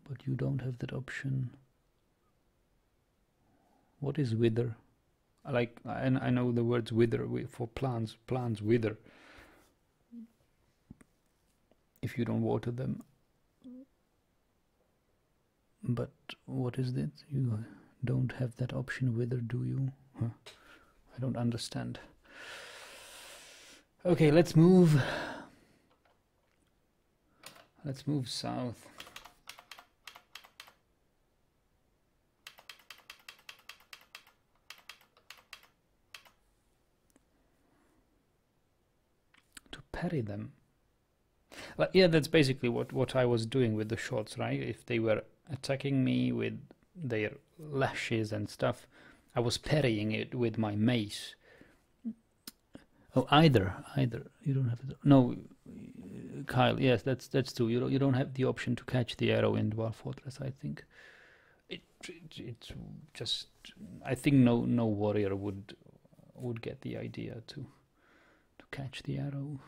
but you don't have that option. What is wither? Like, I, I know the words wither for plants, plants wither if you don't water them. But what is this? You don't have that option wither do you? Huh? I don't understand. Okay, let's move. Let's move south. To parry them. Well, yeah, that's basically what, what I was doing with the shots, right? If they were attacking me with their lashes and stuff, I was parrying it with my mace. Oh, either, either. You don't have to. No, Kyle. Yes, that's that's true. You don't you don't have the option to catch the arrow in Dwarf Fortress. I think. It, it it's just. I think no no warrior would would get the idea to to catch the arrow.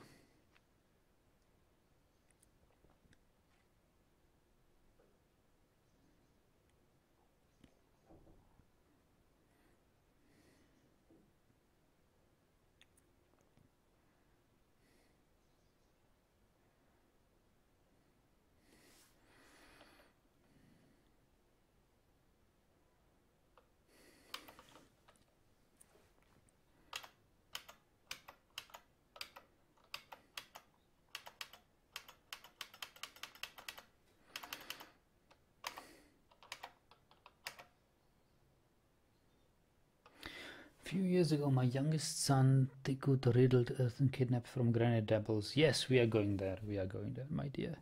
few years ago, my youngest son, Tikut, riddled Earth and kidnapped from Granite Devils. Yes, we are going there. We are going there, my dear.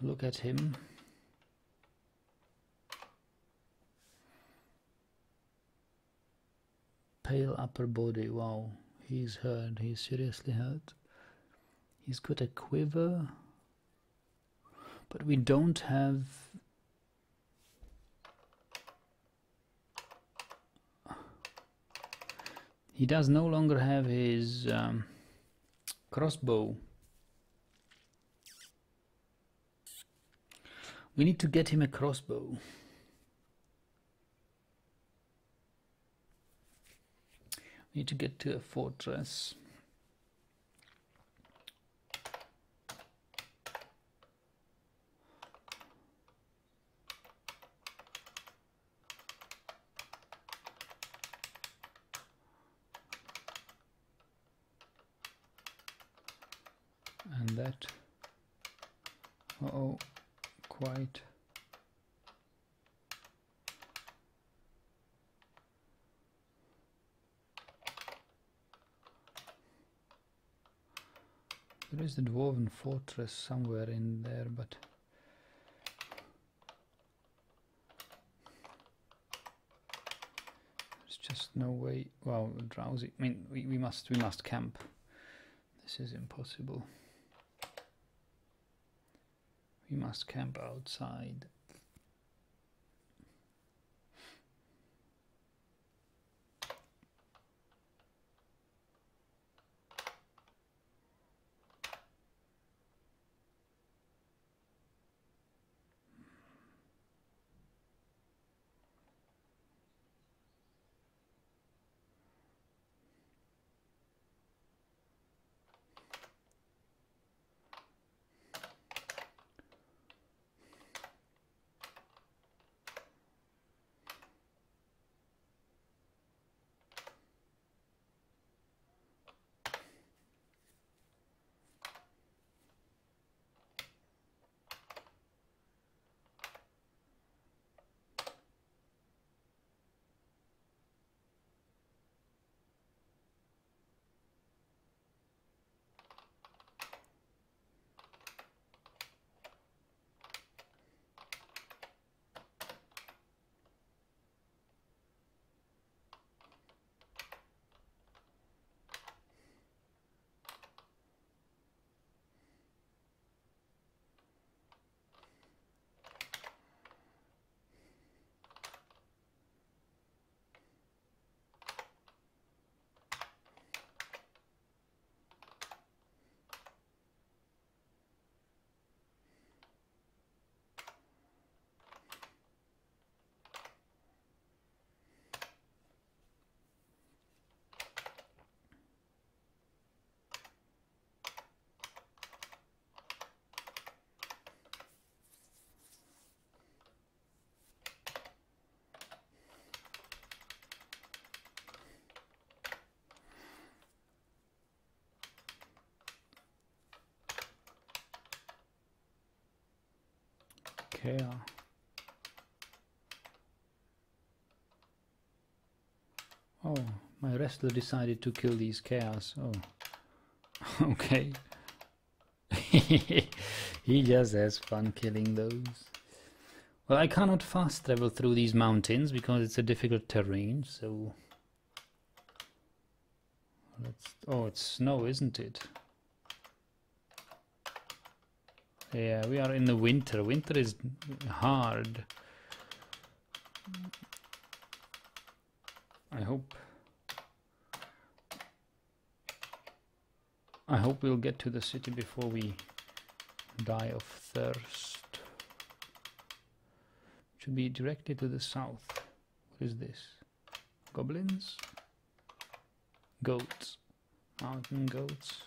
Look at him. Pale upper body. Wow, he's hurt. He's seriously hurt. He's got a quiver. But we don't have He does no longer have his um, crossbow. We need to get him a crossbow. We need to get to a fortress. that uh oh quite There is the dwarven fortress somewhere in there, but there's just no way. Wow, drowsy. I mean, we, we must we must camp. This is impossible. We must camp outside. Uh, Oh, my wrestler decided to kill these chaos. Oh, okay. he just has fun killing those. Well, I cannot fast travel through these mountains because it's a difficult terrain, so... Let's... Oh, it's snow, isn't it? Yeah, we are in the winter. Winter is hard. I hope. I hope we'll get to the city before we die of thirst. Should be directly to the south. What is this? Goblins? Goats. Mountain goats.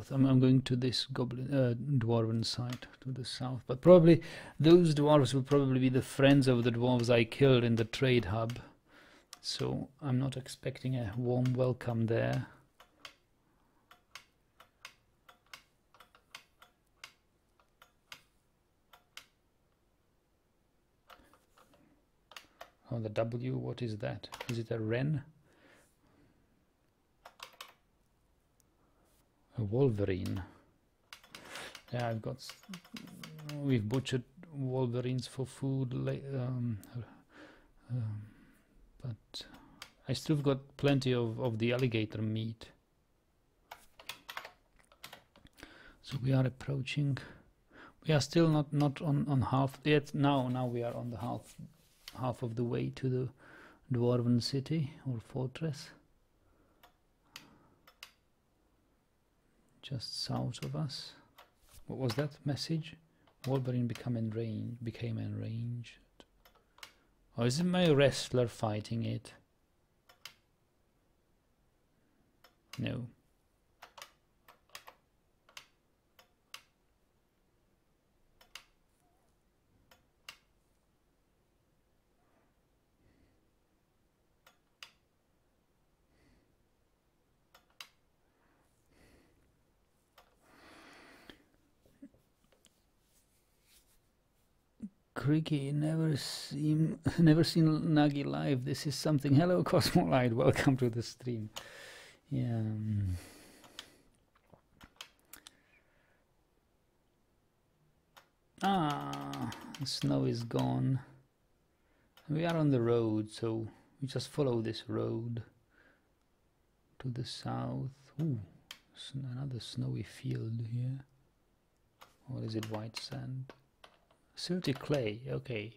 South. I'm, I'm going to this goblin uh, dwarven site to the south, but probably those dwarves will probably be the friends of the dwarves I killed in the trade hub. So I'm not expecting a warm welcome there. Oh, the W, what is that? Is it a wren? Wolverine. Yeah, I've got. We've butchered wolverines for food, um, um, but I still got plenty of of the alligator meat. So we are approaching. We are still not not on on half yet. Now now we are on the half half of the way to the dwarven city or fortress. Just south of us. What was that message? Wolverine become enraged, became enraged. Oh, or is it my wrestler fighting it? No. Cricky, never seen never seen Nagi live. This is something. Hello, Cosmolite. Welcome to the stream. Yeah. um, Ah, the snow is gone. We are on the road, so we just follow this road to the south. Ooh, another snowy field here. Or is it white sand? Silty clay, okay.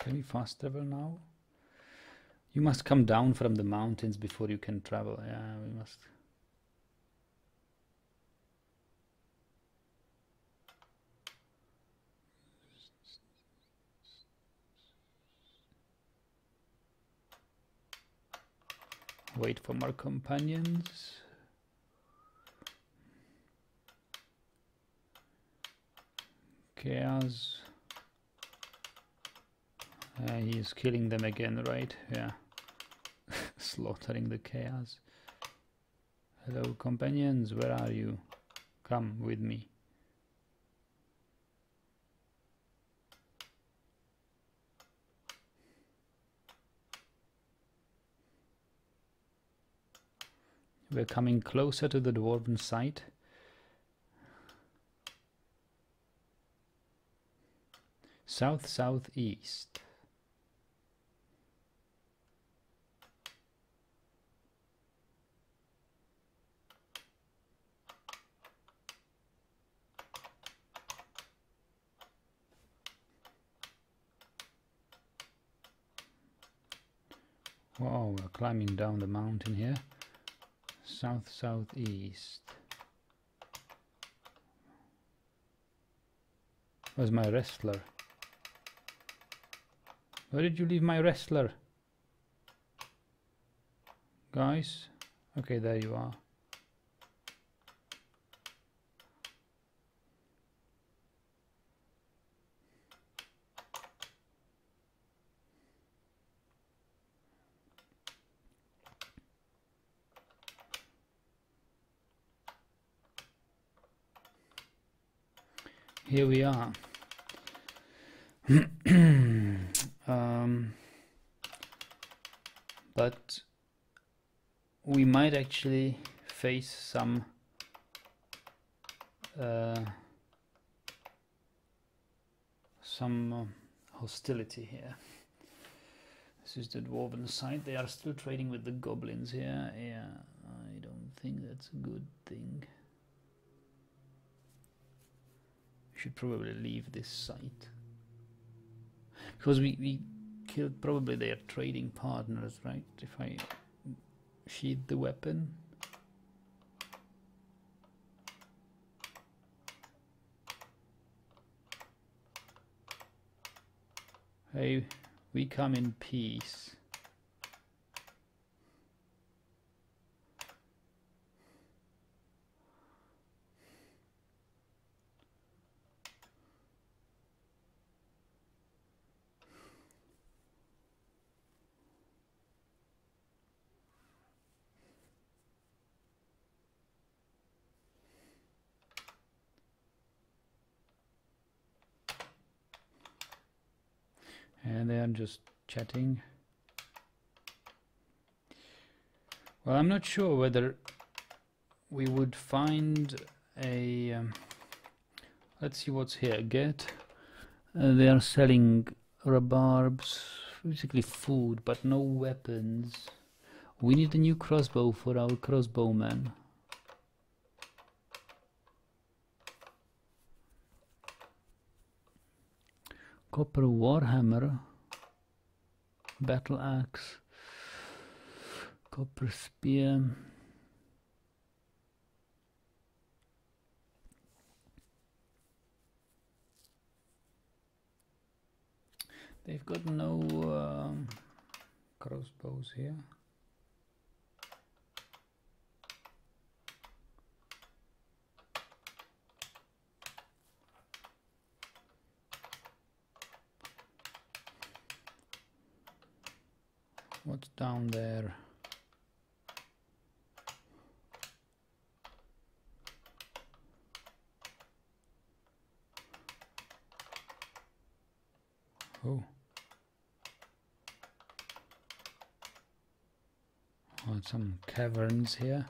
Can we fast travel now? You must come down from the mountains before you can travel. Yeah, we must. Wait for more companions. Chaos. Uh, he is killing them again, right? Yeah. Slaughtering the chaos. Hello, companions, where are you? Come with me. We're coming closer to the dwarven site. South southeast. Wow, we're climbing down the mountain here. South southeast. Where's my wrestler? Where did you leave my wrestler? Guys? Okay, there you are. Here we are. um, but we might actually face some uh, some uh, hostility here. This is the dwarven side. They are still trading with the goblins here. Yeah, I don't think that's a good thing. We should probably leave this site because we, we killed probably their trading partners, right? If I sheath the weapon. Hey, we come in peace. Just chatting. Well, I'm not sure whether we would find a. Um, let's see what's here. Get. Uh, they are selling rabarbs, basically food, but no weapons. We need a new crossbow for our crossbowmen. Copper Warhammer, Battle Axe, Copper Spear. They've got no um, crossbows here. Down there. Oh. Oh, some caverns here.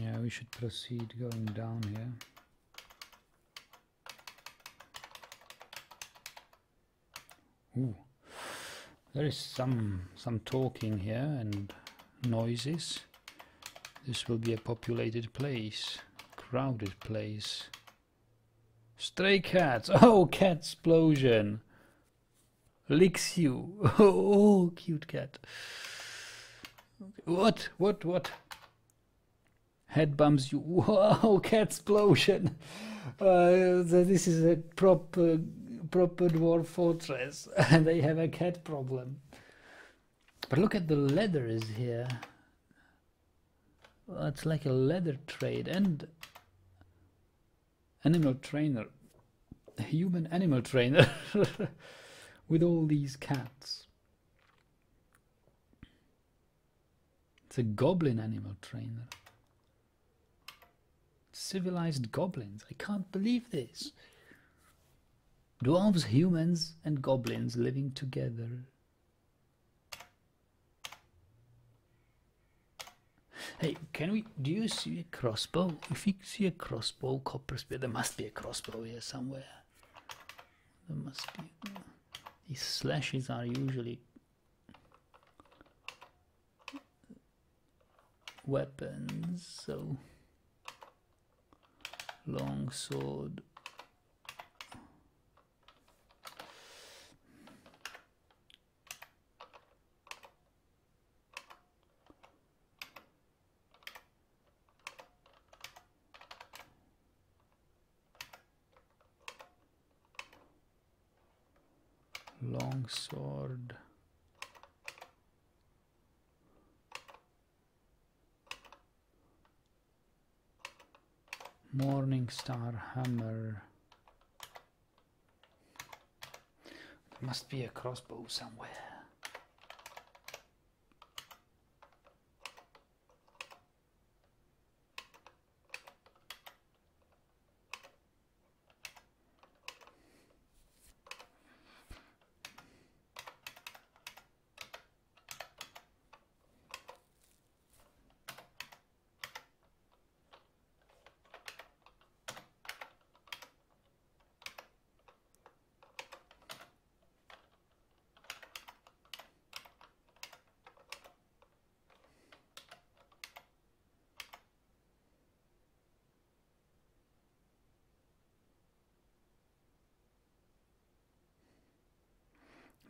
Yeah, we should proceed going down here. Ooh. There is some some talking here and noises. This will be a populated place, crowded place. Stray cats! Oh, cat explosion! Licks you! Oh, cute cat. What? What? What? Head bumps you. Wow, cat explosion! Uh, this is a proper, proper dwarf fortress, and they have a cat problem. But look at the leathers here. Well, it's like a leather trade and animal trainer, human animal trainer, with all these cats. It's a goblin animal trainer. Civilized goblins. I can't believe this. Dwarves, humans, and goblins living together. Hey, can we? Do you see a crossbow? If you see a crossbow, copper spear, there must be a crossbow here somewhere. There must be. These slashes are usually weapons, so long sword. Long sword morning star hammer. There must be a crossbow somewhere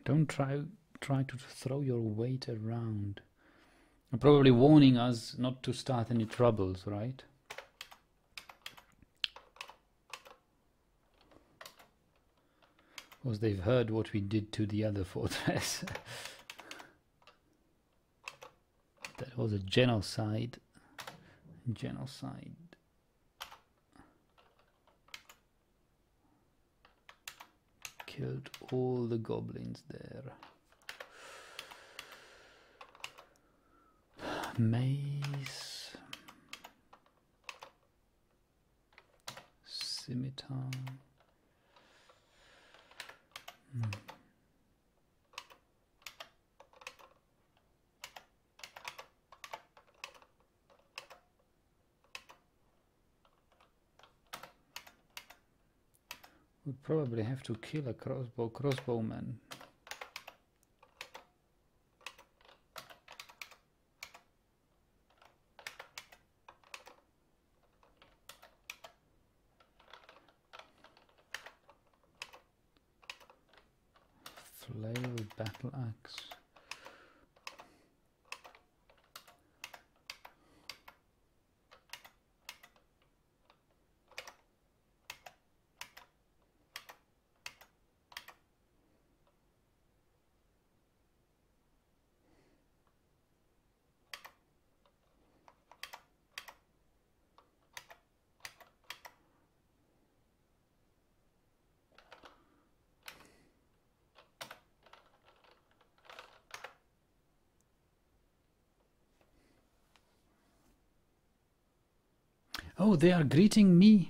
Don't try try to throw your weight around. Probably warning us not to start any troubles, right? Because they've heard what we did to the other fortress. that was a genocide. Genocide. Killed all the goblins there. Mace. Scimitar. Hmm. Would probably have to kill a crossbow crossbowman. They are greeting me.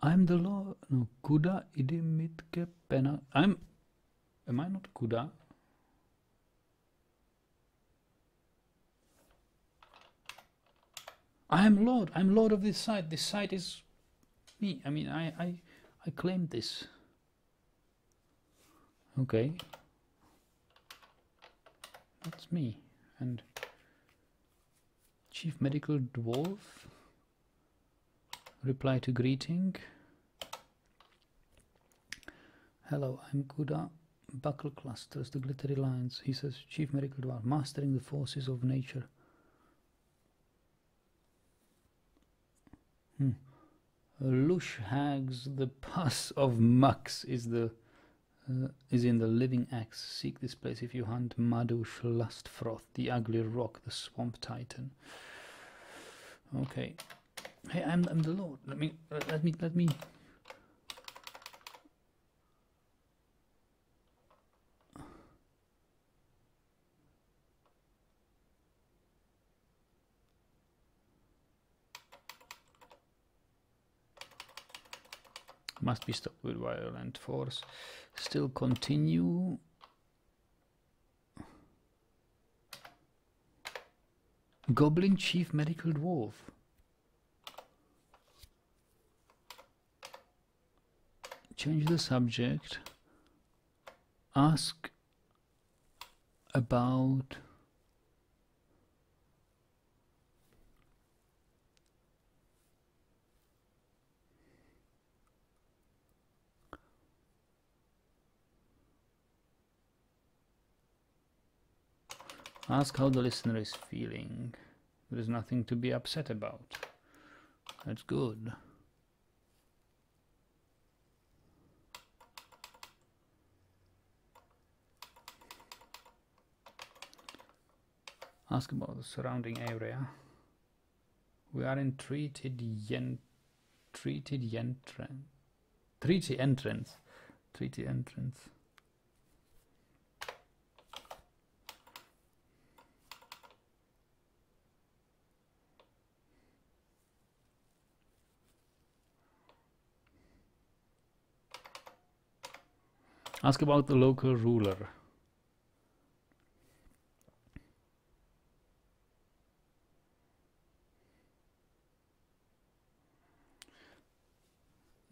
I'm the law. No, Kuda idimitke pena. I'm. Am I not Kuda? I am Lord. I'm Lord of this site. This site is me. I mean, I, I, I claimed this. Okay. That's me. And Chief Medical Dwarf. Reply to greeting. Hello, I'm Kuda. Buckle clusters, the glittery lines. He says, Chief Medical Dwarf, mastering the forces of nature. Hmm. Lush hags, the pus of Mux is the uh, is in the living axe. Seek this place if you hunt Madush lust froth the ugly rock, the swamp titan. Okay. Hey, I'm I'm the Lord. Let me uh, let me let me must be stopped with violent force. Still continue. Goblin Chief Medical Dwarf. Change the subject. Ask about Ask how the listener is feeling. There is nothing to be upset about. That's good. Ask about the surrounding area. We are in treated yen treated entrance. Treaty entrance. Treaty entrance. Ask about the local ruler.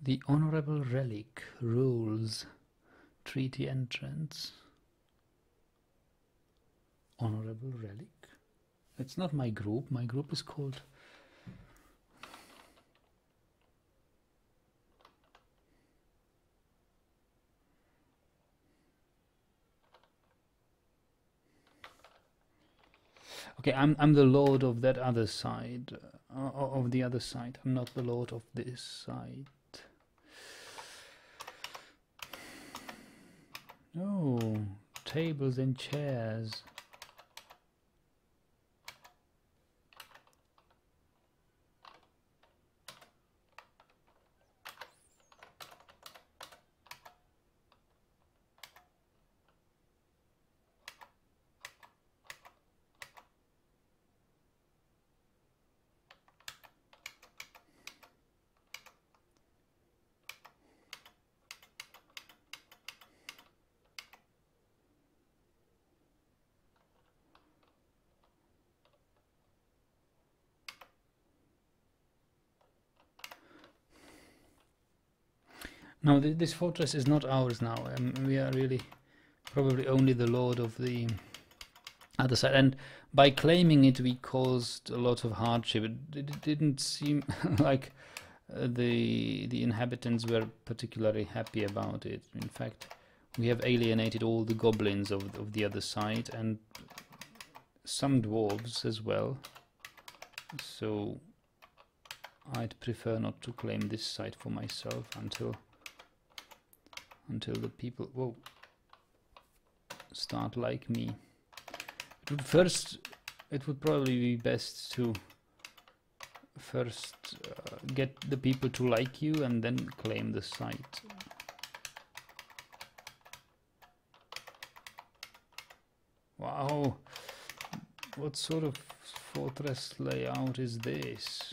The Honorable Relic rules treaty entrance. Honorable Relic? It's not my group. My group is called Okay, I'm I'm the lord of that other side, uh, of the other side. I'm not the lord of this side. Oh, tables and chairs. No, th this fortress is not ours now. Um, we are really probably only the lord of the other side. And by claiming it, we caused a lot of hardship. It, it didn't seem like uh, the the inhabitants were particularly happy about it. In fact, we have alienated all the goblins of of the other side and some dwarves as well. So I'd prefer not to claim this site for myself until until the people whoa start like me. It would first it would probably be best to first uh, get the people to like you and then claim the site. Wow. What sort of fortress layout is this?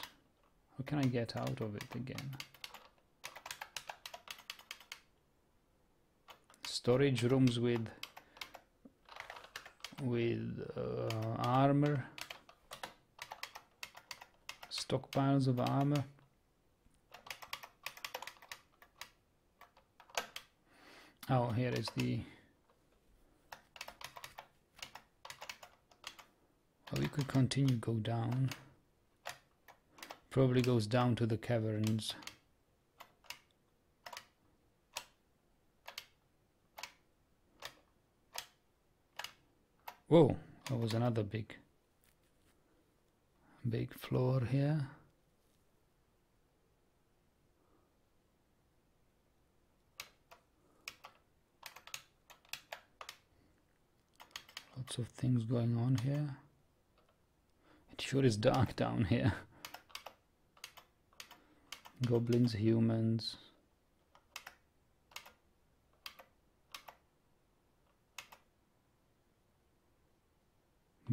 How can I get out of it again? Storage rooms with with uh, armor. Stockpiles of armor. Oh here is the well, we could continue go down. Probably goes down to the caverns Whoa, that was another big, big floor here. Lots of things going on here. It sure is dark down here. Goblins, humans.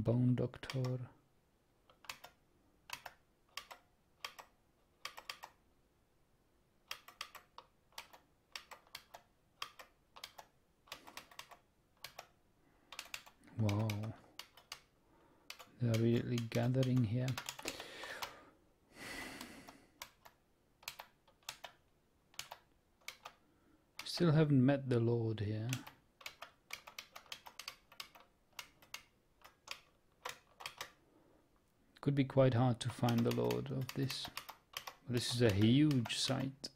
Bone Doctor. Wow. They are really gathering here. Still haven't met the Lord here. Could be quite hard to find the Lord of this. This is a huge site.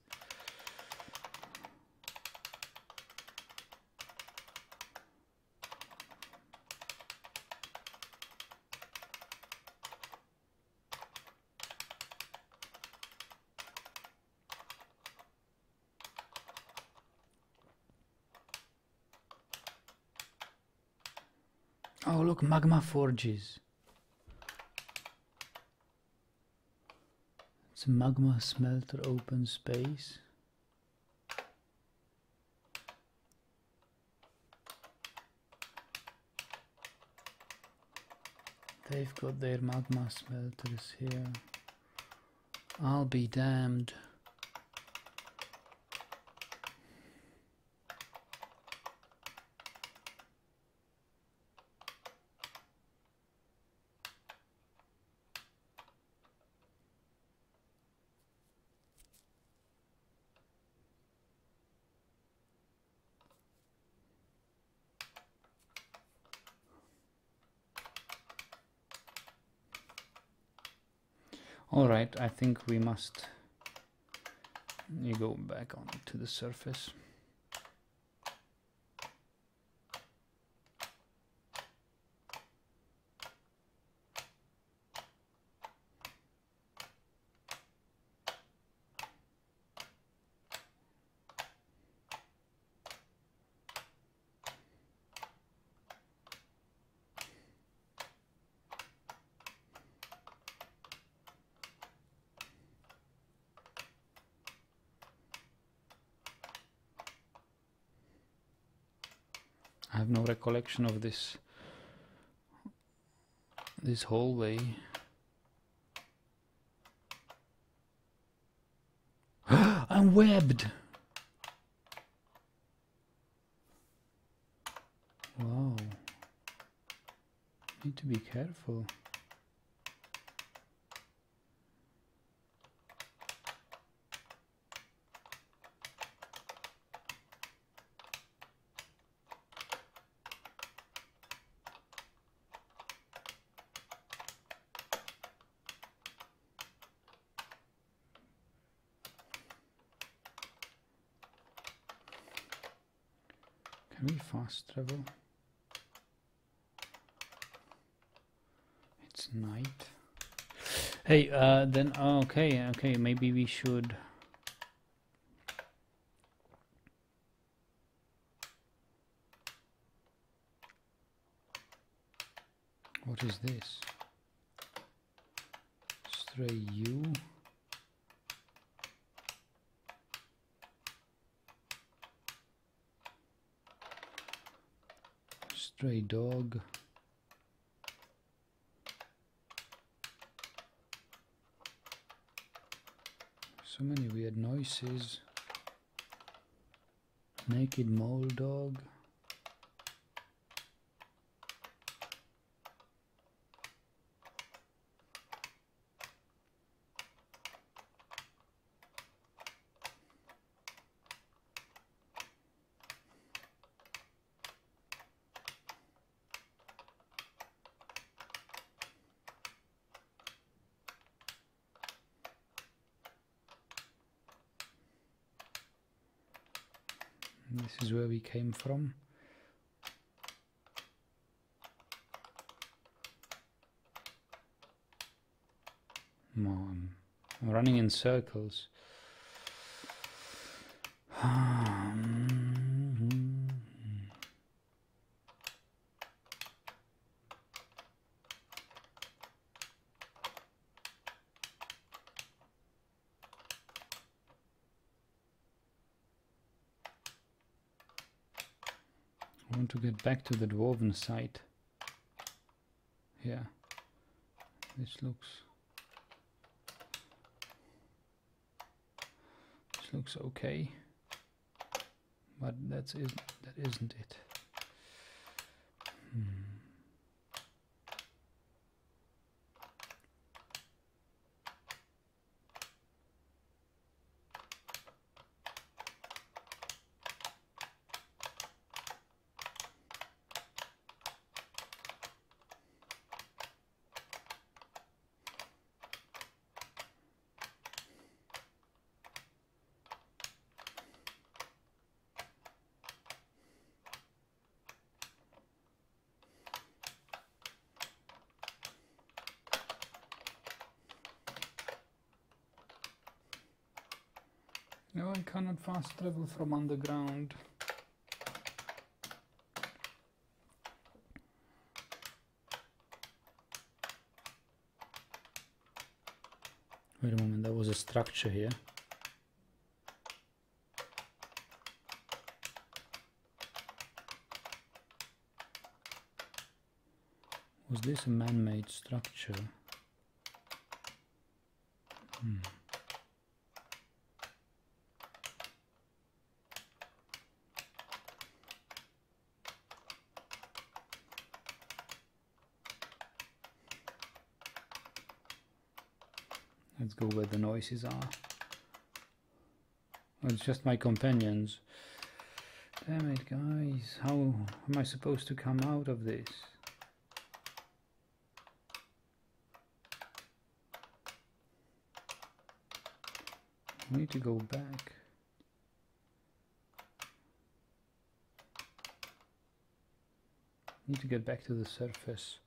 Oh look, magma forges. It's a magma smelter open space. They've got their magma smelters here. I'll be damned. All right I think we must you go back on to the surface I recollection of this this hallway. I'm webbed! Wow. Need to be careful. Can we fast travel? It's night. Hey, uh, then, oh, okay, okay, maybe we should... What is this? Stray U? Stray dog. So many weird noises. Naked mole dog. This is where we came from. I'm, I'm running in circles. I want to get back to the dwarven site. Yeah, this looks this looks okay, but that's is that isn't it. Hmm. No, I cannot fast travel from underground. Wait a moment, there was a structure here. Was this a man-made structure? Hmm. Let's noises are. It's just my companions. Damn it, guys. How am I supposed to come out of this? I need to go back. Need to get back to the surface.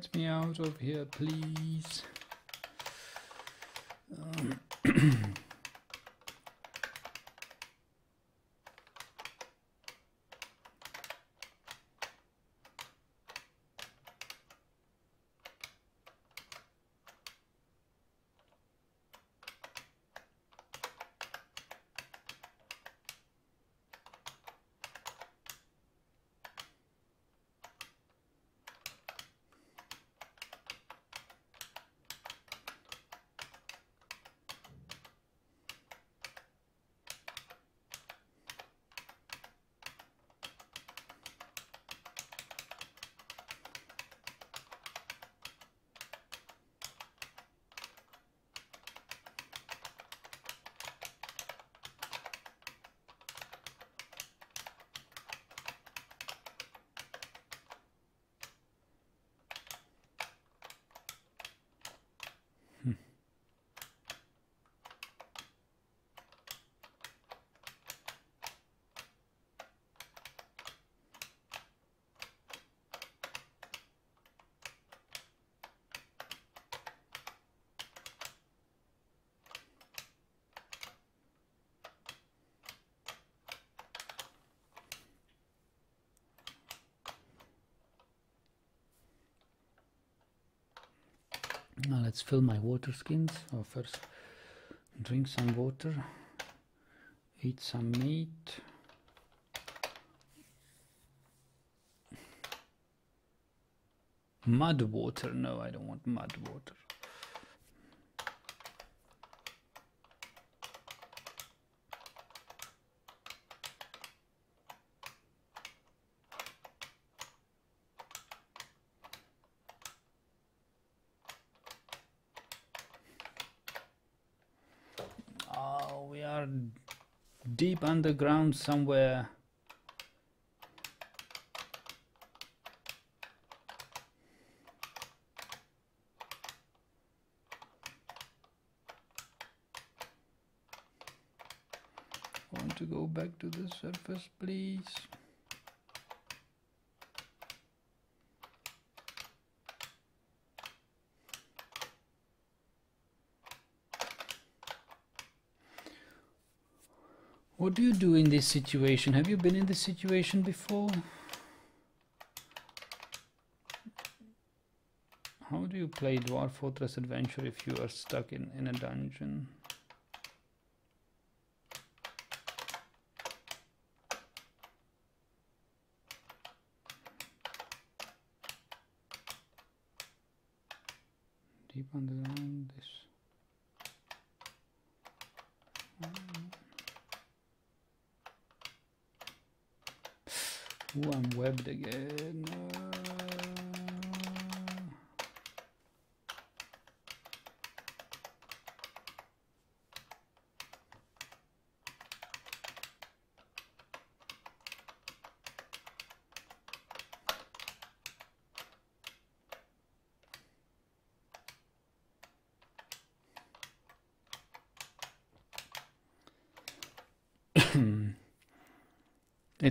Get me out of here, please. Fill my water skins. Oh, first drink some water, eat some meat. Mud water? No, I don't want mud water. Oh, we are deep underground somewhere. Want to go back to the surface, please? What do you do in this situation? Have you been in this situation before? How do you play Dwarf Fortress Adventure if you are stuck in, in a dungeon? Deep underground, this. Ooh, I'm webbed again. Uh,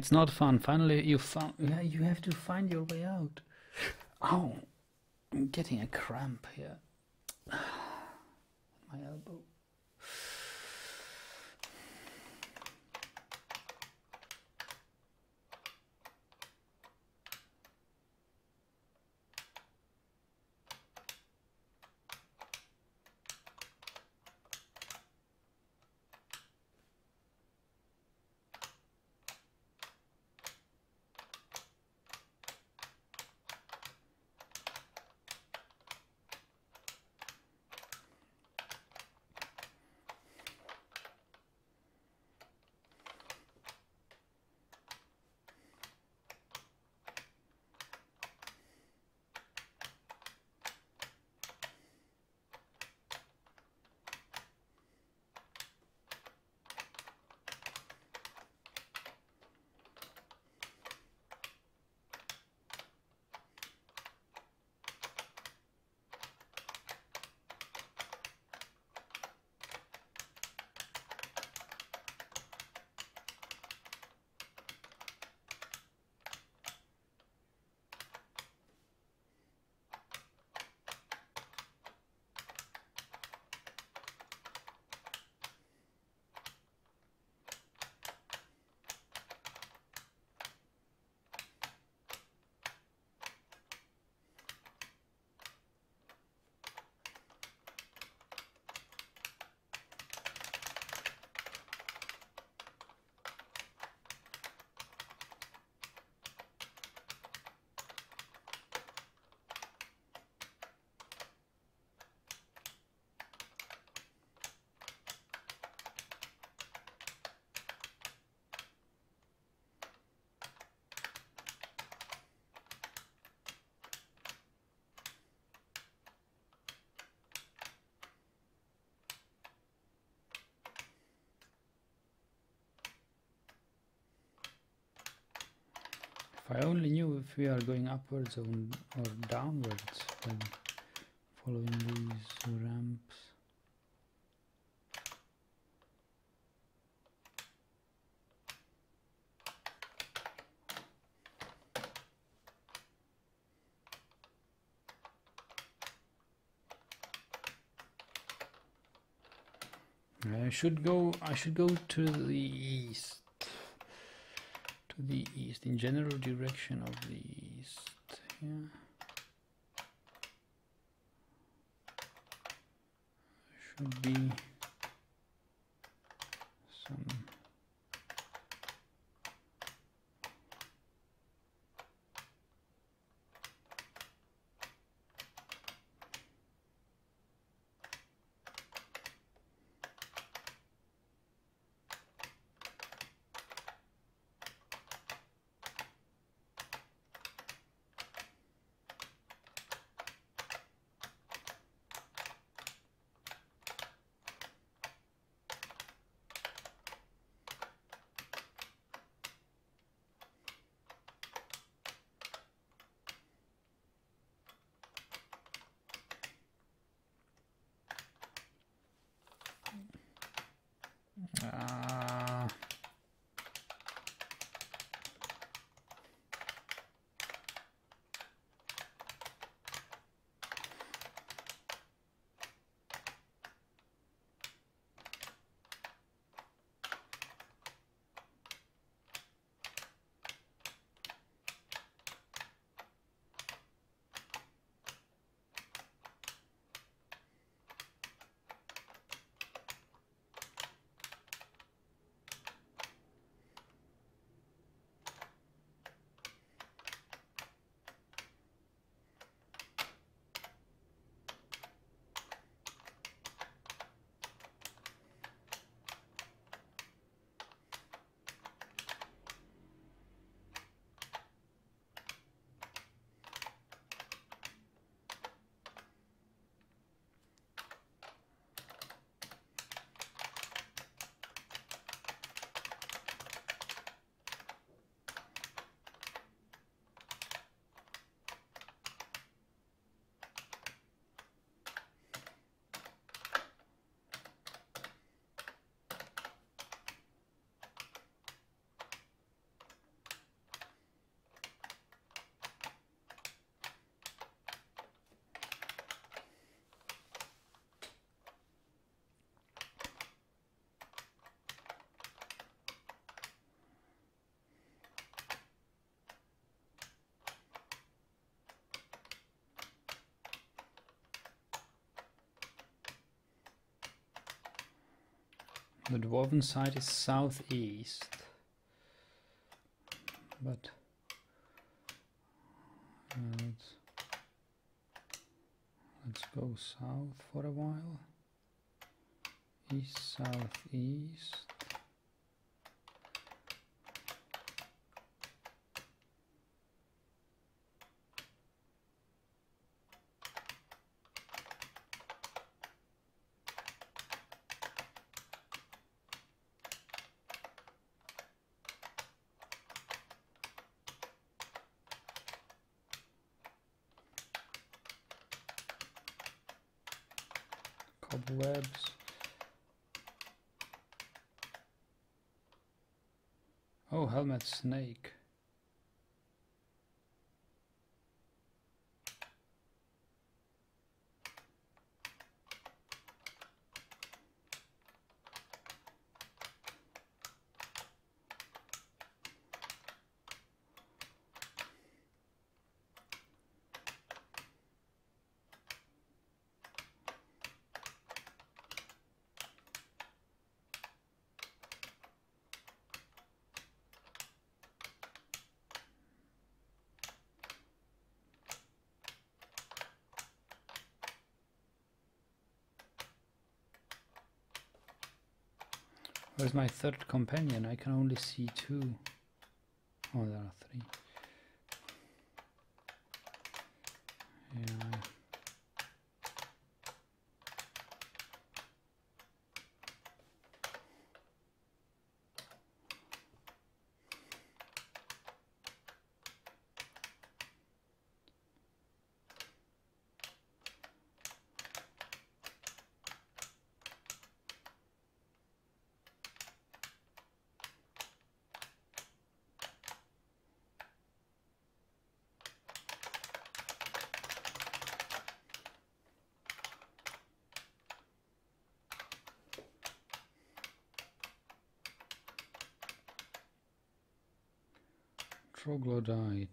It's not fun. Finally, you found. Yeah, you have to find your way out. Oh, I'm getting a cramp here. My elbow. I only knew if we are going upwards or, or downwards when following these ramps. I should go I should go to the east the east, in general direction of the east. Yeah. Should be dwarven side is southeast, but uh, let's, let's go south for a while. East, southeast. cobwebs. Oh, helmet snake. Where's my third companion? I can only see two. Oh, there are three. Yeah. Troglodyte.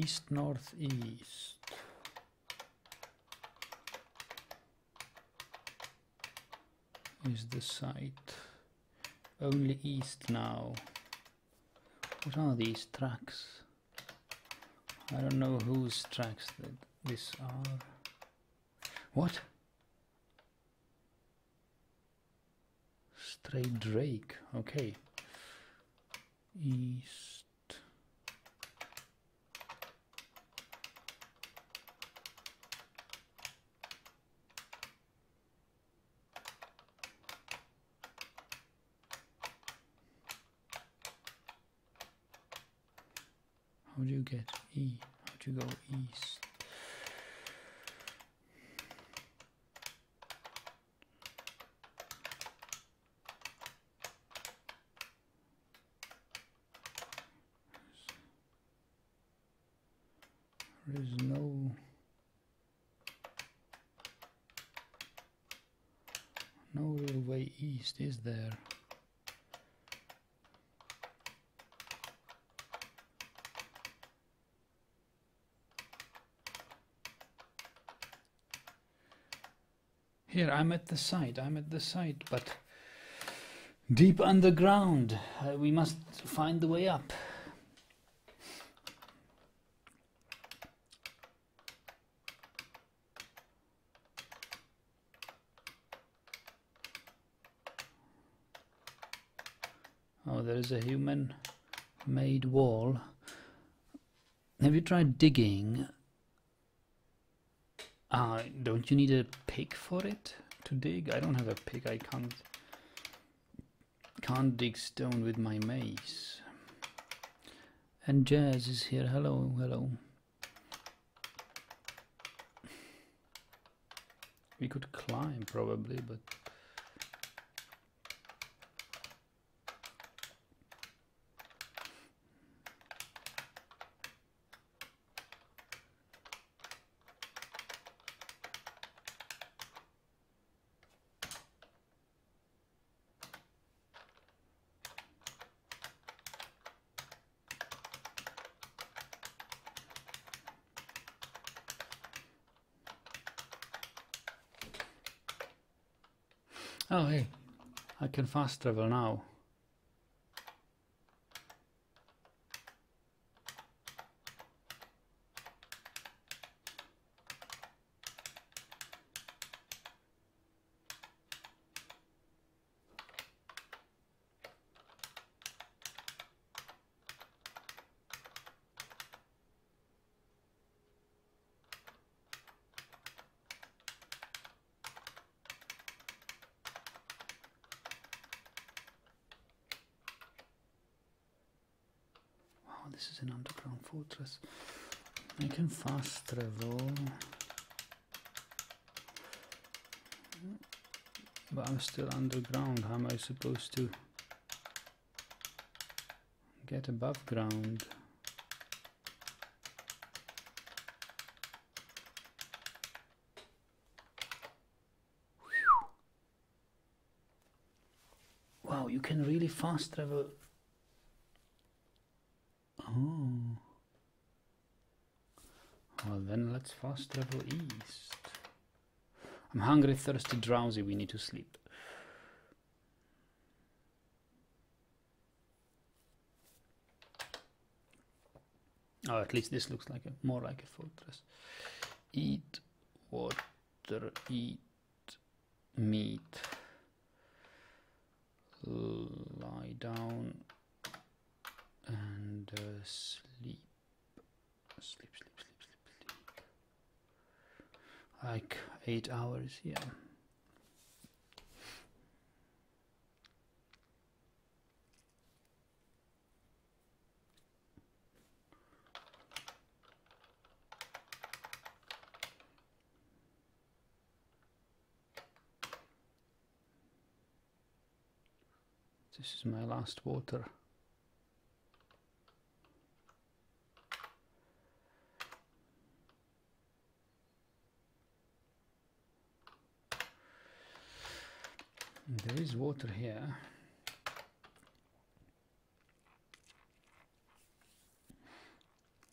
East, north, east. Is the site. Only east now. What are these tracks? I don't know whose tracks that this are. What? Stray Drake. Okay. East. How do you get E? How to go east? There is no no real way east, is there? Here, I'm at the site, I'm at the site, but deep underground. Uh, we must find the way up. Oh, there is a human made wall. Have you tried digging? Ah, don't you need a pick for it to dig? I don't have a pick. I can't can't dig stone with my mace. And Jazz is here. Hello, hello. We could climb probably, but Oh, hey, I can fast travel now. Wow, this is an underground fortress. I can fast travel. But I'm still underground. How am I supposed to get above ground? Wow, you can really fast travel Oh. Well, then let's fast travel east. I'm hungry, thirsty, drowsy. We need to sleep. At least this looks like a more like a fortress. Eat water, eat meat. Lie down and uh, sleep. Sleep, sleep, sleep, sleep, sleep. Like eight hours, yeah. This is my last water. There is water here.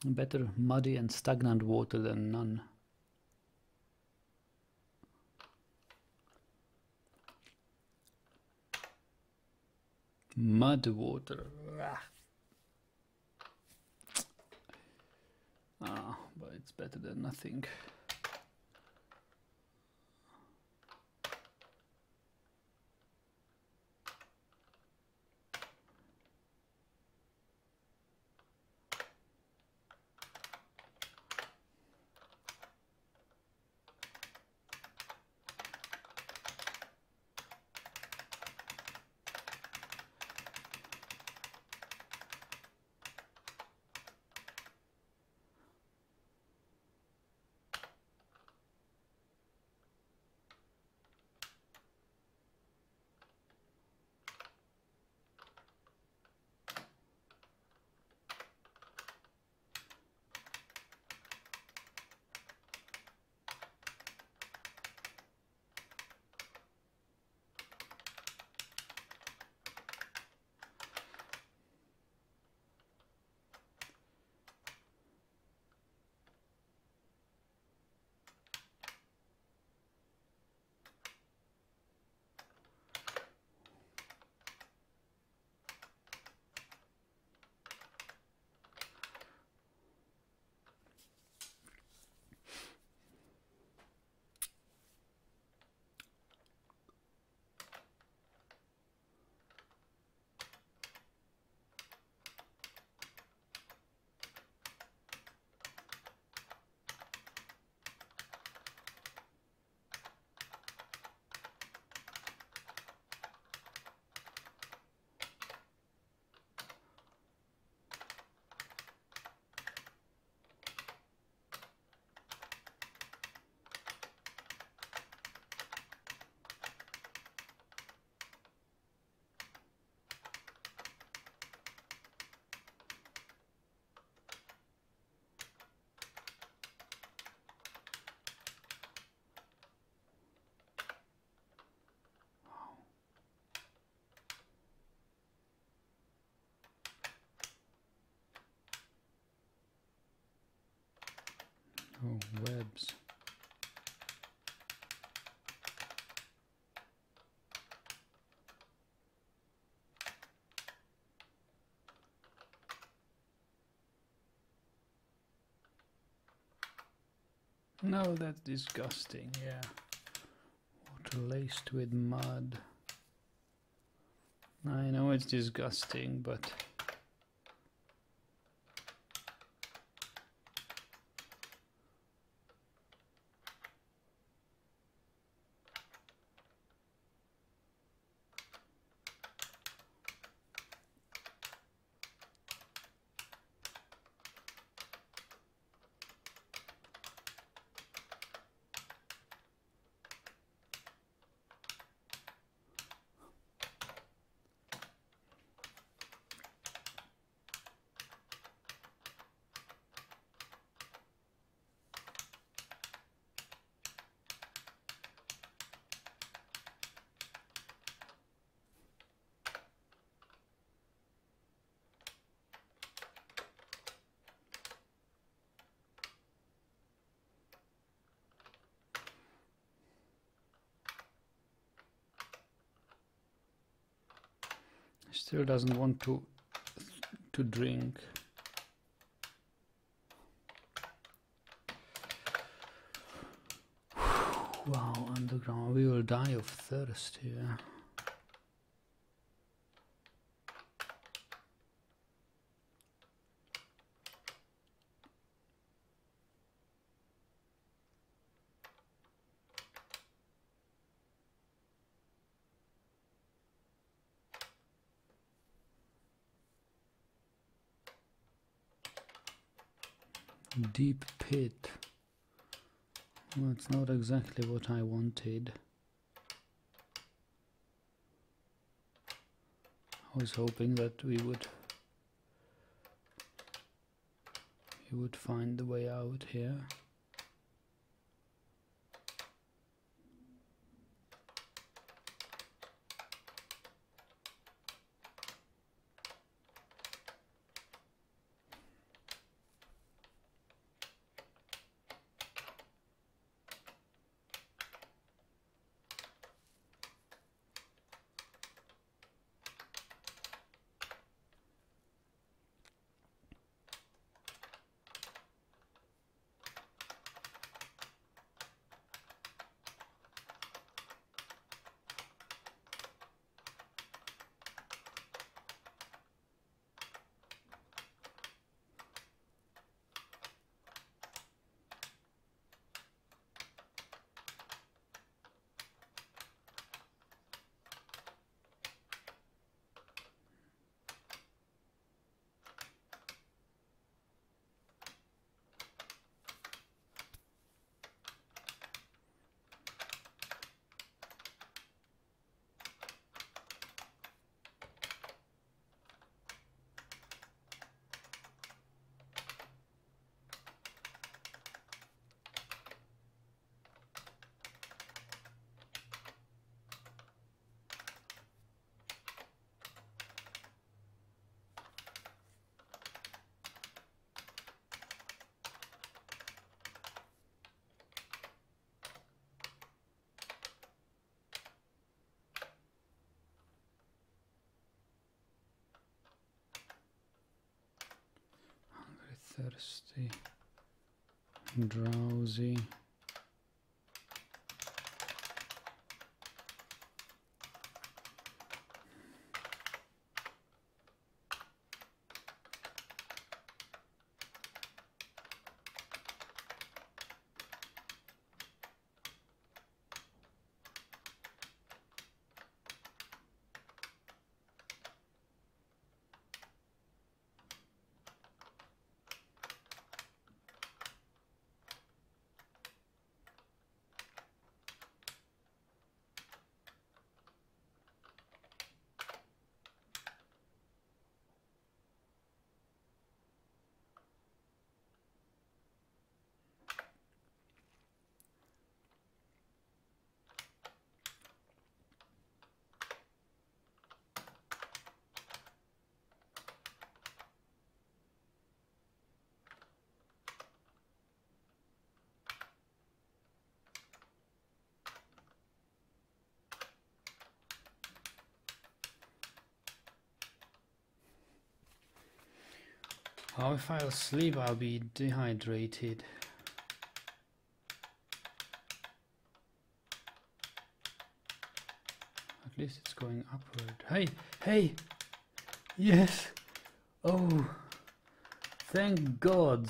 Better muddy and stagnant water than none. Mud water. Ah, but it's better than nothing. Webs. No, that's disgusting, yeah. Water laced with mud. I know it's disgusting, but... Still doesn't want to to drink. Wow, underground. We will die of thirst here. Deep pit. Well, it's not exactly what I wanted. I was hoping that we would we would find the way out here. Thirsty, drowsy. Oh, if I'll sleep, I'll be dehydrated. At least it's going upward. Hey, hey! Yes! Oh! Thank God!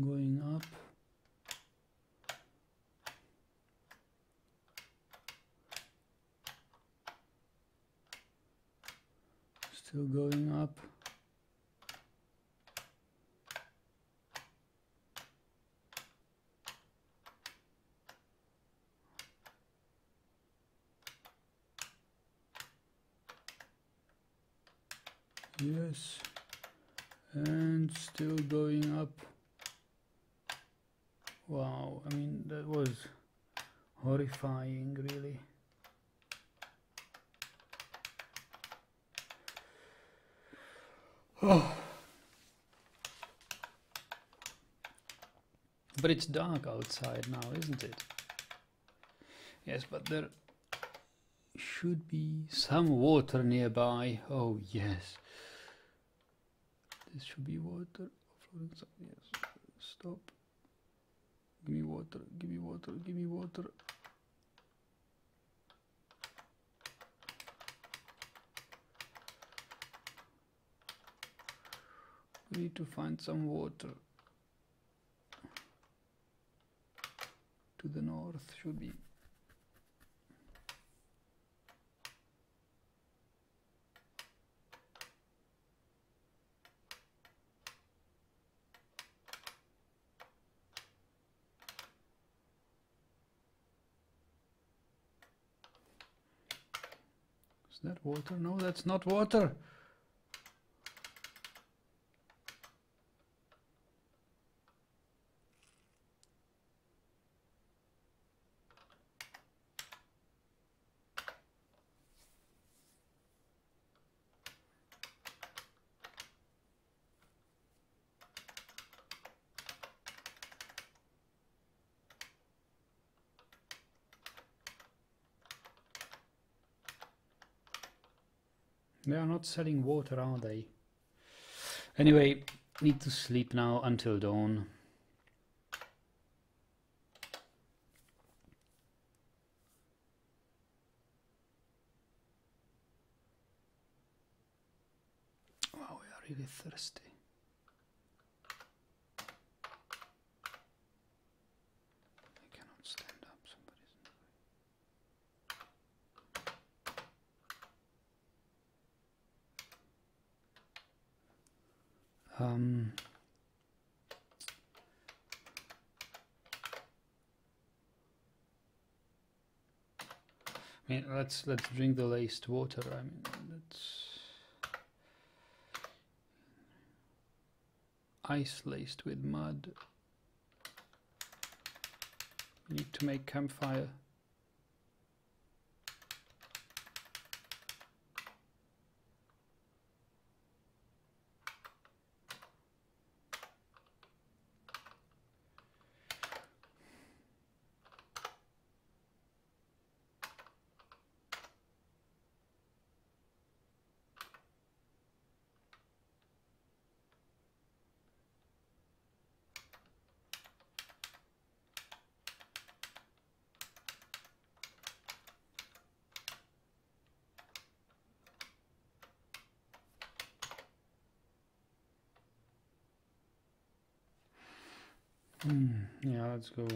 going up still going up yes and still going up Wow, I mean, that was horrifying, really. Oh. But it's dark outside now, isn't it? Yes, but there should be some water nearby. Oh, yes. This should be water. Yes. Stop. Give me water, give me water, give me water. We need to find some water. To north should be that water? No, that's not water. They are not selling water, are they? Anyway, need to sleep now until dawn. Wow, we are really thirsty. Um, I mean, let's let's drink the laced water. I mean, let's ice laced with mud. We need to make campfire. Hmm, yeah, let's go.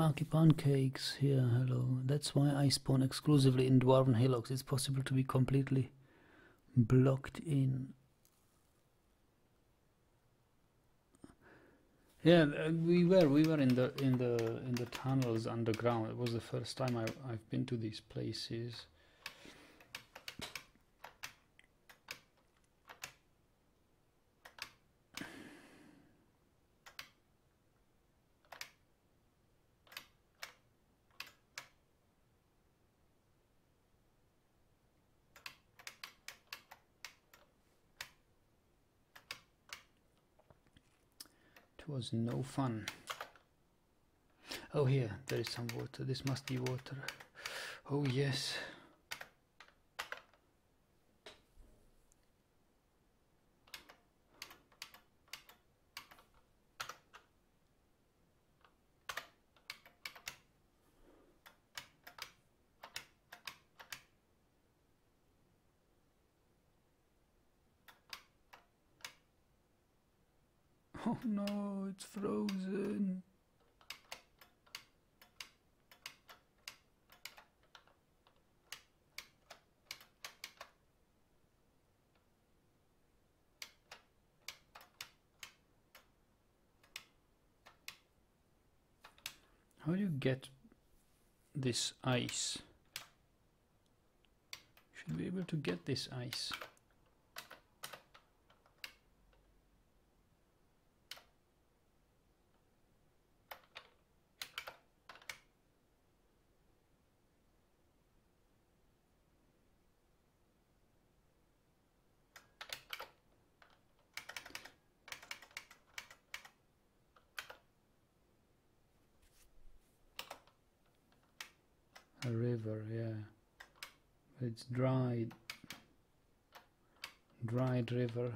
Starky Pancakes here, hello. That's why I spawn exclusively in Dwarven Hillocks. It's possible to be completely blocked in. Yeah, uh, we were we were in the in the in the tunnels underground. It was the first time I I've been to these places. Was no fun. Oh, here, there is some water. This must be water. Oh, yes. Oh no, it's frozen. How do you get this ice? Should be able to get this ice. A river, yeah. It's dried. Dried river.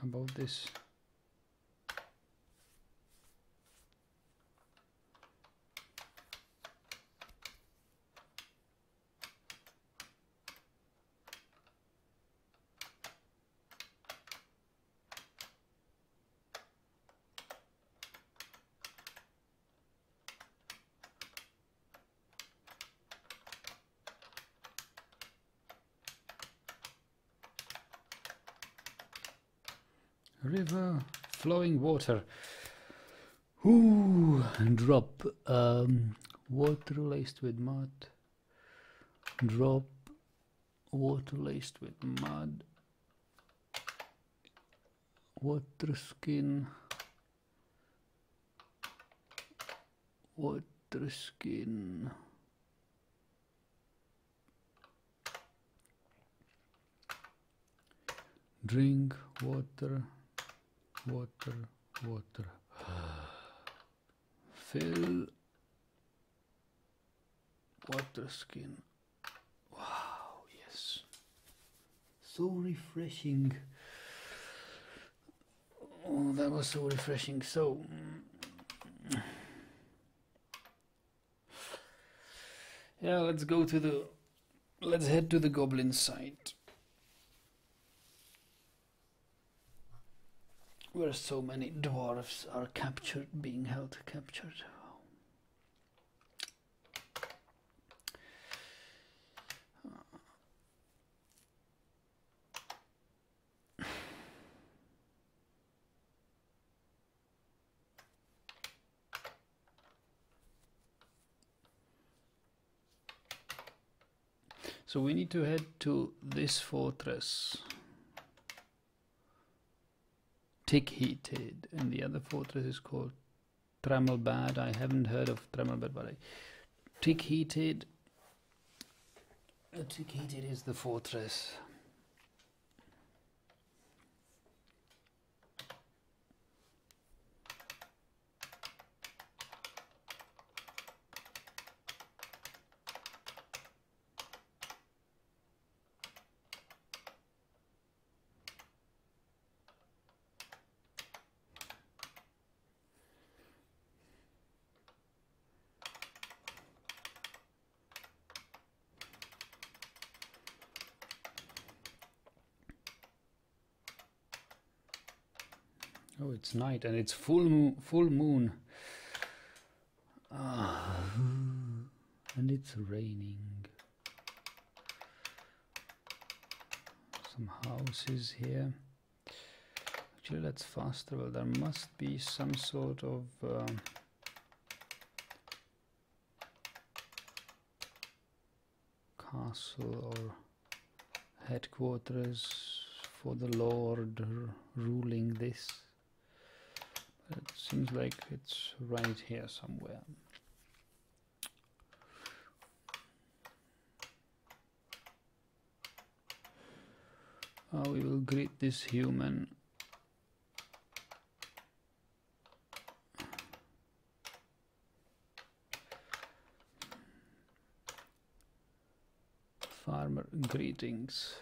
How about this? river flowing water. Ooh, drop um, water laced with mud. Drop water laced with mud. Water skin. Water skin. Drink water water water. Fill water skin. Wow yes. So refreshing. Oh that was so refreshing. So yeah let's go to the let's head to the goblin site where so many dwarfs are captured, being held captured. So we need to head to this fortress. Tick heated, and the other fortress is called Tramelbad. I haven't heard of Tramelbad, but I Tick heated. Uh, Tick heated is the fortress. Oh, night and it's full moon. Full moon. Ah, and it's raining. Some houses here. Actually, that's faster. Well, there must be some sort of. Uh, castle or headquarters for the lord ruling this it seems like it's right here somewhere. Uh, we will greet this human. Farmer greetings.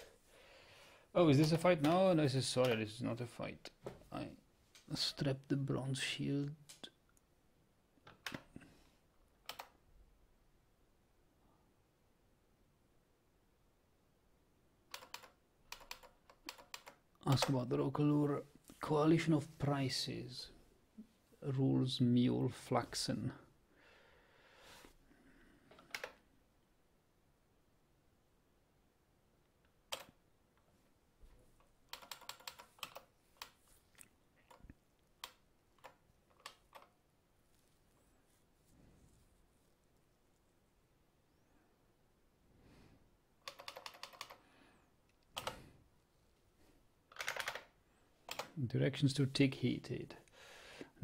Oh, is this a fight? No, no, this is sorry, this is not a fight. I strap the bronze shield. Ask about the Rokalur coalition of prices rules mule flaxen Directions to Tick Heated.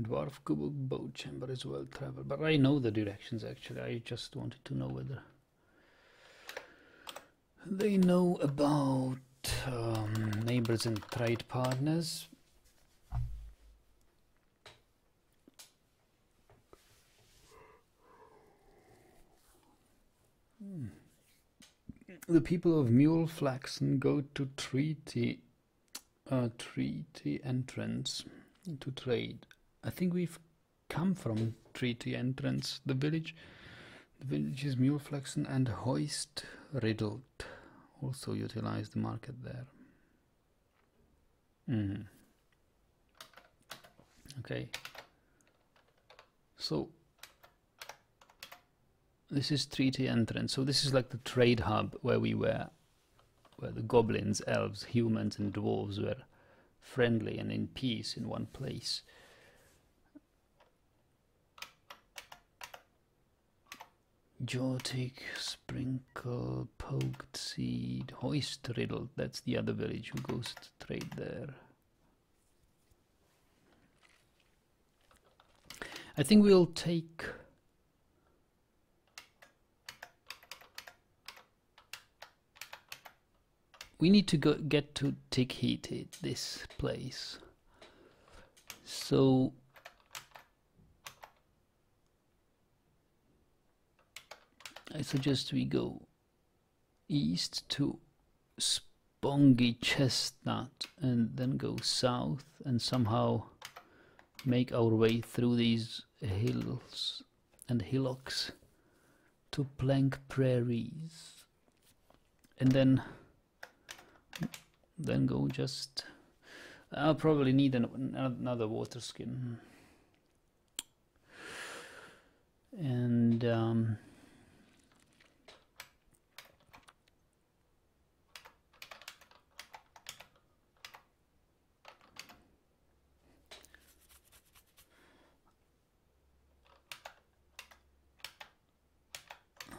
Dwarf Kubuk boat chamber is well traveled. But I know the directions actually. I just wanted to know whether they know about um, neighbors and trade partners. Hmm. The people of Mule Flaxen go to treaty treaty entrance to trade. I think we've come from treaty entrance. The village, the village is Muleflexen and Hoist Riddled. Also utilize the market there. Mm. Okay. So this is treaty entrance. So this is like the trade hub where we were where the goblins, elves, humans, and dwarves were friendly and in peace in one place. Jortik, Sprinkle, Poked Seed, Hoist Riddle, that's the other village who goes to trade there. I think we'll take we need to go get to tick heated this place. So I suggest we go east to Spongy Chestnut and then go south and somehow make our way through these hills and hillocks to Plank Prairies. And then then go just I'll probably need an, another water skin. And um,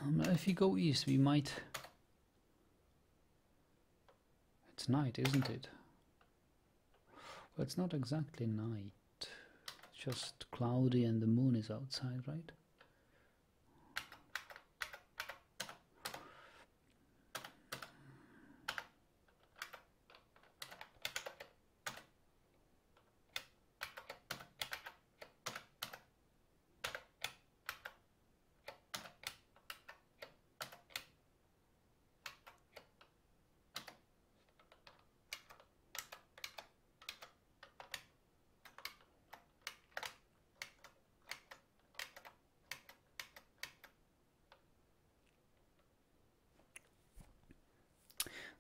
um, if you go east, we might. It's night, isn't it? Well, it's not exactly night. It's just cloudy and the moon is outside, right?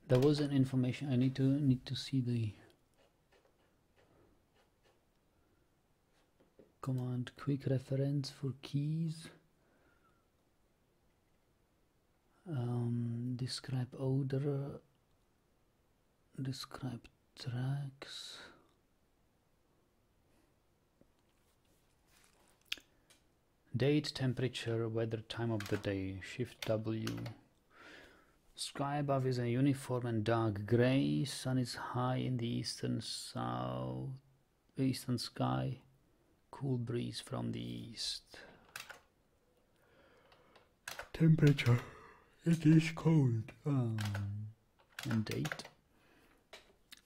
There was an information I need to need to see the command quick reference for keys. Um, describe odor describe tracks. Date temperature weather time of the day shift W Sky above is a uniform and dark grey. Sun is high in the eastern south, eastern sky. Cool breeze from the east. Temperature. It is cold. Um, and date.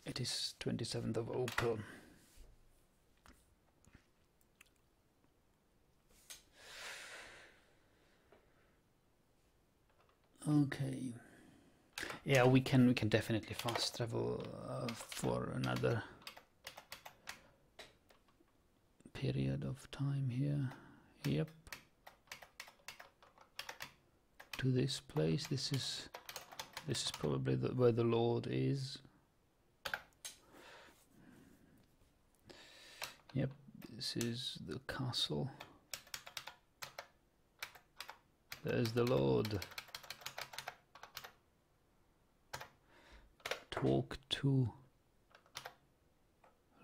It is 27th of April. Okay yeah we can we can definitely fast travel uh, for another period of time here. Yep. To this place. This is this is probably the, where the lord is. Yep. This is the castle. There's the lord talk to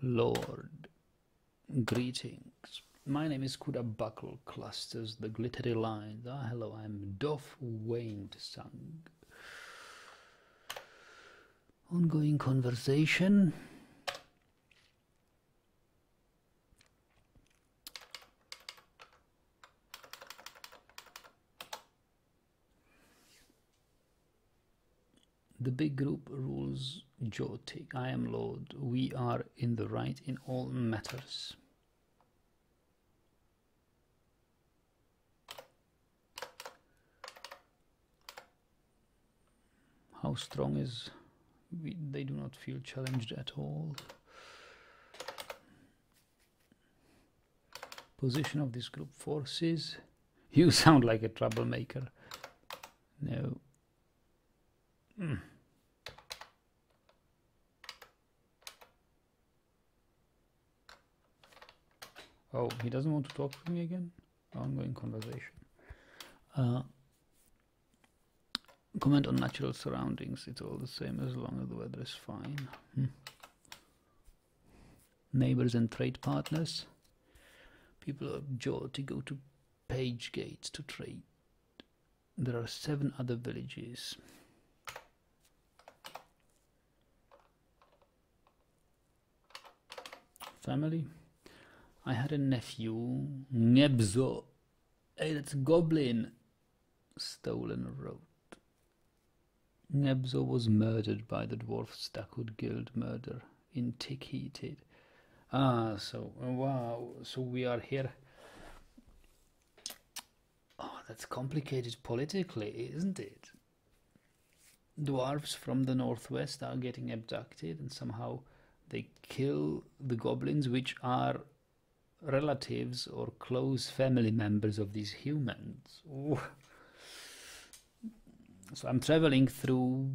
Lord. Greetings. My name is Kuda Buckle Clusters, the glittery lines. Ah, hello, I'm Doff Wayne Sung. Ongoing conversation. The big group rules Jotik. I am Lord. We are in the right in all matters. How strong is... We, they do not feel challenged at all. Position of this group forces. You sound like a troublemaker. No. Mm. Oh, he doesn't want to talk to me again? Ongoing conversation. Uh, comment on natural surroundings. It's all the same as long as the weather is fine. Hmm. Neighbors and trade partners. People of to go to Page Gates to trade. There are seven other villages. Family. I had a nephew, Nebzo. Hey, that's Goblin. Stolen wrote. Nebzo was murdered by the Dwarf Stackwood Guild murder in Tick Ah, so, wow, so we are here. Oh, that's complicated politically, isn't it? Dwarves from the northwest are getting abducted and somehow they kill the goblins, which are relatives or close family members of these humans. Ooh. So I'm traveling through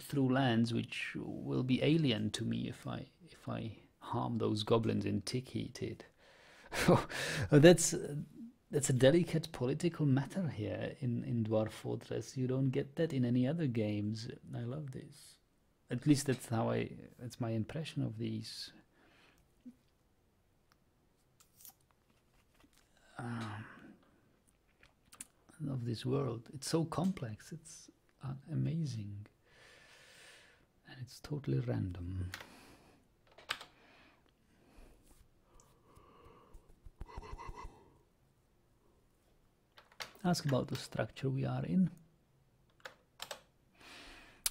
through lands which will be alien to me if I if I harm those goblins in Tikhited. that's that's a delicate political matter here in in Dwarf Fortress. You don't get that in any other games. I love this. At least that's how I. That's my impression of these. Um, of this world. It's so complex. It's uh, amazing, and it's totally random. Ask about the structure we are in.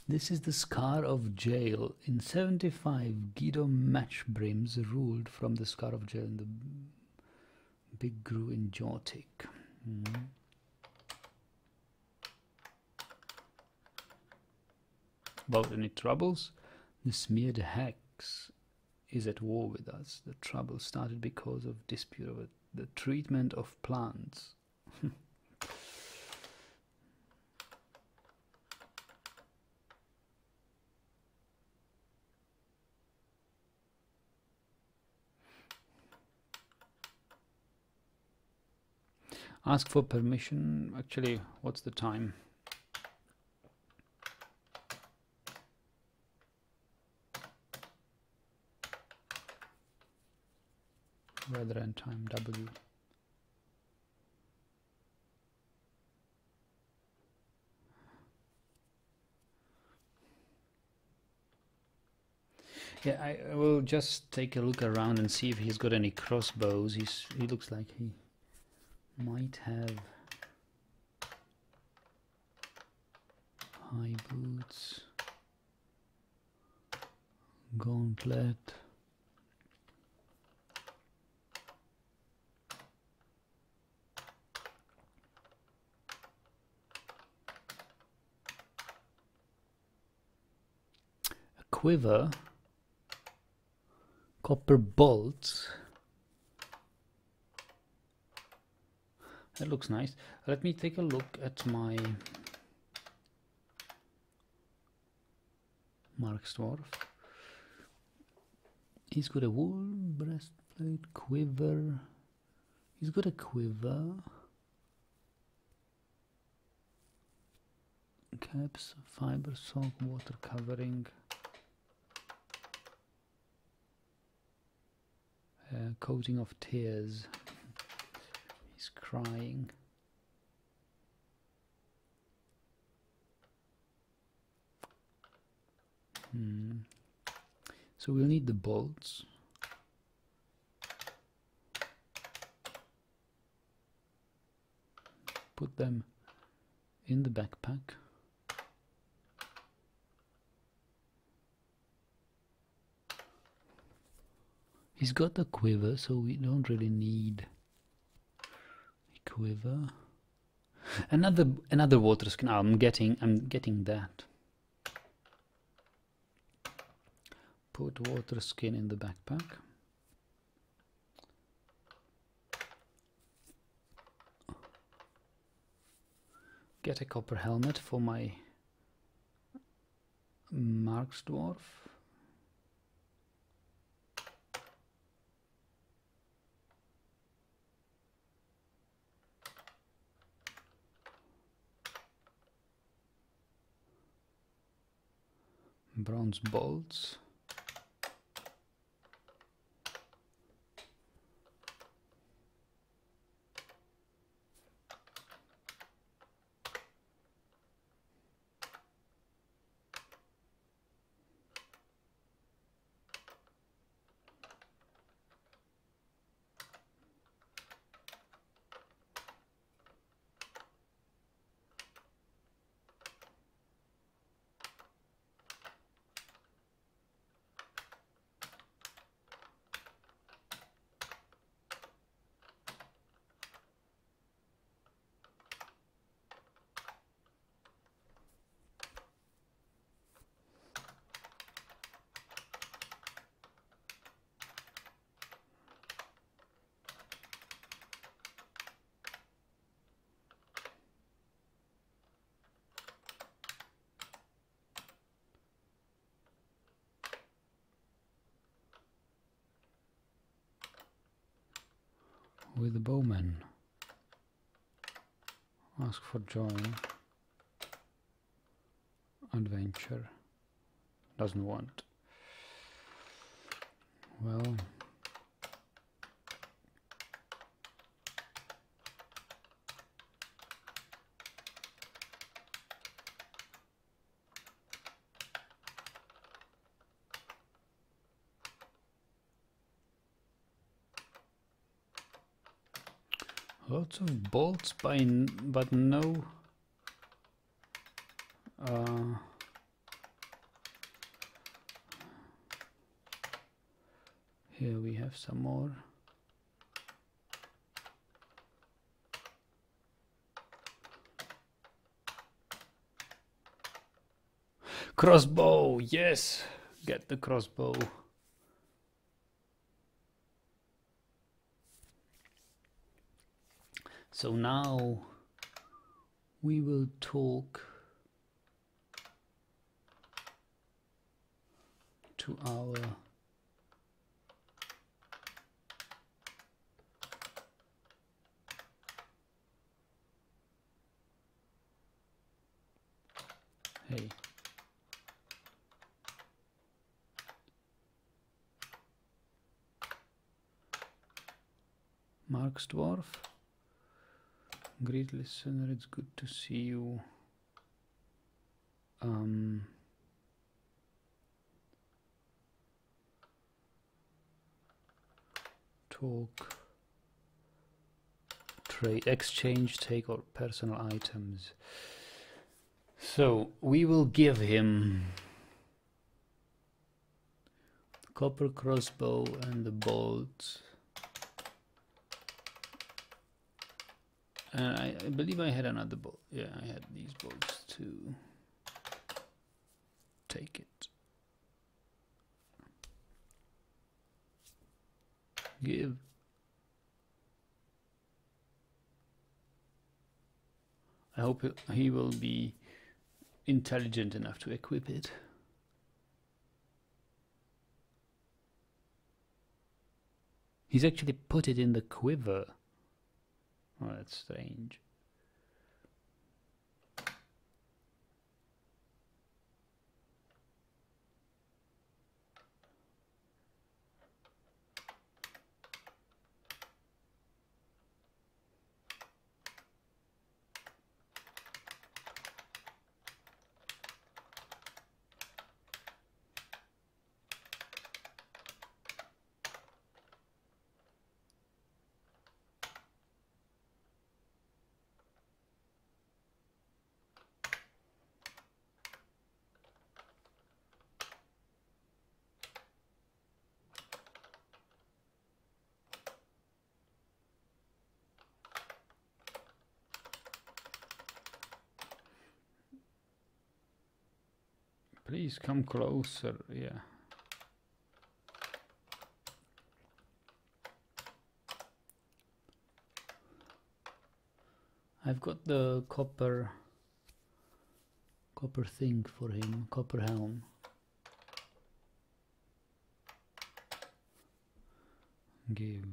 This is the scar of jail. In 75, Guido Matchbrims ruled from the scar of jail in the Big Gru in Jortik. Mm. About any troubles? The smeared hex is at war with us. The trouble started because of dispute over the treatment of plants. Ask for permission. Actually what's the time? Weather and time W. Yeah, I, I will just take a look around and see if he's got any crossbows. He's he looks like he might have high boots, gauntlet. A quiver, copper bolts. That looks nice. Let me take a look at my Marksdwarf. He's got a wool breastplate, quiver. He's got a quiver. Caps, fiber sock, water covering. Uh, coating of tears crying. Hmm. So we'll need the bolts. Put them in the backpack. He's got the quiver, so we don't really need quiver. Uh, another another water skin. Oh, I'm getting I'm getting that. Put water skin in the backpack. Get a copper helmet for my Marksdwarf. Bronze bolts Doesn't want. Well. Lots of bolts, by but no. Uh, here we have some more. Crossbow, yes, get the crossbow. So now we will talk to our hey Marksdwarf Great listener, it's good to see you. Um, talk, trade, exchange, take or personal items. So we will give him copper crossbow and the bolts. And I, I, believe I had another bolt. Yeah, I had these bolts too. Take it. Give. I hope he will be intelligent enough to equip it. He's actually put it in the quiver. Oh, that's strange. Please come closer, yeah. I've got the copper copper thing for him, copper helm. Give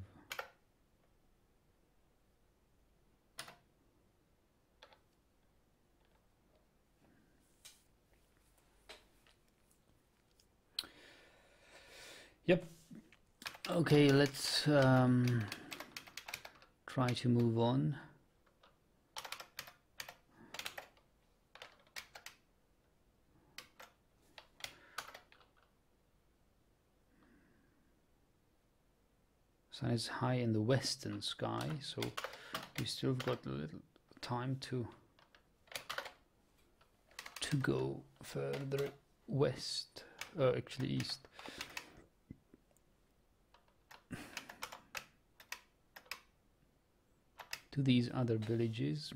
Yep. Okay, let's um, try to move on. Sun is high in the western sky, so we still got a little time to to go further west, uh, actually east. To these other villages.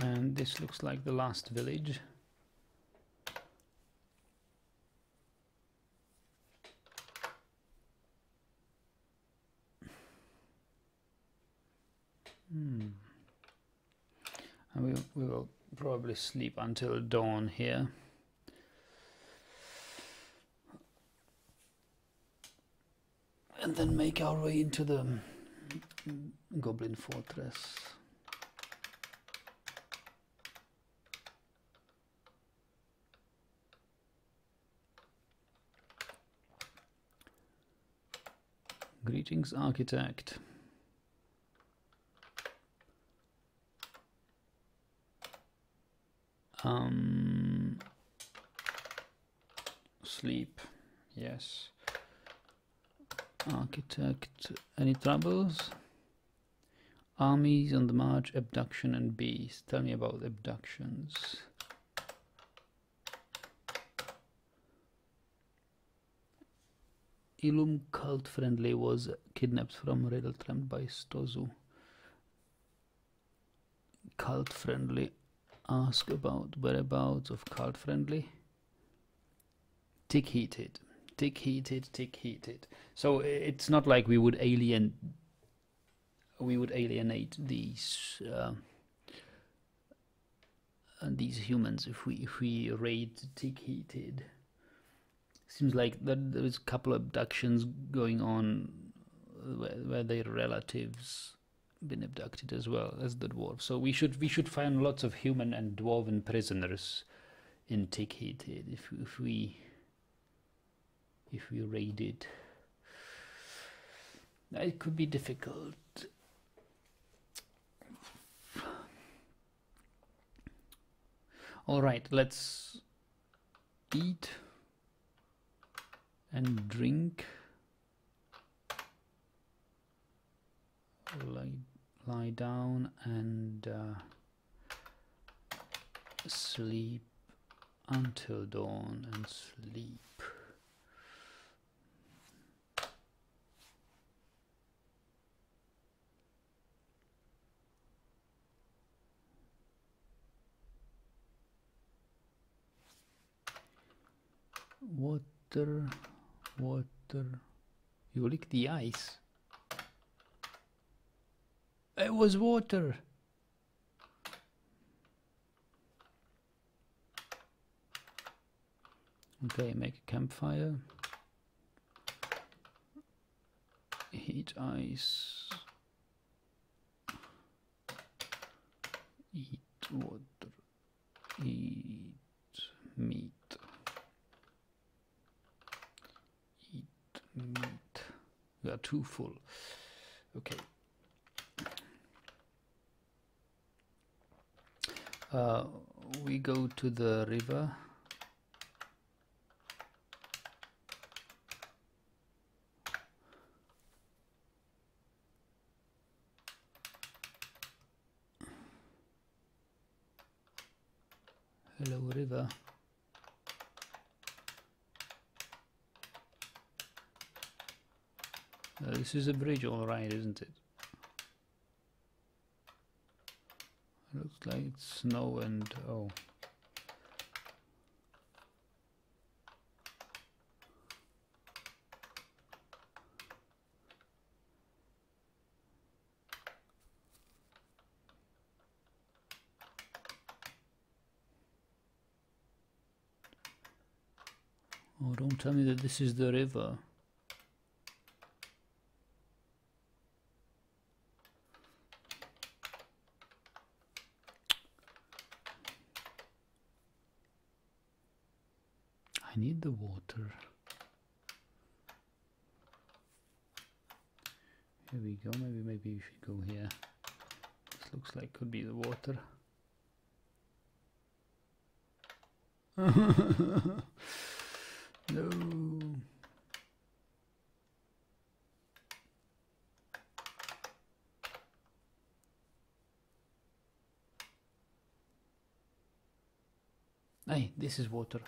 And this looks like the last village. Hmm. And we, we will probably sleep until dawn here. And then make our way into the Goblin Fortress. Greetings, architect. Um, sleep, yes. Architect, any troubles? Armies on the march, abduction and bees. Tell me about abductions. Ilum cult friendly was kidnapped from Riddletramp by Stozu. Cult friendly. Ask about whereabouts of cult friendly. Tick heated. Tick heated, tick heated. So it's not like we would alien we would alienate these uh, these humans if we if we raid tick heated seems like that there is a couple of abductions going on where, where their relatives been abducted as well as the dwarves. So we should we should find lots of human and dwarven prisoners in Tikhited if if we if we raid it. It could be difficult. All right, let's eat and drink lie, lie down and uh, sleep until dawn and sleep. Water water. You lick the ice it was water okay make a campfire heat ice eat water eat meat Eat meat. We are too full. Okay. Uh, we go to the river. Hello, river. Uh, this is a bridge, all right, isn't it? Looks like it's snow and oh. Oh, don't tell me that this is the river. I need the water. Here we go. Maybe maybe we should go here. This looks like could be the water. no. Hey, this is water.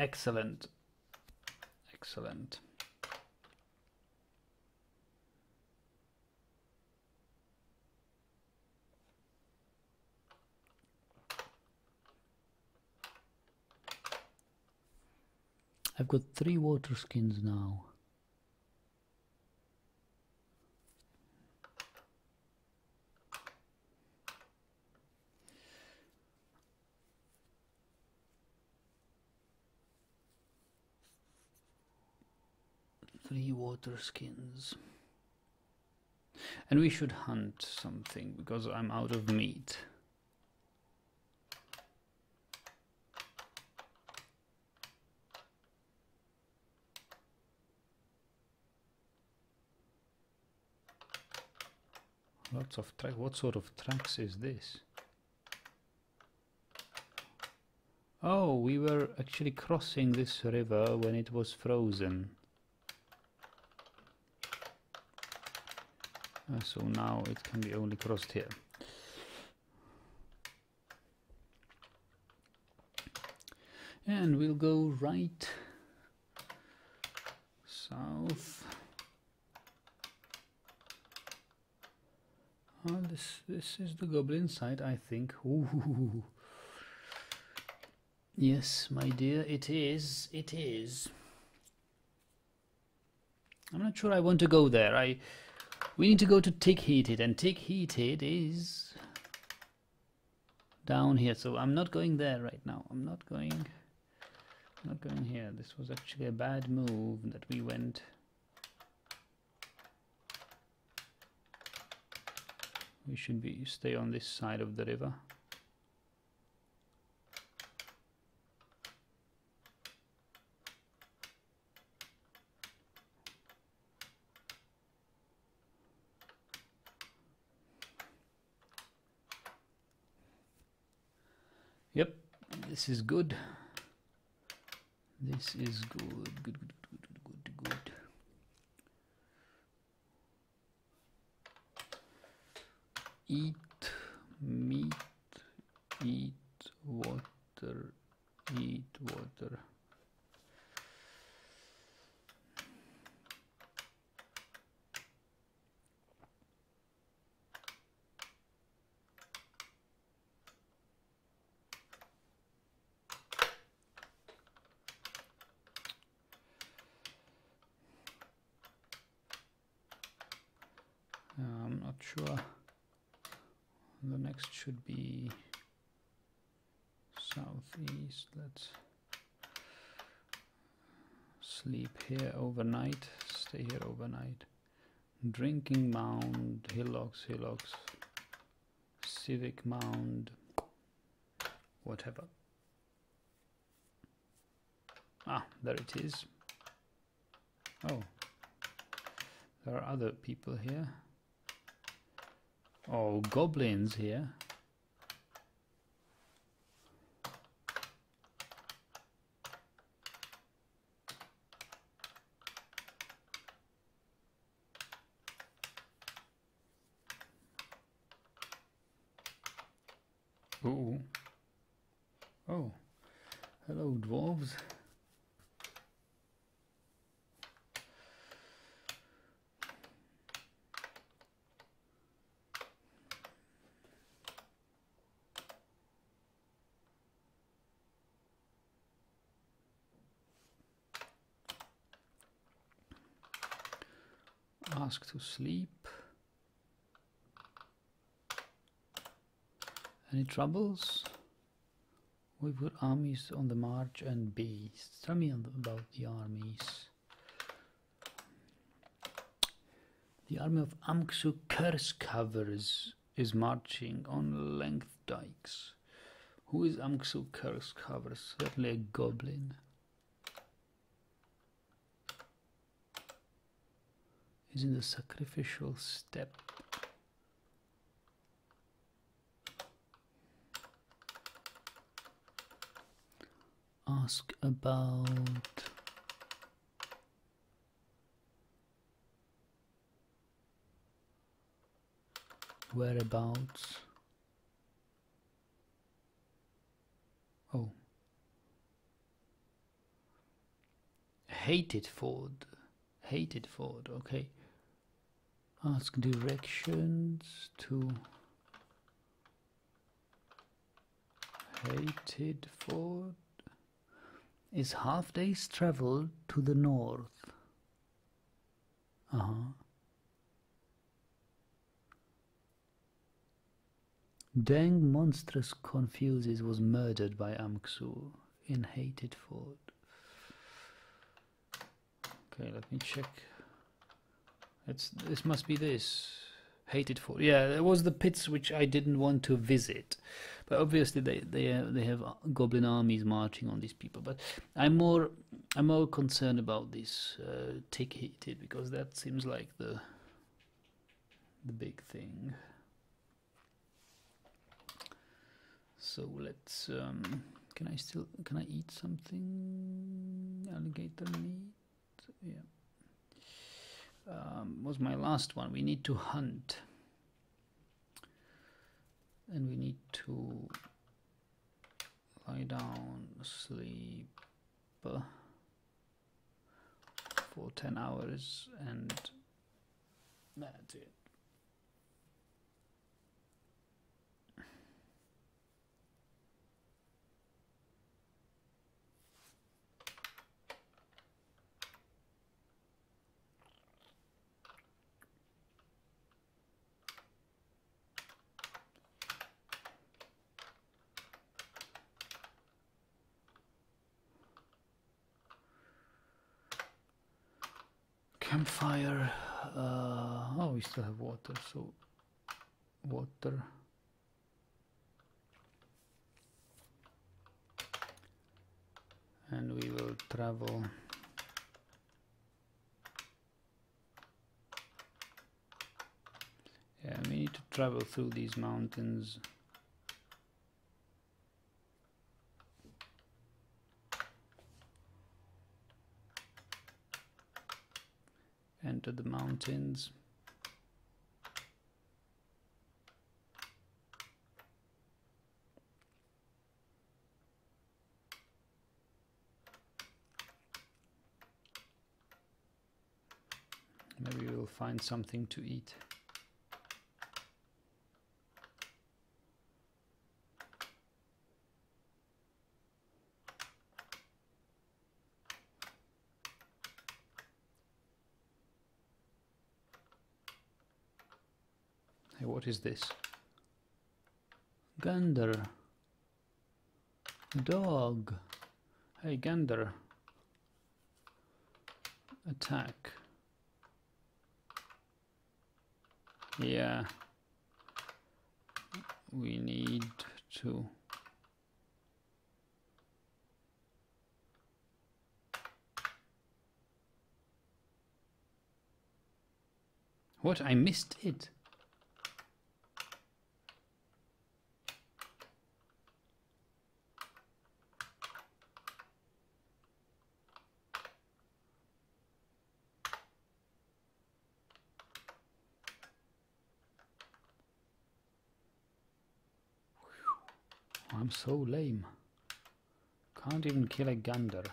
Excellent. Excellent. I've got three water skins now. Three skins. And we should hunt something because I'm out of meat. Lots of track. What sort of tracks is this? Oh, we were actually crossing this river when it was frozen. Uh, so now it can be only crossed here. And we'll go right south. Oh, this this is the goblin side, I think. Ooh. Yes, my dear, it is. It is. I'm not sure I want to go there. I we need to go to Tick Heated, and Tick Heated is down here. So I'm not going there right now. I'm not going. Not going here. This was actually a bad move that we went. We should be stay on this side of the river. Yep, this is good. This is good, good, good, good, good, good. Eat meat, eat water, eat water. Uh, I'm not sure. The next should be southeast. Let's sleep here overnight. Stay here overnight. Drinking mound, hillocks, hillocks, civic mound, whatever. Ah, there it is. Oh, there are other people here. Oh, goblins here. Ooh. Oh. Hello, dwarves. Ask to sleep. Any troubles? We've got armies on the march and beasts. Tell me about the armies. The army of Amksu curse covers is marching on length dikes. Who is Amksu curse covers? Certainly a goblin. Is in the sacrificial step. ask about whereabouts. Oh, hated Ford, hated Ford. Okay, ask directions to hated Ford is half day's travel to the north. Uh huh. Deng monstrous Confuses was murdered by Amksu in Hated Fort. Okay, let me check. It's this must be this. Hated for yeah, it was the pits which I didn't want to visit, but obviously they they they have goblin armies marching on these people. But I'm more I'm more concerned about this uh, tick because that seems like the the big thing. So let's um, can I still can I eat something alligator meat? Yeah um, was my last one. We need to hunt. And we need to lie down, sleep uh, for 10 hours, and that's it. Campfire uh, oh we still have water so water. And we will travel. Yeah we need to travel through these mountains enter the mountains. Maybe we'll find something to eat. Hey, what is this? Gander. Dog. Hey, Gander. Attack. Yeah. We need to... What? I missed it. I'm so lame. Can't even kill a gander.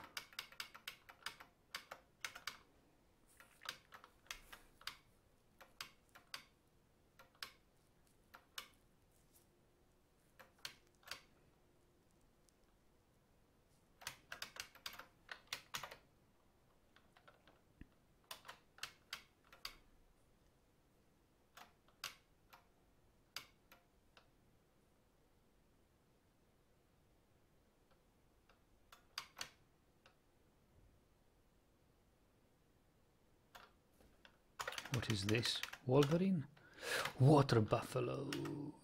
What is this? Wolverine? Water buffalo.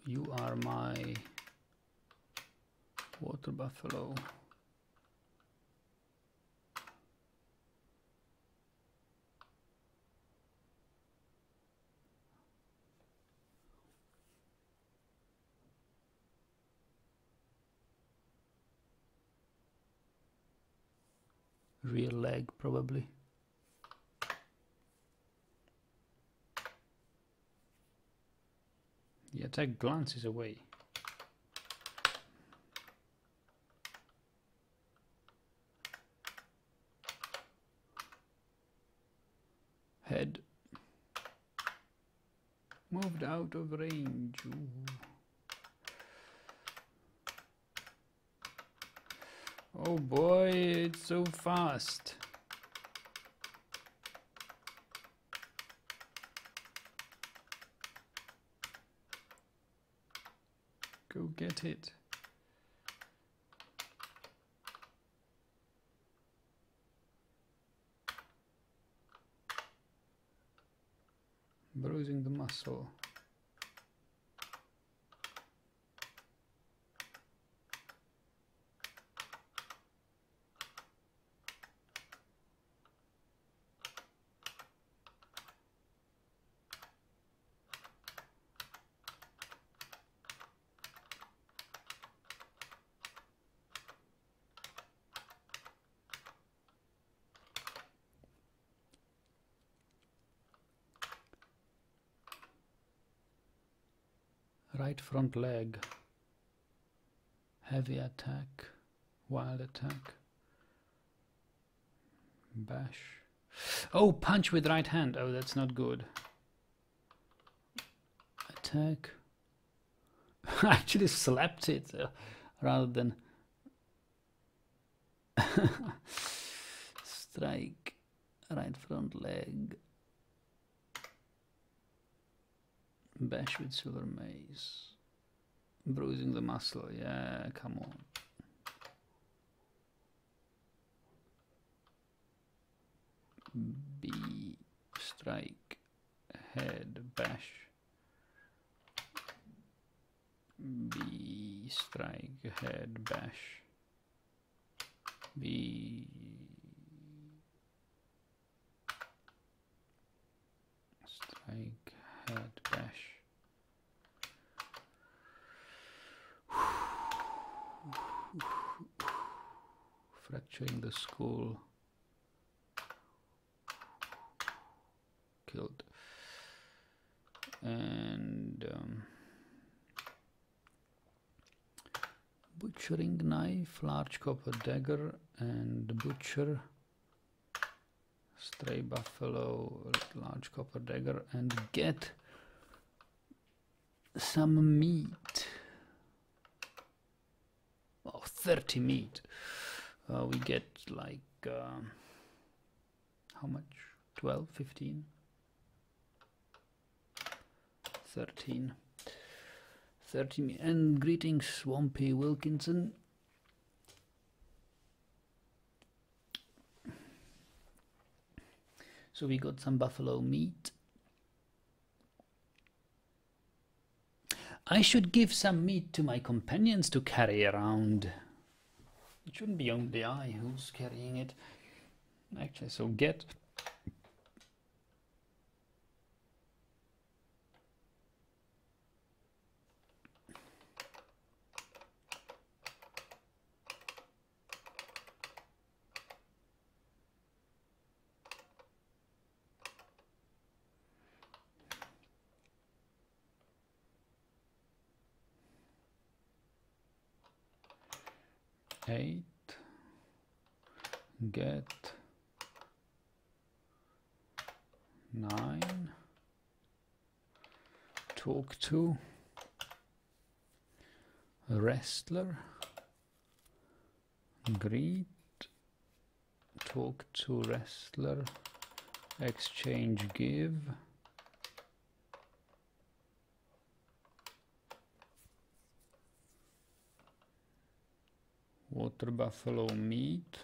You are my water buffalo. Real leg, probably. The attack glances away. Head. Moved out of range. Ooh. Oh boy, it's so fast. Go get it. Bruising the muscle. Front leg. Heavy attack wild attack. Bash. Oh punch with right hand. Oh that's not good. Attack. Actually slapped it uh, rather than strike right front leg. Bash with silver mace. Bruising the muscle, yeah, come on. B strike head bash. B strike head bash. B strike head bash. Fracturing the skull. Killed. And um, butchering knife, large copper dagger, and butcher. Stray buffalo, large copper dagger, and get some meat. Oh, 30 meat. Uh, we get like, uh, how much? 12, 15? 13. 13. And greetings, Swampy Wilkinson. So we got some buffalo meat. I should give some meat to my companions to carry around. It shouldn't be only I who's carrying it. Actually, so get eight get nine talk to wrestler. Greet. Talk to wrestler. Exchange give. Water buffalo meat.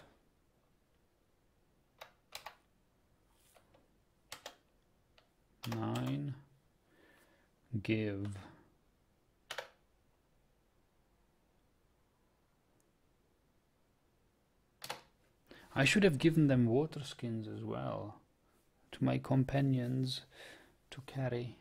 Nine give. I should have given them water skins as well to my companions to carry.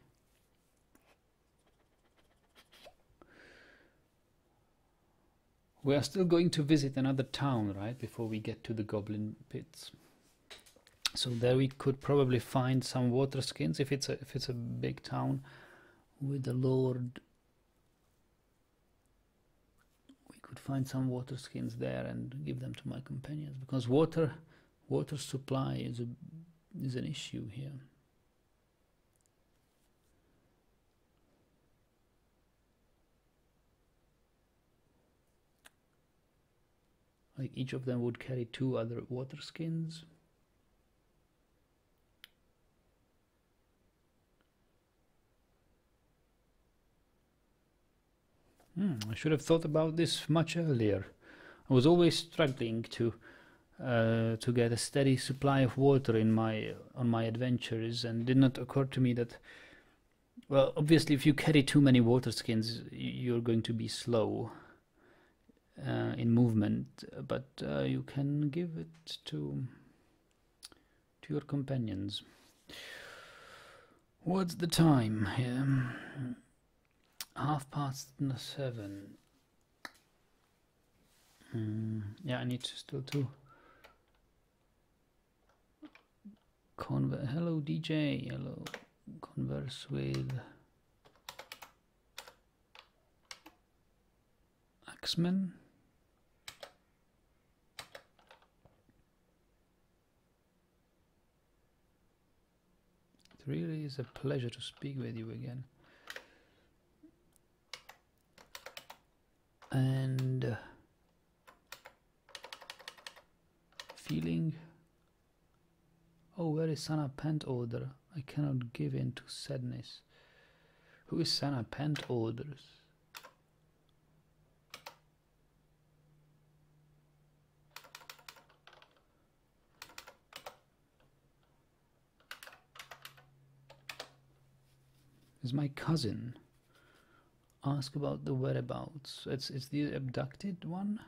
We are still going to visit another town, right, before we get to the goblin pits. So there we could probably find some water skins if it's a if it's a big town with the lord. We could find some water skins there and give them to my companions because water water supply is a is an issue here. like each of them would carry two other water skins hmm, I should have thought about this much earlier I was always struggling to uh, to get a steady supply of water in my on my adventures and did not occur to me that Well, obviously, if you carry too many water skins, you're going to be slow uh, in movement. But uh, you can give it to to your companions. What's the time here? Half past seven. Mm, yeah, I need to still to. Hello, DJ. Hello. Converse with Axeman. It really is a pleasure to speak with you again. And feeling. Oh, where is Sana Pant Order? I cannot give in to sadness. Who is Sana Pant Orders? Is my cousin. Ask about the whereabouts. It's it's the abducted one.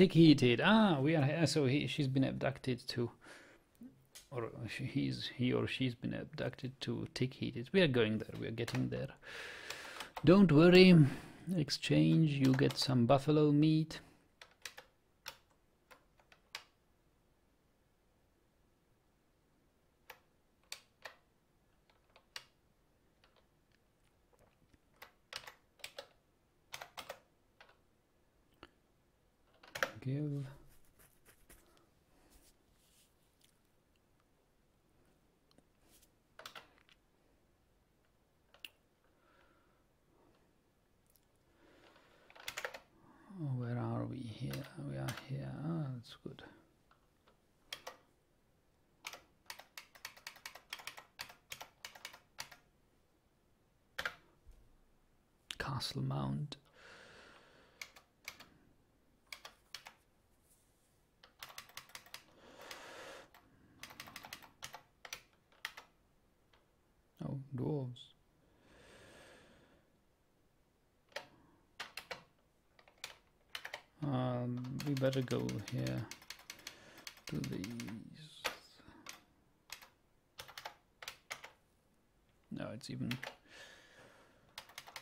Tick heated. Ah, we are here. So he, she's been abducted to, or she, he's he or she's been abducted to tick heated. We are going there. We are getting there. Don't worry. Exchange. You get some buffalo meat. give oh, where are we here we are here ah that's good Castle Mount Oh, dwarves. Um, we better go here to these. No, it's even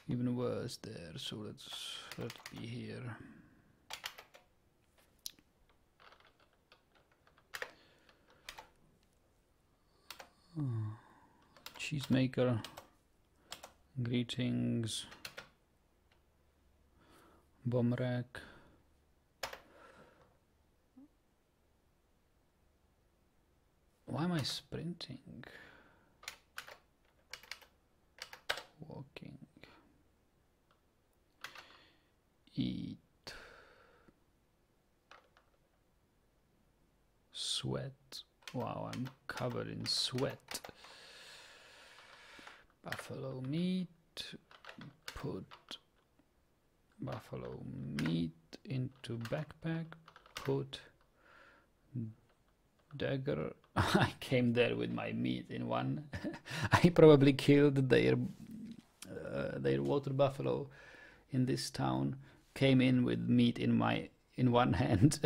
even worse there. So let's let's be here. Oh cheesemaker greetings bomb rack sprinting. Walking. Eat. Sweat. Wow I'm covered in sweat. Buffalo meat. Put buffalo meat into backpack. Put dagger I came there with my meat in one I probably killed their uh, their water buffalo in this town came in with meat in my in one hand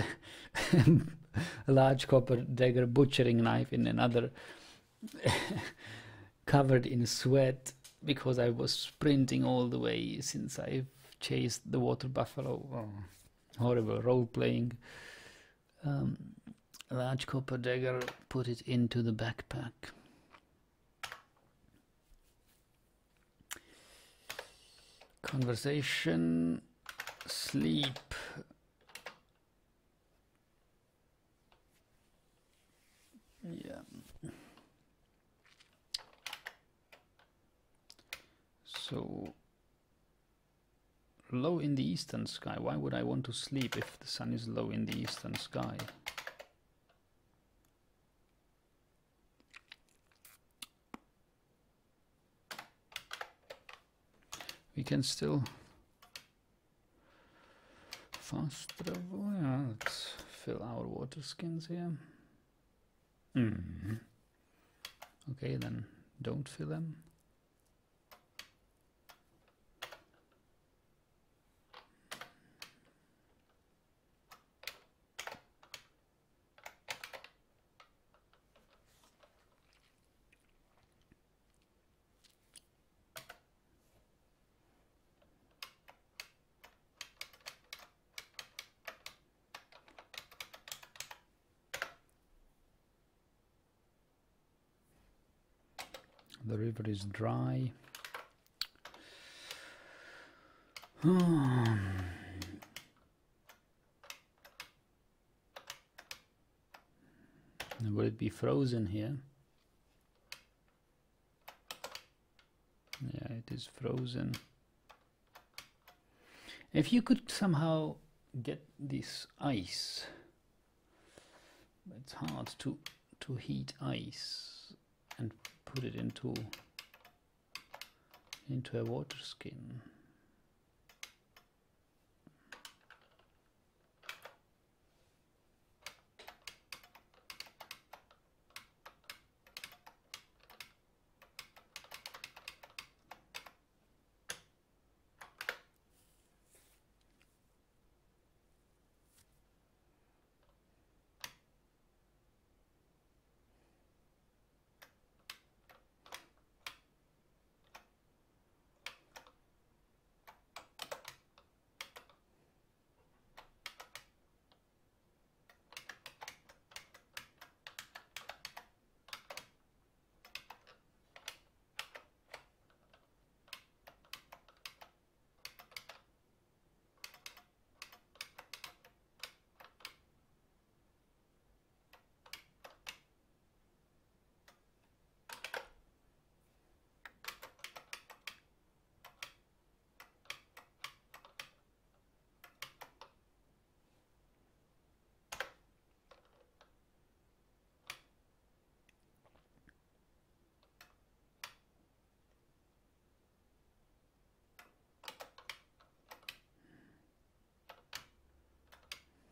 a large copper dagger butchering knife in another covered in sweat because I was sprinting all the way since I've chased the water buffalo. Oh, horrible role playing. Um, large copper dagger, put it into the backpack. Conversation, sleep. Yeah. So low in the eastern sky. Why would I want to sleep if the sun is low in the eastern sky? We can still fast travel. Yeah, let's fill our water skins here. Mm -hmm. Okay, then don't fill them. River is dry. Um, will it be frozen here? Yeah, it is frozen. If you could somehow get this ice, it's hard to to heat ice and put it into into a water skin.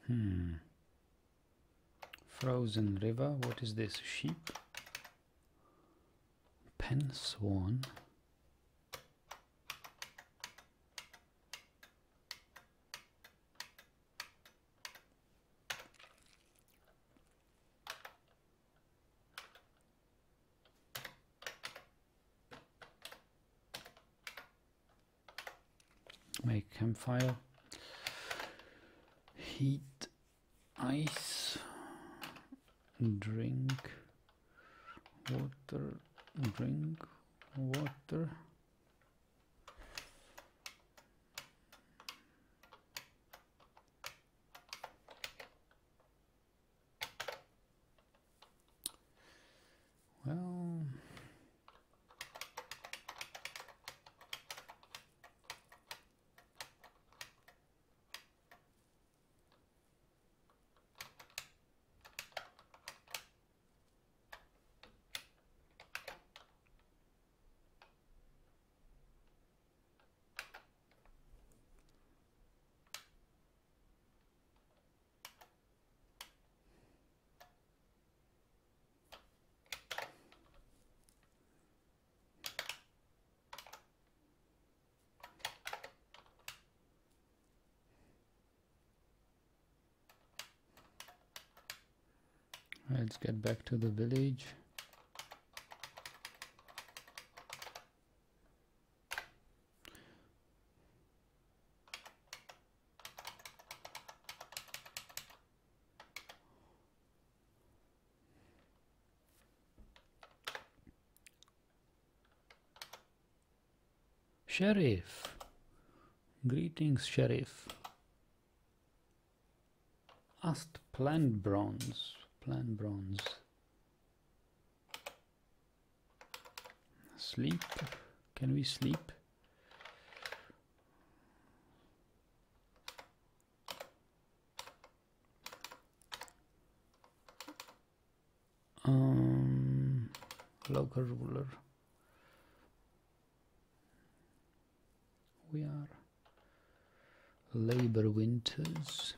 Hmm. Frozen river. What is this? Sheep? Pen swan. Make campfire. Heat ice drink water drink water well Back to the village. Sheriff. Greetings, Sheriff. Ast plant bronze. Clan Bronze. Sleep. Can we sleep? Um, local ruler. We are labor winters.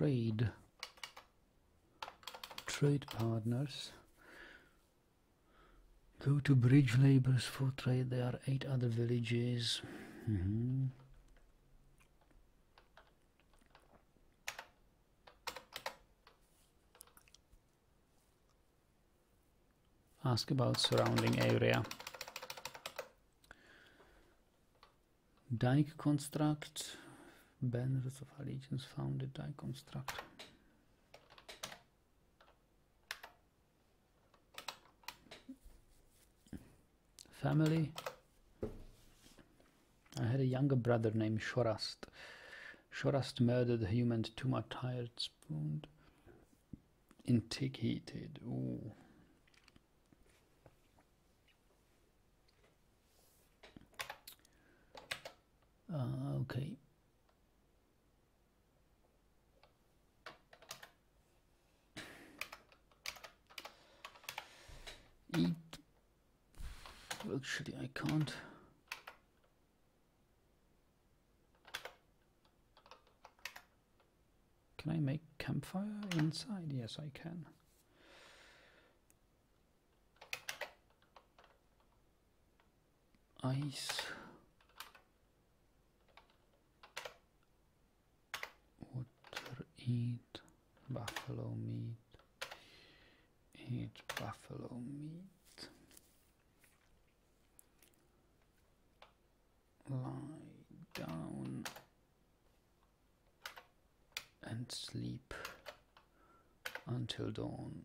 Trade trade partners go to bridge laborers for trade. There are eight other villages. Mm -hmm. ask about surrounding area. Dike construct Banners of Allegiance founded I construct. Family. I had a younger brother named Shorast. Shorast murdered the human Tuma tired spoon. Inticated. Ooh. Uh, okay. Eat actually I can't. Can I make campfire inside? Yes I can. Ice. Water eat. Buffalo meat eat buffalo meat. Lie down and sleep until dawn.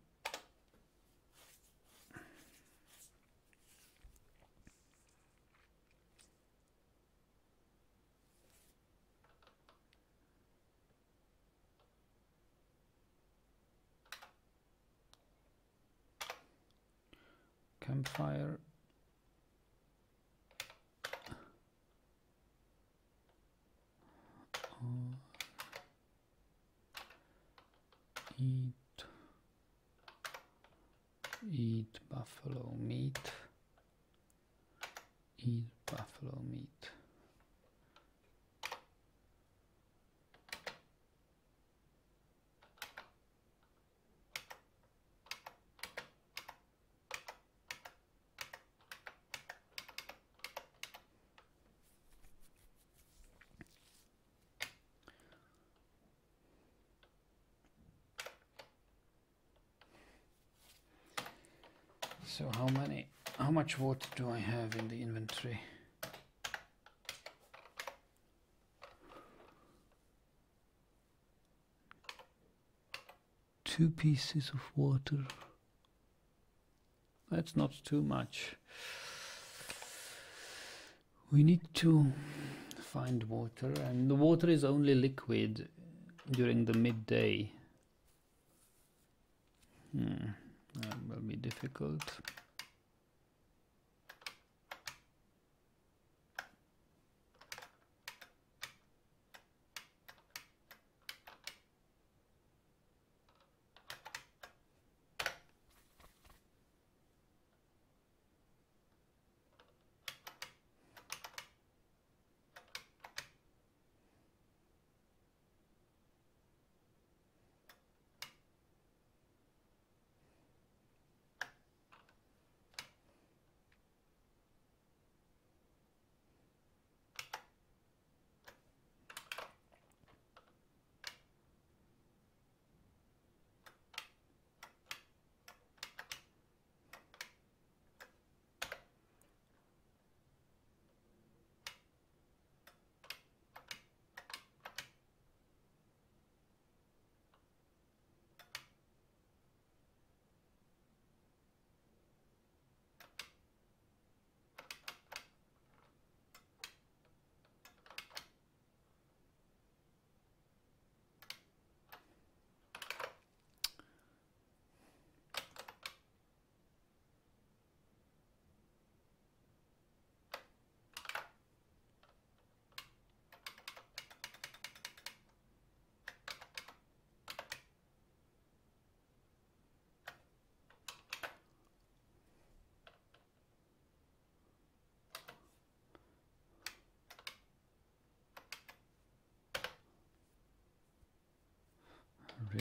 Campfire. Eat. Eat buffalo meat. Eat buffalo meat So how many, how much water do I have in the inventory? Two pieces of water. That's not too much. We need to find water and the water is only liquid during the midday. Hmm. That will be difficult.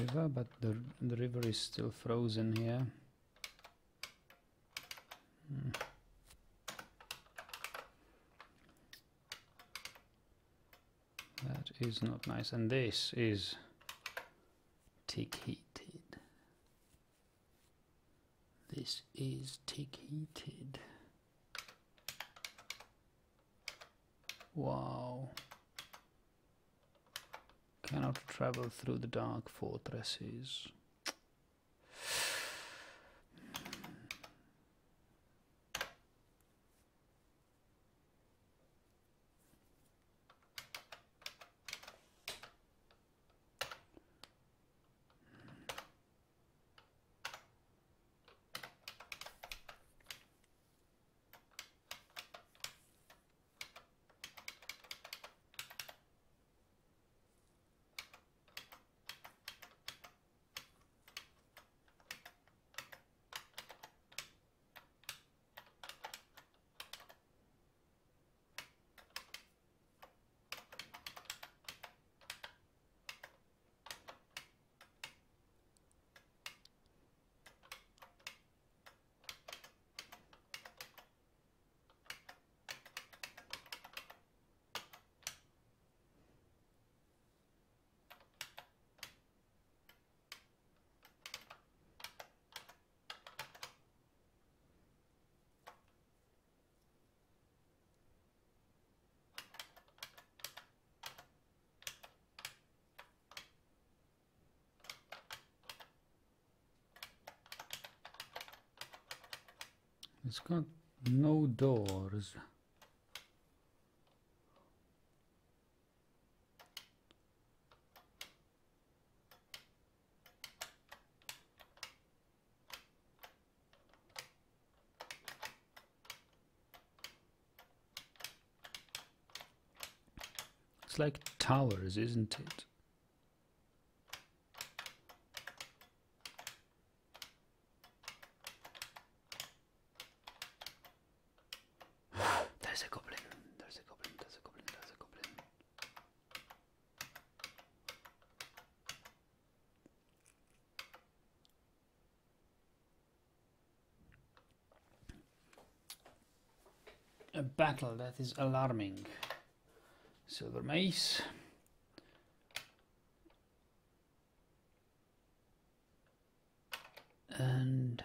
River, but the the river is still frozen here. Hmm. That is not nice, and this is tick heated. This is tick heated. Wow. Cannot travel through the dark fortresses. It's got no doors. It's like towers, isn't it? There's a goblin. There's a goblin. There's a goblin. There's a goblin. A that is alarming. Silver mace. And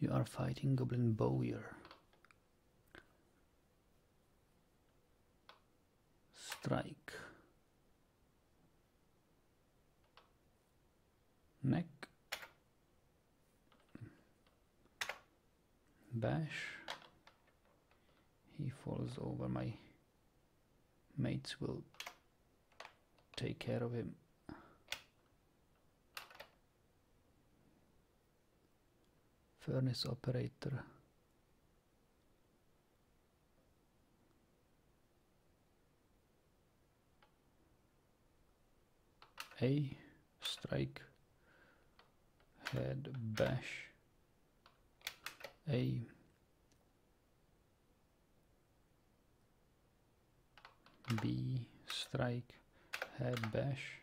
you are fighting Goblin Bowyer. Strike. Neck. Bash. He falls over. My will take care of him. furnace operator. A strike. Head bash. A B strike head bash.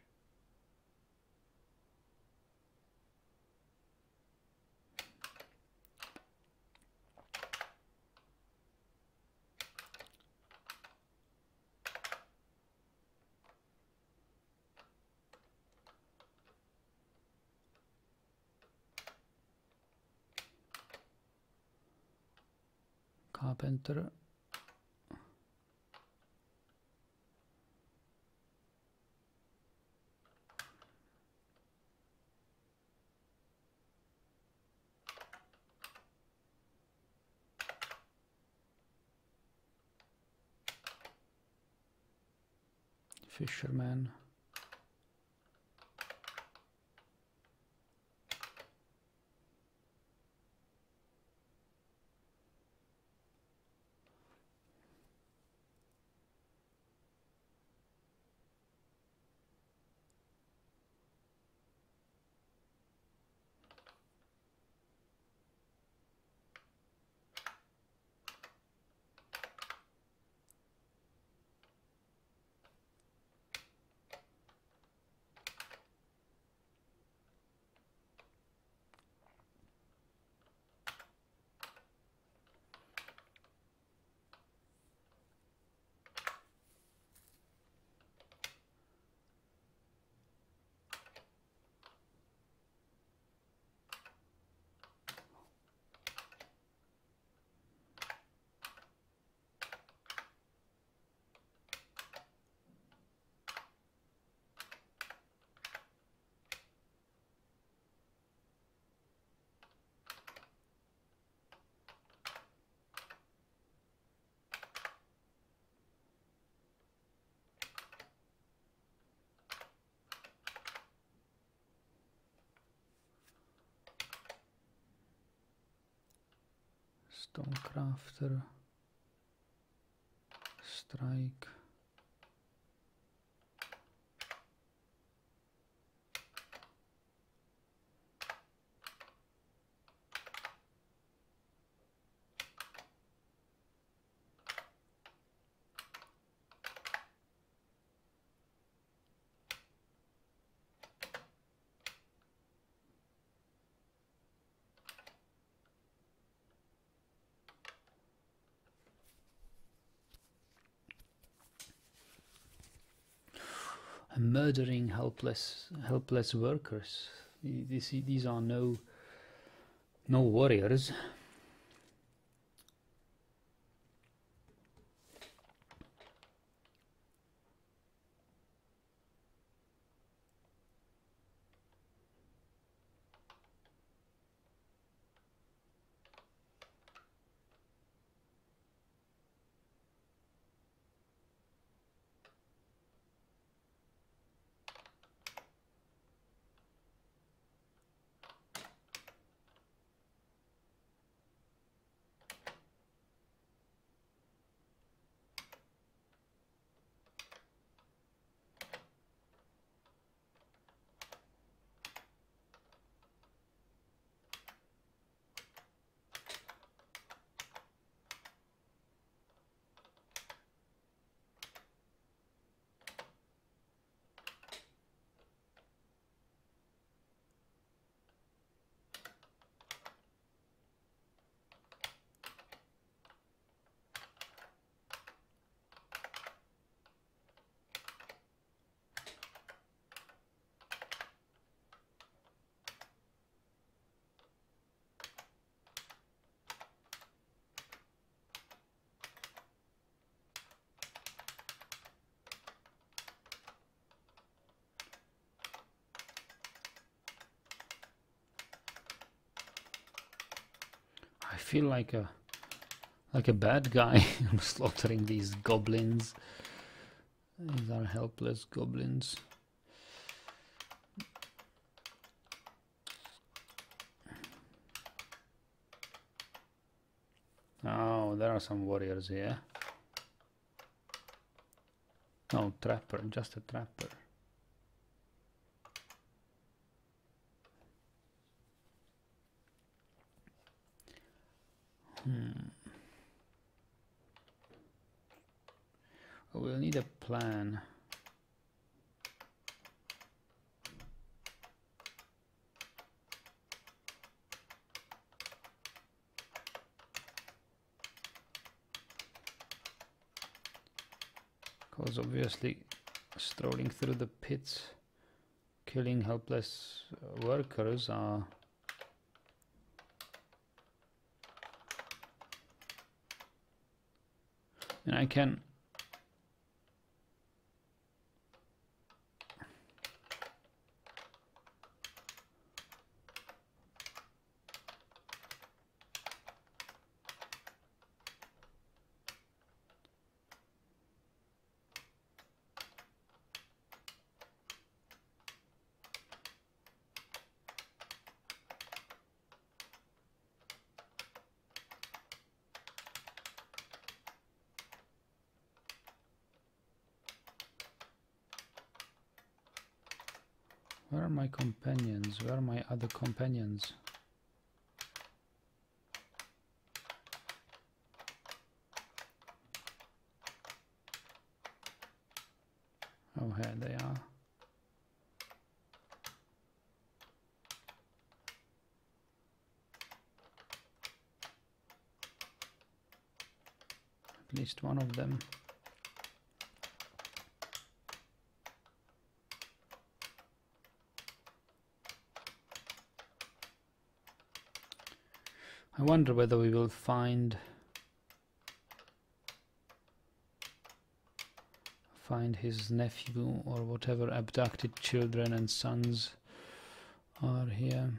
Carpenter fisherman Stonecrafter. Strike. Murdering helpless helpless workers. These, these are no no warriors. Feel like a like a bad guy. I'm slaughtering these goblins. These are helpless goblins. Oh, there are some warriors here. No, trapper, just a trapper. Hmm. We'll need a plan. Obviously strolling through the pits, killing helpless workers are and I can Where are my companions? Where are my other companions? Oh, here they are. At least one of them. I wonder whether we will find find his nephew or whatever abducted children and sons are here.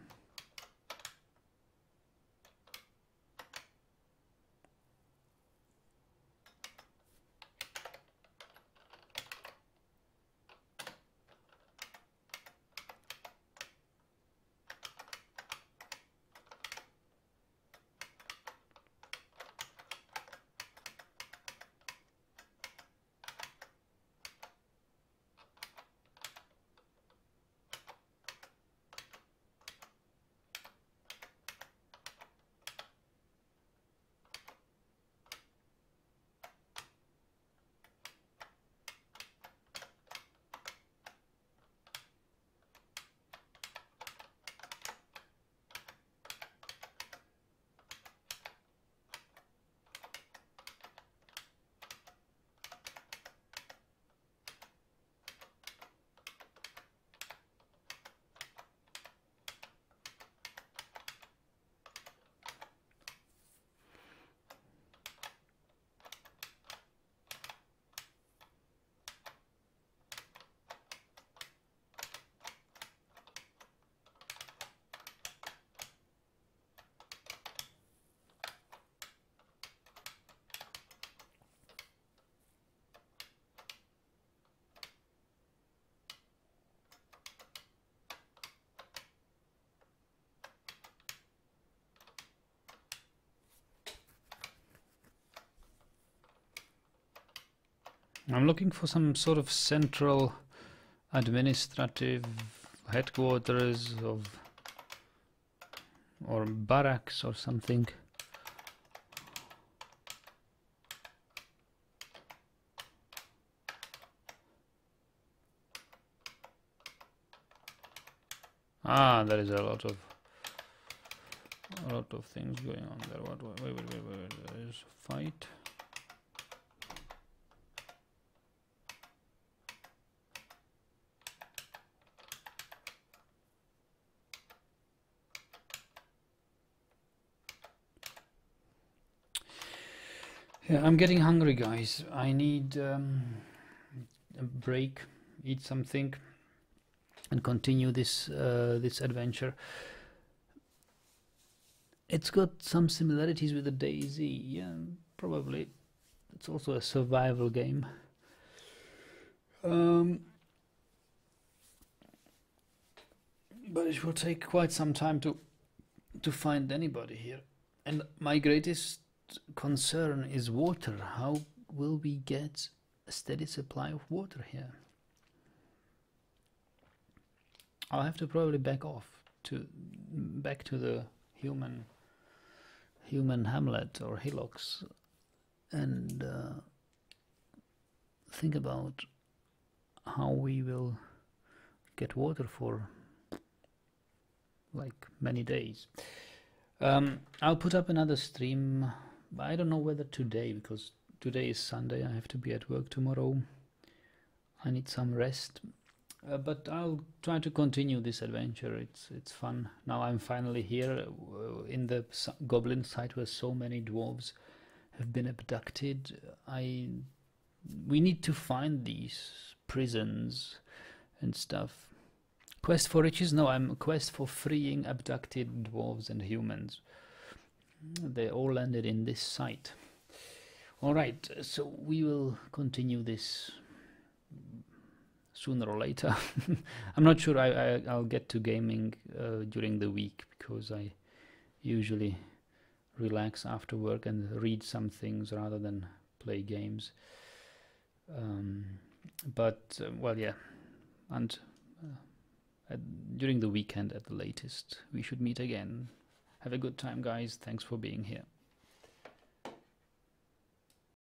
I'm looking for some sort of central administrative headquarters of or barracks or something. Ah, there is a lot of a lot of things going on there. What? Wait, wait, wait, wait. There is fight. Yeah, I'm getting hungry, guys. I need um, a break, eat something, and continue this uh, this adventure. It's got some similarities with the DayZ, Yeah, probably. It's also a survival game. Um, but it will take quite some time to to find anybody here. And my greatest concern is water. How will we get a steady supply of water here? I'll have to probably back off to back to the human human hamlet or hillocks and uh, think about how we will get water for like many days. Um, I'll put up another stream I don't know whether today, because today is Sunday, I have to be at work tomorrow. I need some rest. Uh, but I'll try to continue this adventure. It's it's fun. Now I'm finally here uh, in the goblin site where so many dwarves have been abducted. I we need to find these prisons and stuff. Quest for riches? No, I'm quest for freeing abducted dwarves and humans they all landed in this site. All right so we will continue this sooner or later. I'm not sure I, I will get to gaming uh, during the week because i usually relax after work and read some things rather than play games. Um, but uh, well yeah. And uh, during the weekend at the latest we should meet again have a good time, guys. Thanks for being here.